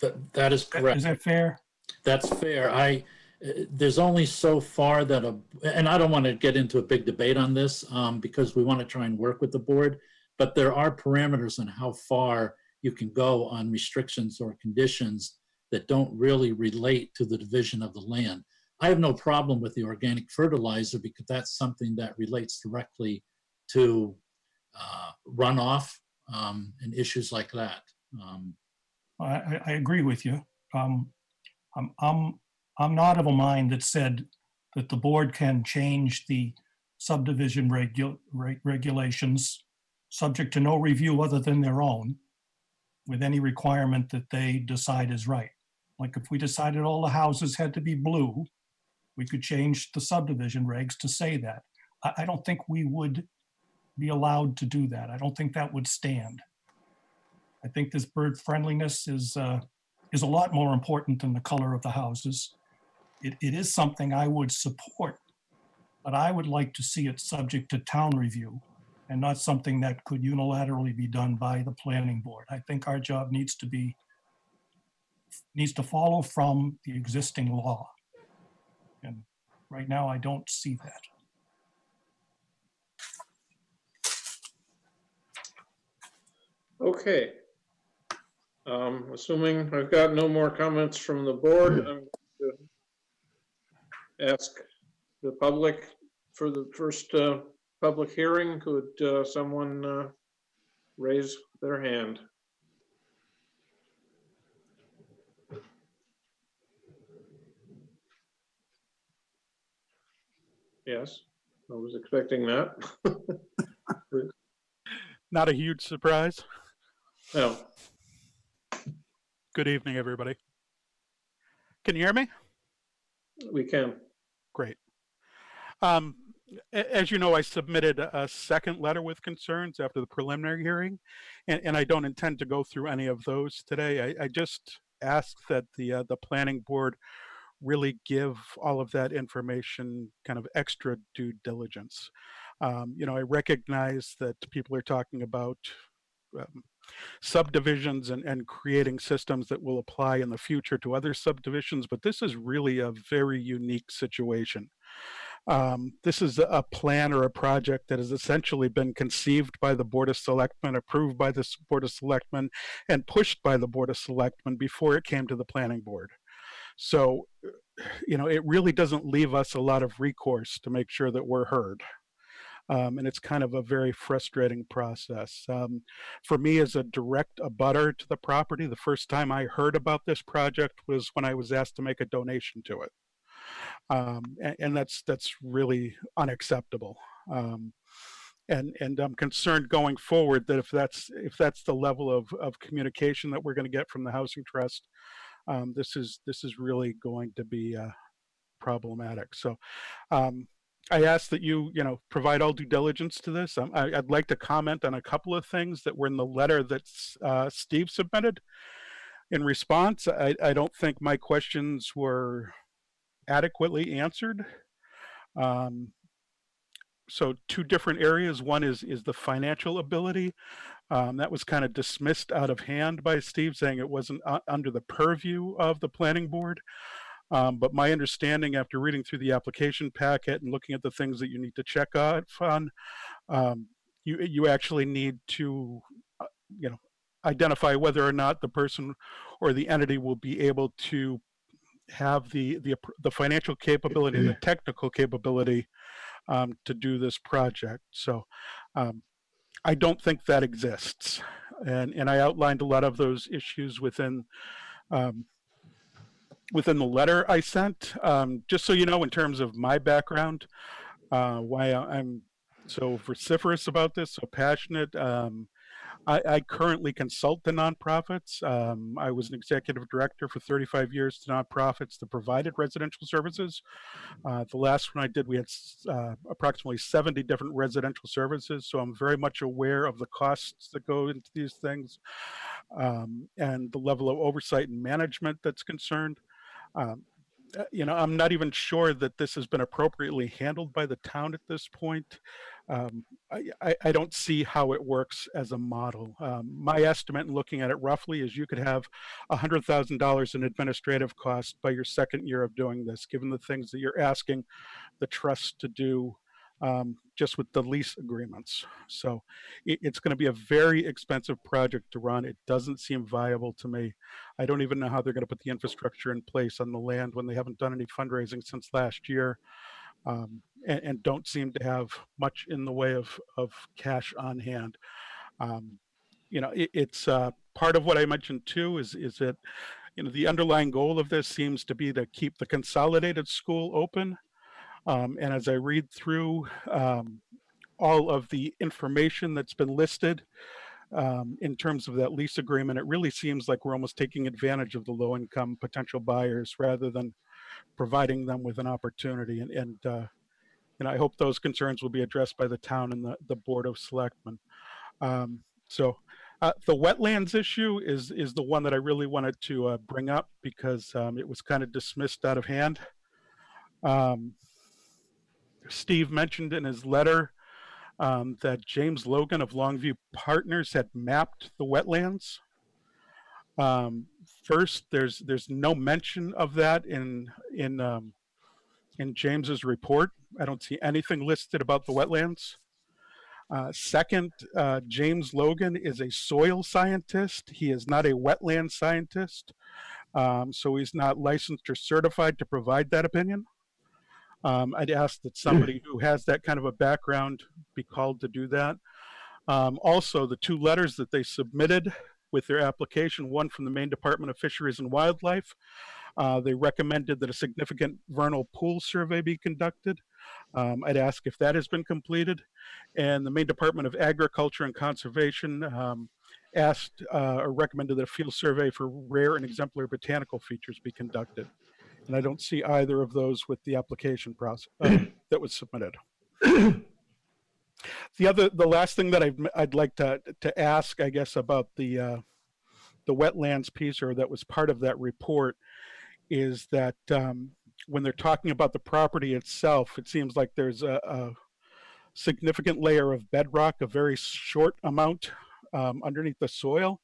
That, that is correct. Is that fair? That's fair. I, uh, there's only so far that a, and I don't want to get into a big debate on this um, because we want to try and work with the board, but there are parameters on how far you can go on restrictions or conditions that don't really relate to the division of the land. I have no problem with the organic fertilizer because that's something that relates directly to uh, runoff um, and issues like that. Um, I, I, agree with you. Um, I'm, I'm, I'm not of a mind that said that the board can change the subdivision regu, reg- regulations subject to no review other than their own with any requirement that they decide is right. Like if we decided all the houses had to be blue, we could change the subdivision regs to say that. I, I don't think we would be allowed to do that. I don't think that would stand. I think this bird friendliness is, uh, is a lot more important than the color of the houses. It, it is something I would support, but I would like to see it subject to town review and not something that could unilaterally be done by the planning board. I think our job needs to be, needs to follow from the existing law. And right now, I don't see that. Okay. Um, assuming I've got no more comments from the board, I'm going to ask the public for the first, uh, public hearing. Could, uh, someone, uh, raise their hand? Yes, I was expecting that. [LAUGHS] Not a huge surprise. No. Good evening, everybody. Can you hear me? We can. Great. Um, as you know, I submitted a second letter with concerns after the preliminary hearing, and, and I don't intend to go through any of those today. I, I just ask that the uh, the planning board really give all of that information kind of extra due diligence. Um, you know, I recognize that people are talking about um, subdivisions and, and creating systems that will apply in the future to other subdivisions, but this is really a very unique situation. Um, this is a plan or a project that has essentially been conceived by the Board of Selectmen, approved by the Board of Selectmen, and pushed by the Board of Selectmen before it came to the Planning Board. So, you know, it really doesn't leave us a lot of recourse to make sure that we're heard. Um, and it's kind of a very frustrating process. Um, for me, as a direct abutter to the property, the first time I heard about this project was when I was asked to make a donation to it. Um, and, and, that's that's really unacceptable. Um, and and I'm concerned going forward that if that's if that's the level of, of communication that we're going to get from the housing trust, um, this is this is really going to be uh, problematic. So um, I ask that you, you know, provide all due diligence to this. Um, I, would like to comment on a couple of things that were in the letter that uh, Steve submitted. In response, I, I, don't think my questions were adequately answered. Um, so two different areas. One is is the financial ability. Um, that was kind of dismissed out of hand by Steve, saying it wasn't uh, under the purview of the planning board. Um, but my understanding after reading through the application packet and looking at the things that you need to check out on, um, you, you actually need to, uh, you know, identify whether or not the person or the entity will be able to have the, the, the financial capability and the technical capability um, to do this project. So um, I don't think that exists. And, and I outlined a lot of those issues within um, within the letter I sent. Um, just so you know, in terms of my background, uh, why I'm so vociferous about this, so passionate. Um, I, I, currently consult the nonprofits. Um, I was an executive director for 35 years to nonprofits that provided residential services. Uh, the last one I did, we had uh, approximately 70 different residential services, so I'm very much aware of the costs that go into these things um, and the level of oversight and management that's concerned. Um, you know, I'm not even sure that this has been appropriately handled by the town at this point. Um, I, I, don't see how it works as a model. Um, my estimate looking at it roughly is you could have $100,000 in administrative costs by your second year of doing this, given the things that you're asking the trust to do um, just with the lease agreements. So it, it's going to be a very expensive project to run. It doesn't seem viable to me. I don't even know how they're going to put the infrastructure in place on the land when they haven't done any fundraising since last year. Um, and, and, don't seem to have much in the way of, of cash on hand. Um, you know, it, it's uh, part of what I mentioned too is is that you know the underlying goal of this seems to be to keep the consolidated school open um, and as I read through um, all of the information that's been listed um, in terms of that lease agreement, it really seems like we're almost taking advantage of the low income potential buyers rather than providing them with an opportunity. And, and uh, and I hope those concerns will be addressed by the town and the, the Board of Selectmen. Um, so uh, the wetlands issue is is the one that I really wanted to uh, bring up because um, it was kind of dismissed out of hand. Um, Steve mentioned in his letter um, that James Logan of Longview Partners had mapped the wetlands. Um, first, there's there's no mention of that in in um, in James's report. I don't see anything listed about the wetlands. Uh, second, uh, James Logan is a soil scientist. He is not a wetland scientist, um, so he's not licensed or certified to provide that opinion. Um, I'd ask that [CLEARS THROAT] somebody who has that kind of a background be called to do that. Um, also, the two letters that they submitted with their application, one from the Maine Department of Fisheries and Wildlife, uh, they recommended that a significant vernal pool survey be conducted. Um, I'd ask if that has been completed. And the Maine Department of Agriculture and Conservation um, asked uh, or recommended that a field survey for rare and exemplary botanical features be conducted and I don't see either of those with the application process uh, [CLEARS THROAT] that was submitted. the other, the last thing that I'd, I'd like to to ask, I guess, about the uh, the wetlands piece, or that was part of that report, is that um, when they're talking about the property itself, it seems like there's a, a significant layer of bedrock, a very short amount um, underneath the soil,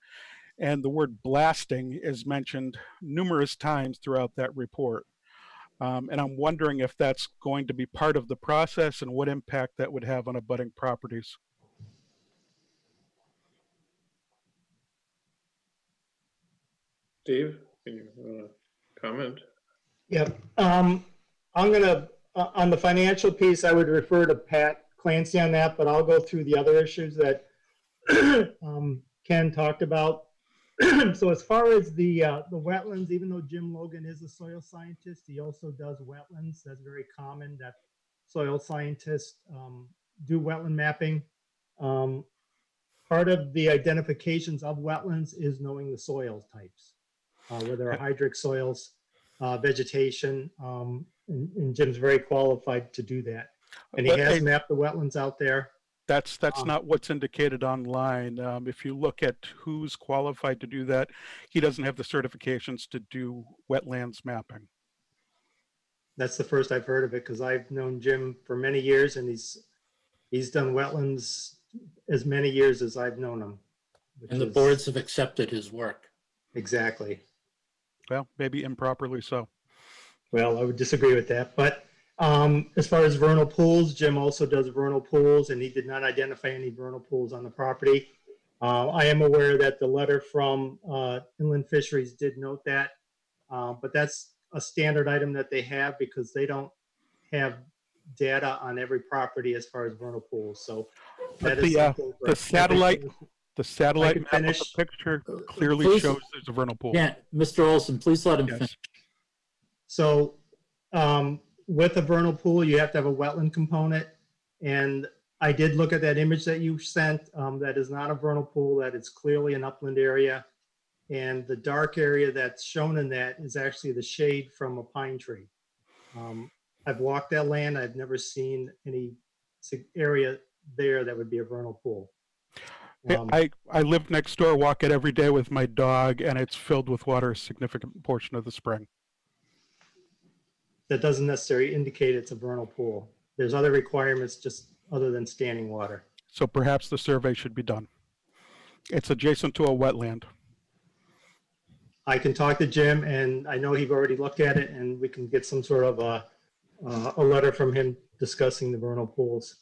and the word blasting is mentioned numerous times throughout that report. Um, and I'm wondering if that's going to be part of the process and what impact that would have on abutting properties. Steve, can you uh, comment? Yeah, um, I'm gonna, uh, on the financial piece, I would refer to Pat Clancy on that, but I'll go through the other issues that [CLEARS THROAT] um, Ken talked about. [CLEARS THROAT] so as far as the uh, the wetlands, even though Jim Logan is a soil scientist, he also does wetlands. That's very common that soil scientists um, do wetland mapping. Um, part of the identifications of wetlands is knowing the soil types, uh, whether are hydric soils, uh, vegetation, um, and, and Jim's very qualified to do that. And he But, has mapped the wetlands out there. That's, that's Um, not what's indicated online. Um, if you look at who's qualified to do that, he doesn't have the certifications to do wetlands mapping. That's the first I've heard of it because I've known Jim for many years and he's he's done wetlands as many years as I've known him. And the is- boards have accepted his work. Exactly. Well, maybe improperly so. Well, I would disagree with that, but um, as far as vernal pools, Jim also does vernal pools and he did not identify any vernal pools on the property. Uh, I am aware that the letter from uh, Inland Fisheries did note that, uh, but that's a standard item that they have because they don't have data on every property as far as vernal pools, so. But that is the, uh, something the satellite, the satellite can map of the picture clearly Please- shows there's a vernal pool. Yeah, Mr. Olson, please let him Yes. finish. So um, with a vernal pool, you have to have a wetland component. And I did look at that image that you sent. Um, that is not a vernal pool, that is clearly an upland area. And the dark area that's shown in that is actually the shade from a pine tree. Um, I've walked that land. I've never seen any area there that would be a vernal pool. Um, I, I live next door, walk it every day with my dog, and it's filled with water a significant portion of the spring. That doesn't necessarily indicate it's a vernal pool. There's other requirements just other than standing water. So perhaps the survey should be done. It's adjacent to a wetland. I can talk to Jim and I know he've already looked at it and we can get some sort of a, uh, a letter from him discussing the vernal pools.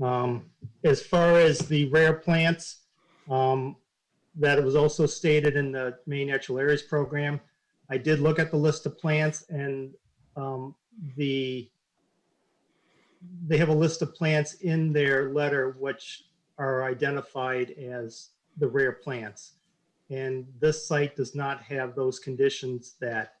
Um, as far as the rare plants, um, that was also stated in the Maine Natural Areas Program. I did look at the list of plants and, um, the, they have a list of plants in their letter which are identified as the rare plants. And this site does not have those conditions that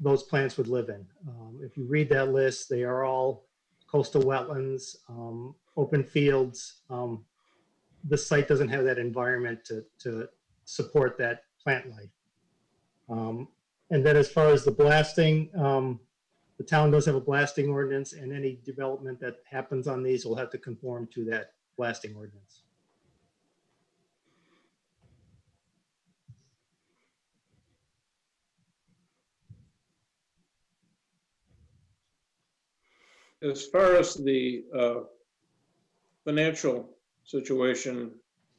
those plants would live in. Um, If you read that list, they are all coastal wetlands, um, open fields. Um, This site doesn't have that environment to, to support that plant life. And then as far as the blasting, um, the town does have a blasting ordinance and any development that happens on these will have to conform to that blasting ordinance. As far as the uh, financial situation,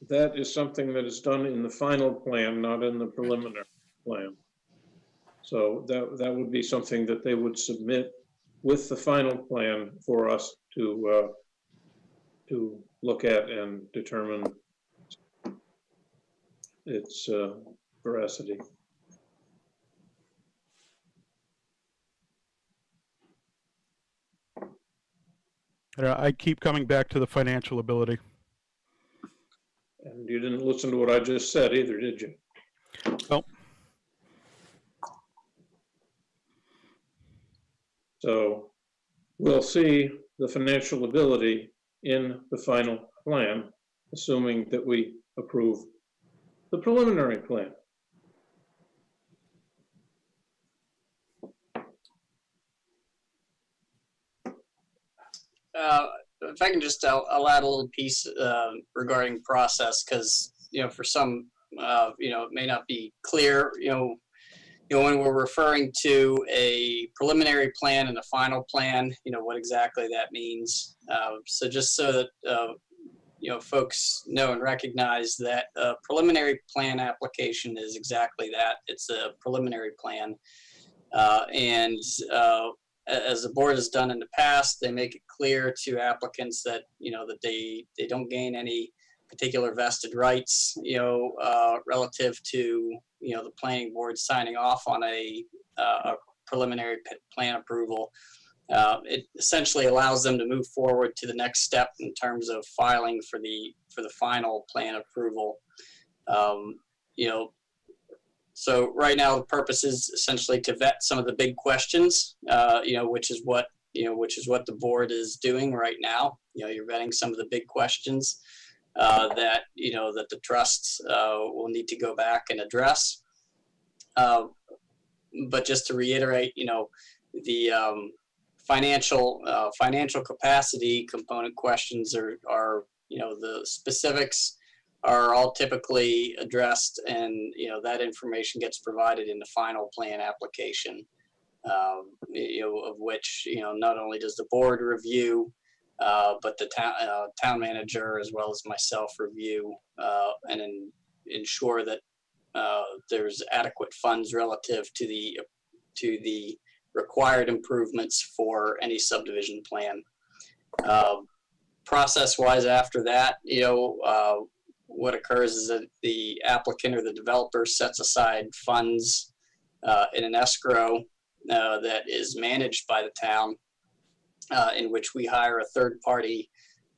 that is something that is done in the final plan, not in the preliminary plan. So that, that would be something that they would submit with the final plan for us to, uh, to look at and determine its uh, veracity. I keep coming back to the financial ability. And you didn't listen to what I just said either, did you? Nope. So we'll see the financial ability in the final plan, assuming that we approve the preliminary plan. Uh, if I can just, I'll, I'll add a little piece uh, regarding process because you know for some, uh, you know, it may not be clear. You know, you know when we're referring to a preliminary plan and a final plan, you know what exactly that means. Uh, so just so that uh, you know folks know and recognize that a preliminary plan application is exactly that. It's a preliminary plan. Uh, and uh, as the board has done in the past, they make it clear to applicants that, you know, that they, they don't gain any particular vested rights, you know, uh, relative to, you know, the planning board signing off on a, uh, a preliminary plan approval. uh, it essentially allows them to move forward to the next step in terms of filing for the for the final plan approval. Um, you know, so right now the purpose is essentially to vet some of the big questions. Uh, you know, which is what you know, which is what the board is doing right now. You know, you're vetting some of the big questions uh, that you know that the trusts uh, will need to go back and address. Uh, but just to reiterate, you know, the um, financial uh, financial capacity component questions are are you know the specifics are all typically addressed and you know that information gets provided in the final plan application um, you know of which you know not only does the board review uh, but the town uh, town manager as well as myself review uh, and in, ensure that uh, there's adequate funds relative to the to the required improvements for any subdivision plan. Uh, Process-wise, after that, you know, what occurs is that the applicant or the developer sets aside funds in an escrow that is managed by the town, uh, in which we hire a third-party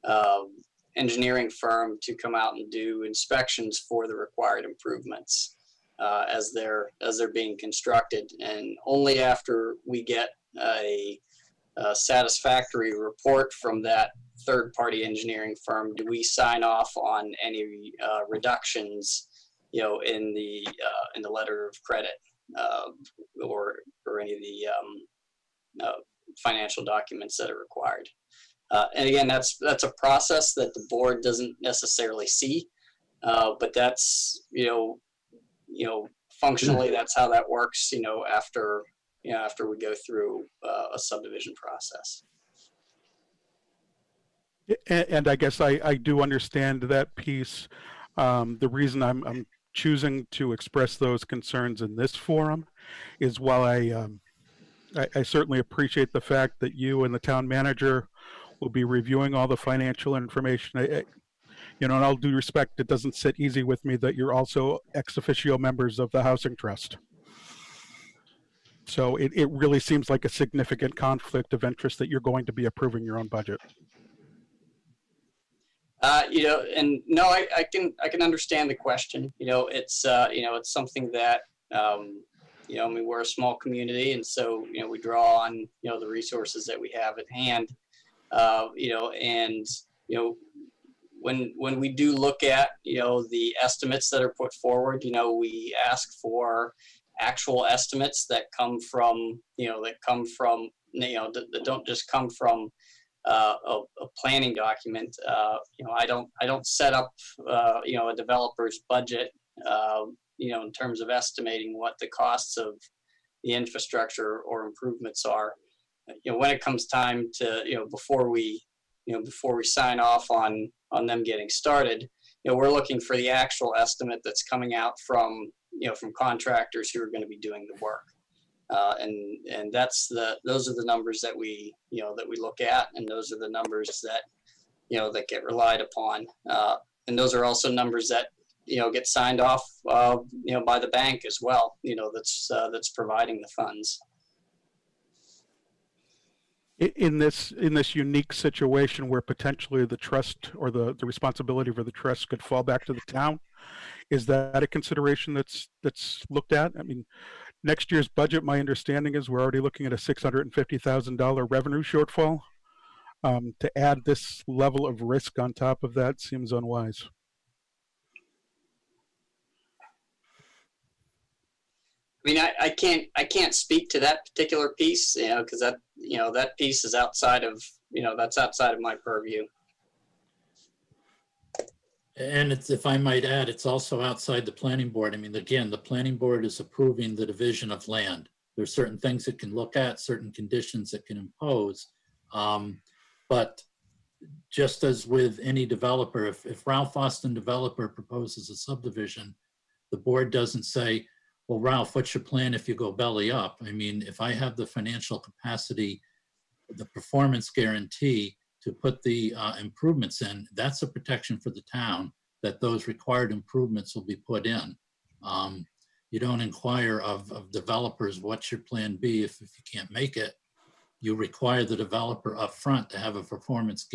um, engineering firm to come out and do inspections for the required improvements uh, as they're as they're being constructed, and only after we get a, a satisfactory report from that third-party engineering firm do we sign off on any uh, reductions, you know, in the uh, in the letter of credit uh, or or any of the um, uh, financial documents that are required. Uh, and again, that's that's a process that the board doesn't necessarily see, uh, but that's you know you know, functionally, that's how that works, you know, after, you know, after we go through uh, a subdivision process. And, and I guess I, I do understand that piece. Um, the reason I'm, I'm choosing to express those concerns in this forum is while I, um, I, I certainly appreciate the fact that you and the town manager will be reviewing all the financial information. I, you know, in all due respect, it doesn't sit easy with me that you're also ex officio members of the housing trust. So it, it really seems like a significant conflict of interest that you're going to be approving your own budget. Uh, you know, and no, I, I can I can understand the question. You know, it's uh, you know it's something that um, you know I mean we're a small community, and so you know we draw on you know the resources that we have at hand. Uh, you know, and you know when when we do look at you know the estimates that are put forward, you know we ask for actual estimates that come from you know that come from you know that, that don't just come from uh, a, a, planning document. Uh, you know, I don't I don't set up uh, you know a developer's budget. You know, in terms of estimating what the costs of the infrastructure or improvements are. You know, when it comes time to you know before we you know before we sign off on on them getting started you know we're looking for the actual estimate that's coming out from you know from contractors who are going to be doing the work uh, and and that's the those are the numbers that we you know that we look at and those are the numbers that you know that get relied upon uh, and those are also numbers that you know get signed off uh, you know by the bank as well you know that's uh, that's providing the funds. In this in this unique situation where potentially the trust or the, the responsibility for the trust could fall back to the town is that a consideration that's that's looked at? I mean next year's budget my understanding is we're already looking at a $650000 revenue shortfall. Um, to add this level of risk on top of that seems unwise mean, I, I can't I can't speak to that particular piece, you know, because that you know that piece is outside of you know that's outside of my purview. And it's, if I might add, it's also outside the planning board. I mean, again, the planning board is approving the division of land. There's certain things it can look at, certain conditions it can impose. Um, but just as with any developer, if, if Ralph Austin developer proposes a subdivision, the board doesn't say, well, Ralph, what's your plan if you go belly up? I mean, if I have the financial capacity, the performance guarantee to put the uh, improvements in, that's a protection for the town that those required improvements will be put in. Um, you don't inquire of, of developers, what's your plan B if, if you can't make it? you require the developer upfront to have a performance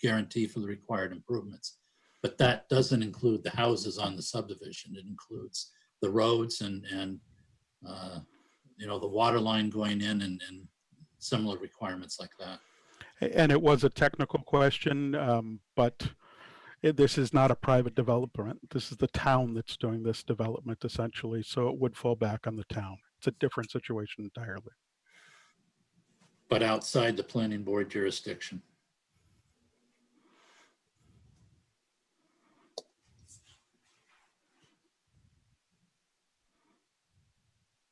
guarantee for the required improvements. But that doesn't include the houses on the subdivision. It includes the roads and, and, uh, you know, the water line going in and, and similar requirements like that. And it was a technical question, um, but it- this is not a private development. This is the town that's doing this development essentially, so it would fall back on the town. It's a different situation entirely. But outside the planning board jurisdiction.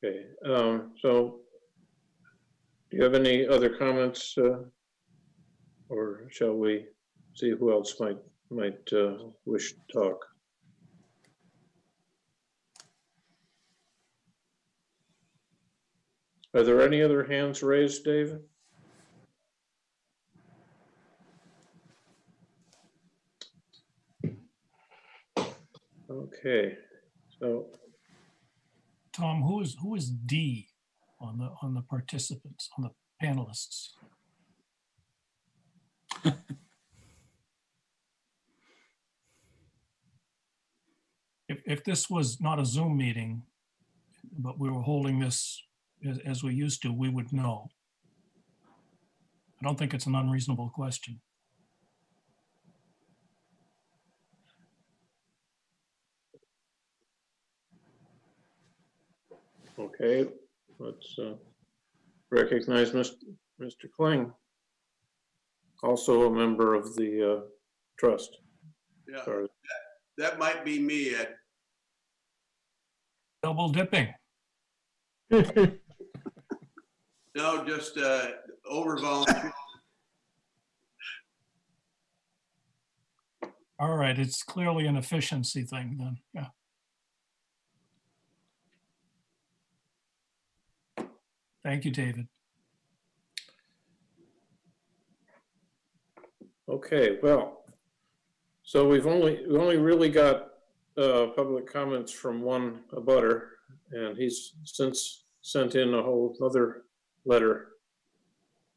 Okay, um, so do you have any other comments? uh, Or shall we see who else might, might uh, wish to talk? Are there any other hands raised, David? Okay, so Tom, who is, who is D on the, on the participants, on the panelists? [LAUGHS] If, if this was not a Zoom meeting, but we were holding this as, as we used to, we would know. I don't think it's an unreasonable question. Okay, let's uh, recognize Mr. Mr. Kling, also a member of the uh, trust. Yeah, Sorry. that- that might be me, Ed. Double dipping. [LAUGHS] No, just uh, over volunteer. All right, it's clearly an efficiency thing then, yeah. Thank you, David. Okay, well, so we've only, we only really got uh, public comments from one abutter, and he's since sent in a whole other letter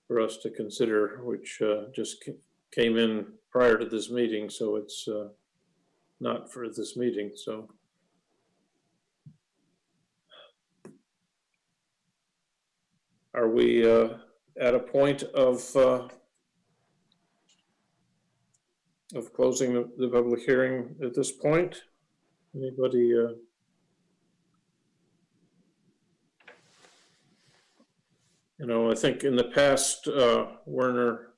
for us to consider, which uh, just ca- came in prior to this meeting, so it's uh, not for this meeting, so. Are we uh, at a point of uh, of closing the, the public hearing at this point? Anybody, uh? You know, I think in the past, uh, Werner,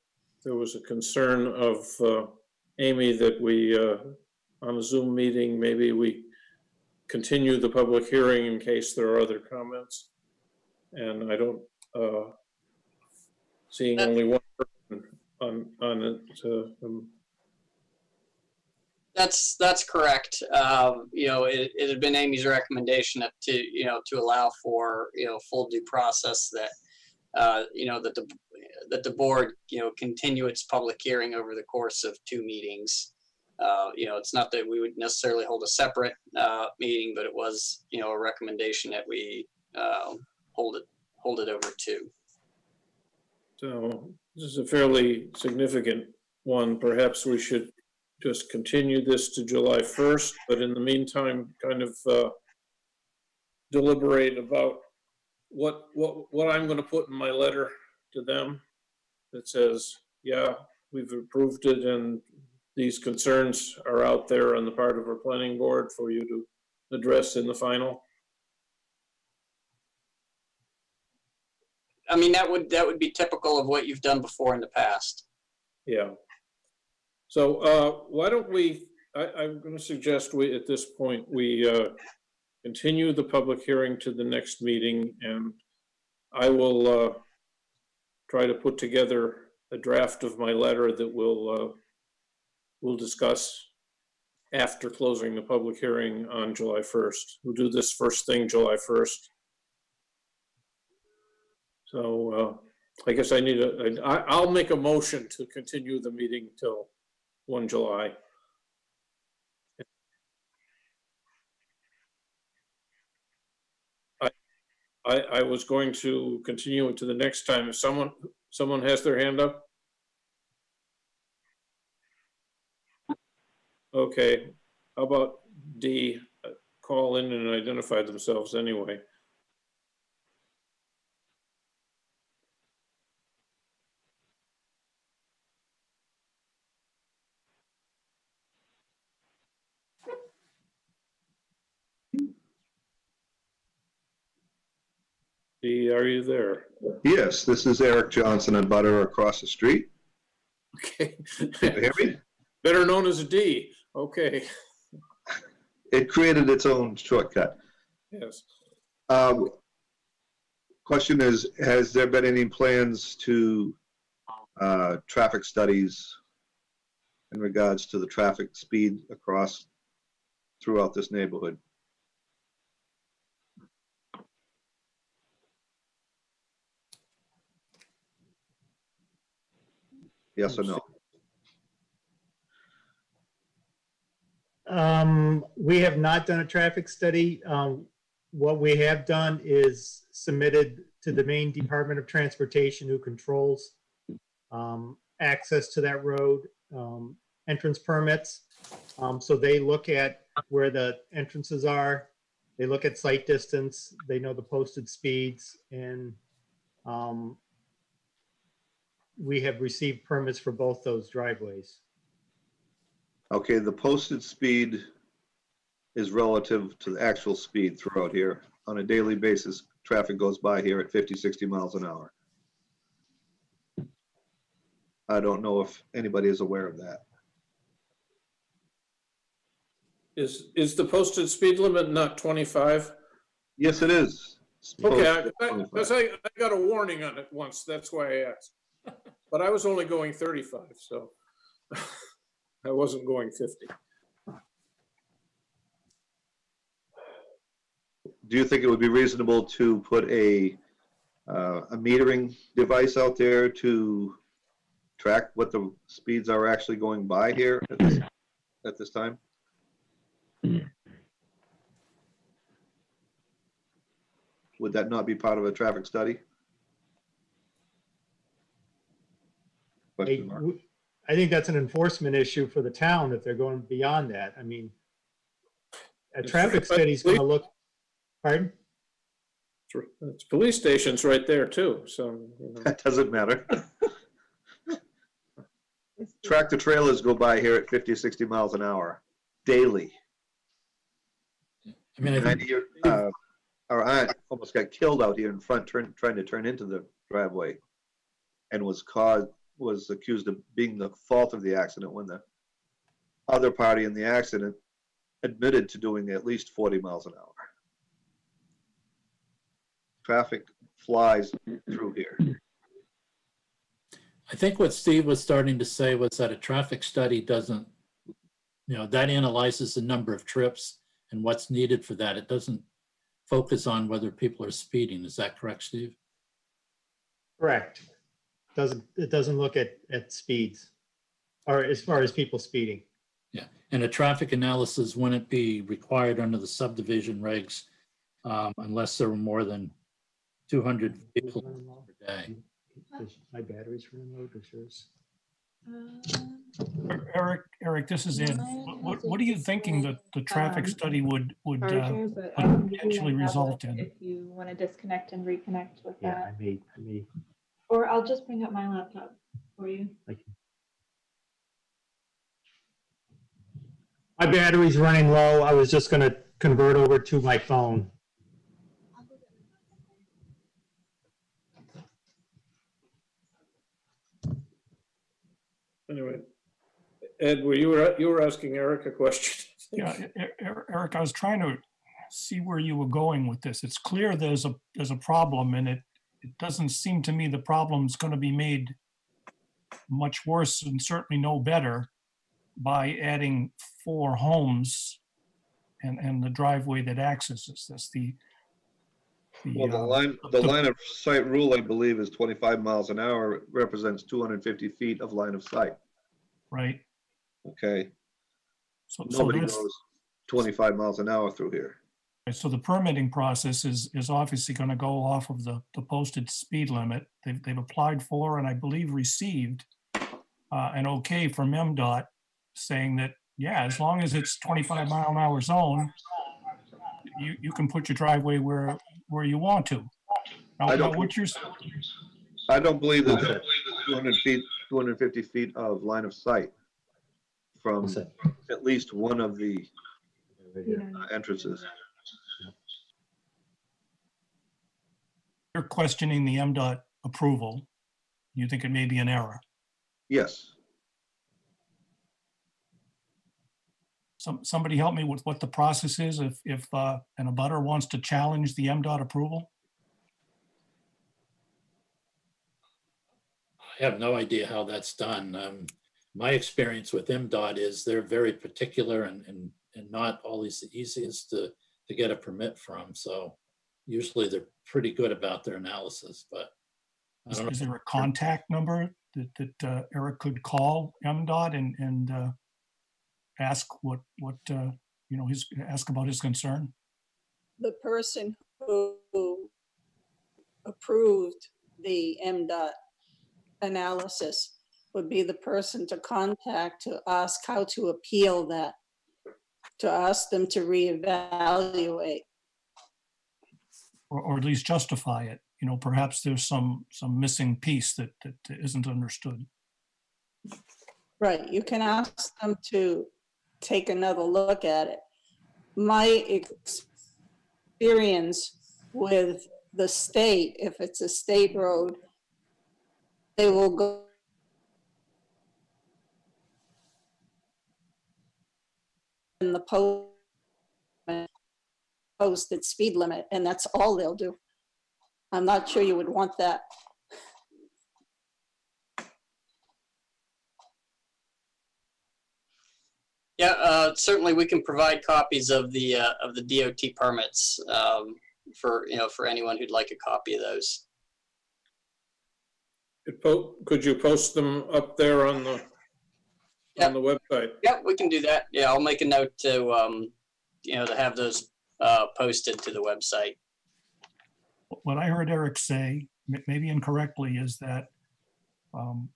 there was a concern of, uh, Amy that we, uh, on a Zoom meeting, maybe we continue the public hearing in case there are other comments. And I don't, uh, seeing only one person on, on it, uh, um, That's, that's correct. Um, you know, it, it had been Amy's recommendation to, you know, to allow for, you know, full due process that, uh, you know, that the, that the board, you know, continue its public hearing over the course of two meetings. Uh, you know, it's not that we would necessarily hold a separate, uh, meeting, but it was, you know, a recommendation that we, uh, hold it, hold it over two. So this is a fairly significant one. Perhaps we should just continue this to July 1st, but in the meantime, kind of uh, deliberate about what, what, what I'm going to put in my letter to them that says, yeah, we've approved it and these concerns are out there on the part of our planning board for you to address in the final. I mean, that would, that would be typical of what you've done before in the past. Yeah. So uh, why don't we, I, I'm going to suggest we, at this point, we uh, continue the public hearing to the next meeting and I will uh, try to put together a draft of my letter that we'll, uh, we'll discuss after closing the public hearing on July 1st. We'll do this first thing July 1st. So uh, I guess I need a, I, I'll make a motion to continue the meeting till 1 July. I, I, was going to continue it to the next time. If someone, someone has their hand up? Okay, how about D, uh, call in and identify themselves anyway? D, are you there? Yes, this is Eric Johnson an abutter across the street. Okay. Can you hear me? [LAUGHS] Better known as a D, okay, It created its own shortcut. yes. Um, Question is, has there been any plans to uh, traffic studies in regards to the traffic speed across throughout this neighborhood? Yes or no? Um, we have not done a traffic study. Um, what we have done is submitted to the Maine Department of Transportation who controls um, access to that road, um, entrance permits. Um, so they look at where the entrances are. They look at sight distance. They know the posted speeds and um, we have received permits for both those driveways. Okay, the posted speed is relative to the actual speed throughout here. On a daily basis, traffic goes by here at 50, 60 miles an hour. I don't know if anybody is aware of that. Is, is the posted speed limit not 25? Yes, it is. It's Okay, posted I- at I- 25. because I, I got a warning on it once, that's why I asked. [LAUGHS] But I was only going 35, so [LAUGHS] I wasn't going 50. Do you think it would be reasonable to put a, uh, a metering device out there to track what the speeds are actually going by here at this, at this time? Would that not be part of a traffic study? Question mark. w- I think that's an enforcement issue for the town if they're going beyond that. I mean, a It's traffic but study's gonna look, pardon? It's police stations right there too, so. you know. That [LAUGHS] doesn't matter. Tractor trailers go by here at 50, 60 miles an hour daily. I mean, I And think, your, uh, Our aunt almost got killed out here in front, turn, trying to turn into the driveway. And was caused, was accused of being the fault of the accident when the other party in the accident admitted to doing at least 40 miles an hour. Traffic flies through here. I think what Steve was starting to say was that a traffic study doesn't, you know, that analyzes the number of trips and what's needed for that. It doesn't focus on whether people are speeding. Is that correct, Steve? Correct. Doesn't, it doesn't look at, at speeds or as far as people speeding. Yeah, and a traffic analysis wouldn't be required under the subdivision regs um, unless there were more than 200 vehicles per day. Is My battery's running low, does yours? Eric, Eric, this is Ed. What- What, what are you thinking that the traffic study would, would uh, charger, but would I can give you potentially my result tablet in? If you want to disconnect and reconnect with Yeah, that, I may, I may, or I'll just bring up my laptop for you. my battery's running low. I was just gonna convert over to my phone. Anyway, Ed, were you, were you were asking Eric a question? [LAUGHS] Yeah, Eric, I was trying to see where you were going with this. It's clear there's a, there's a problem and it, it doesn't seem to me the problem's going to be made much worse and certainly no better by adding four homes and, and the driveway that accesses this. The, Well, the uh, line, the line of sight rule, I believe, is 25 miles an hour, It represents 250 feet of line of sight, right? okay? So, so Nobody that's, goes 25 miles an hour through here. So the permitting process is, is obviously going to go off of the, the posted speed limit. They've, they've applied for and I believe received uh, an okay from MDOT saying that, yeah, as long as it's 25 mile an hour zone, you, you can put your driveway where, where you want to. Now, I don't- what you're, s- I don't believe that that's 200 feet, 250 feet of line of sight from at least one of the uh, entrances. You're questioning the MDOT approval. You think it may be an error. Yes, Some, somebody help me with what the process is if, if uh, an abutter wants to challenge the MDOT approval? I have no idea how that's done. Um, my experience with MDOT is they're very particular and, and, and not always the easiest to, to get a permit from. So usually they're pretty good about their analysis, but I Is don't know. is there a contact number that, that uh, Eric could call MDOT and, and uh, ask what, what, uh, you know, his, ask about his concern? The person who approved the MDOT analysis would be the person to contact to ask how to appeal that, to ask them to reevaluate. Or, or at least justify it? You know, perhaps there's some, some missing piece that, that isn't understood. Right, you can ask them to take another look at it. My experience with the state, if it's a state road, they will go in the post posted speed limit, and that's all they'll do. I'm not sure you would want that. Yeah, uh, certainly we can provide copies of the, uh, of the DOT permits, um, for, you know, for anyone who'd like a copy of those. Could po- Could you post them up there on the, on the website? Yeah, we can do that. Yeah, I'll make a note to, um, you know, to have those, uh, posted to the website. What I heard Eric say, m- maybe incorrectly, is that um,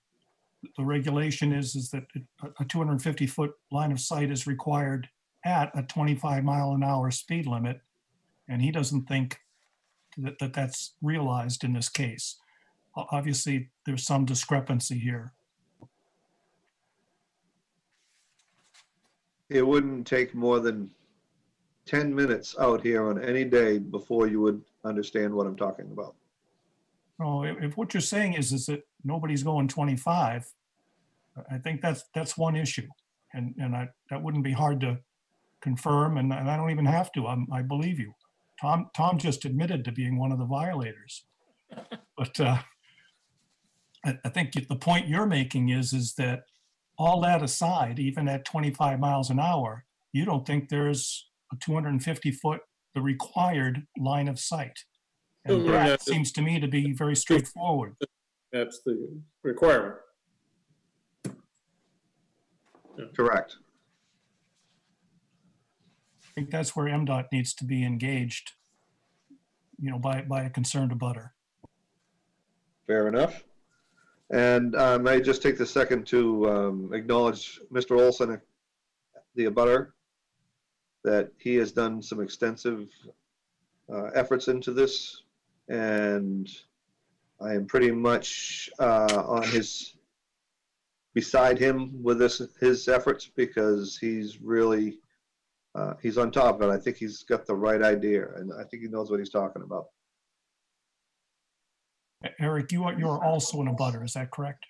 the regulation is, is that a- a 250-foot line of sight is required at a 25 mile an hour speed limit. And he doesn't think that, that that's realized in this case. O- Obviously, there's some discrepancy here. it wouldn't take more than 10 minutes out here on any day before you would understand what I'm talking about. Oh, if, if what you're saying is, is that nobody's going 25, I- I think that's, that's one issue. And, and I, that wouldn't be hard to confirm, and, and I don't even have to, I'm, I believe you. Tom, Tom just admitted to being one of the violators. [LAUGHS] But, uh, I, I think the point you're making is, is that all that aside, even at 25 miles an hour, you don't think there's a 250 foot, the required line of sight. And Well, that that's- seems to me to be very straightforward. That's the requirement. Correct. I think that's where MDOT needs to be engaged, you know, by, by a concerned abutter. Fair enough. And uh, may I just take the second to um, acknowledge Mr. Olson, the abutter, that he has done some extensive uh, efforts into this, and I am pretty much uh, on his, beside him with this, his efforts, because he's really, uh, he's on top of it. I think he's got the right idea, and I think he knows what he's talking about. Eric, you are, you're also an abutter, is that correct?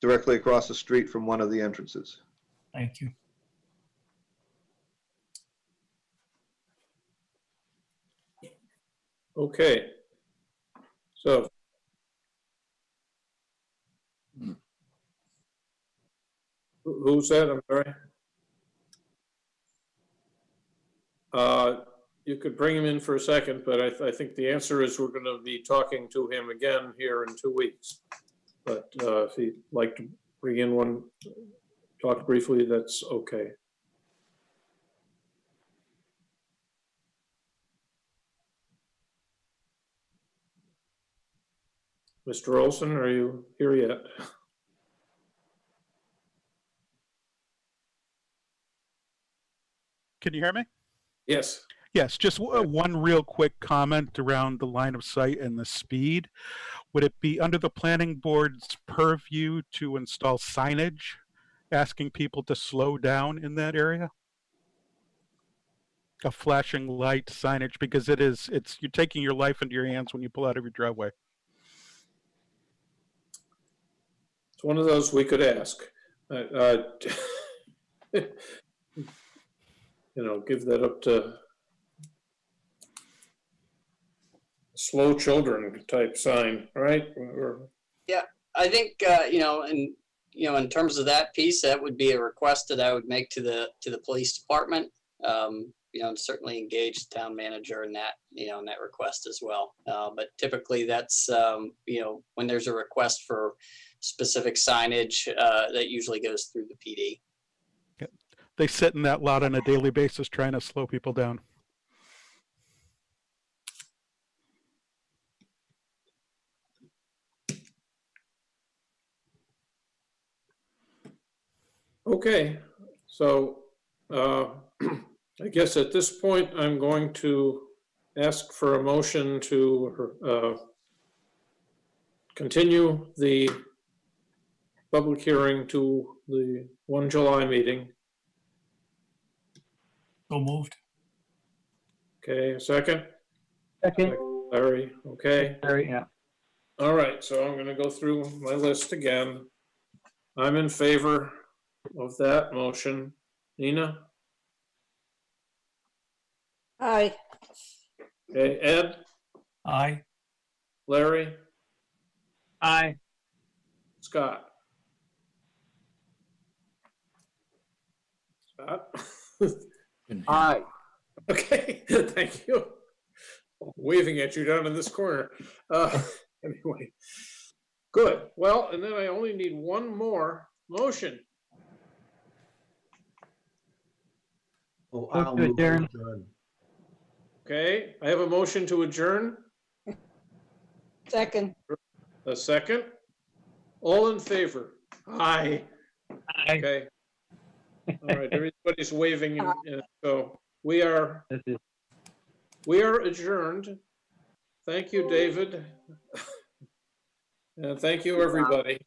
Directly across the street from one of the entrances. Thank you. Okay. So. Who- Who's that? I'm sorry. Uh, You could bring him in for a second, but I, th- I think the answer is we're going to be talking to him again here in two weeks. But uh, if he'd like to bring in one, talk briefly, that's okay. Mr. Olson, are you here yet? Can you hear me? Yes. Yes, just w- uh, one real quick comment around the line of sight and the speed. Would it be under the planning board's purview to install signage asking people to slow down in that area? A flashing light signage because it is, it's, you're taking your life into your hands when you pull out of your driveway. It's one of those we could ask. Uh, [LAUGHS] uh, You know, give that up to slow children type sign, right? Or, Yeah, I think, uh, you know, and, you know, in terms of that piece, that would be a request that I would make to the, to the police department. Um, you know, and certainly engage the town manager in that, you know, in that request as well. Uh, but typically that's, um, you know, when there's a request for specific signage, uh, that usually goes through the PD. They sit in that lot on a daily basis trying to slow people down. okay, so uh, [CLEARS THROAT] I guess at this point, I'm going to ask for a motion to uh, continue the public hearing to the 1 July meeting. So moved. Okay, a second? Second. Larry, okay. Larry, yeah. All right, so I'm gonna go through my list again. I'm in favor of that motion. Nina? Aye. Okay, Ed? Aye. Larry? Aye. Scott? [LAUGHS] Scott? Aye. Okay, [LAUGHS] thank you. Waving at you down in this corner. Uh, [LAUGHS] anyway, good. Well, and then I only need one more motion. Oh, I'll to move to adjourn. adjourn. Okay, I have a motion to adjourn. Second. A second. All in favor? Aye. Aye. Okay. All right, everybody's waving, and and so we are, we are adjourned. Thank you, David. And thank you, everybody.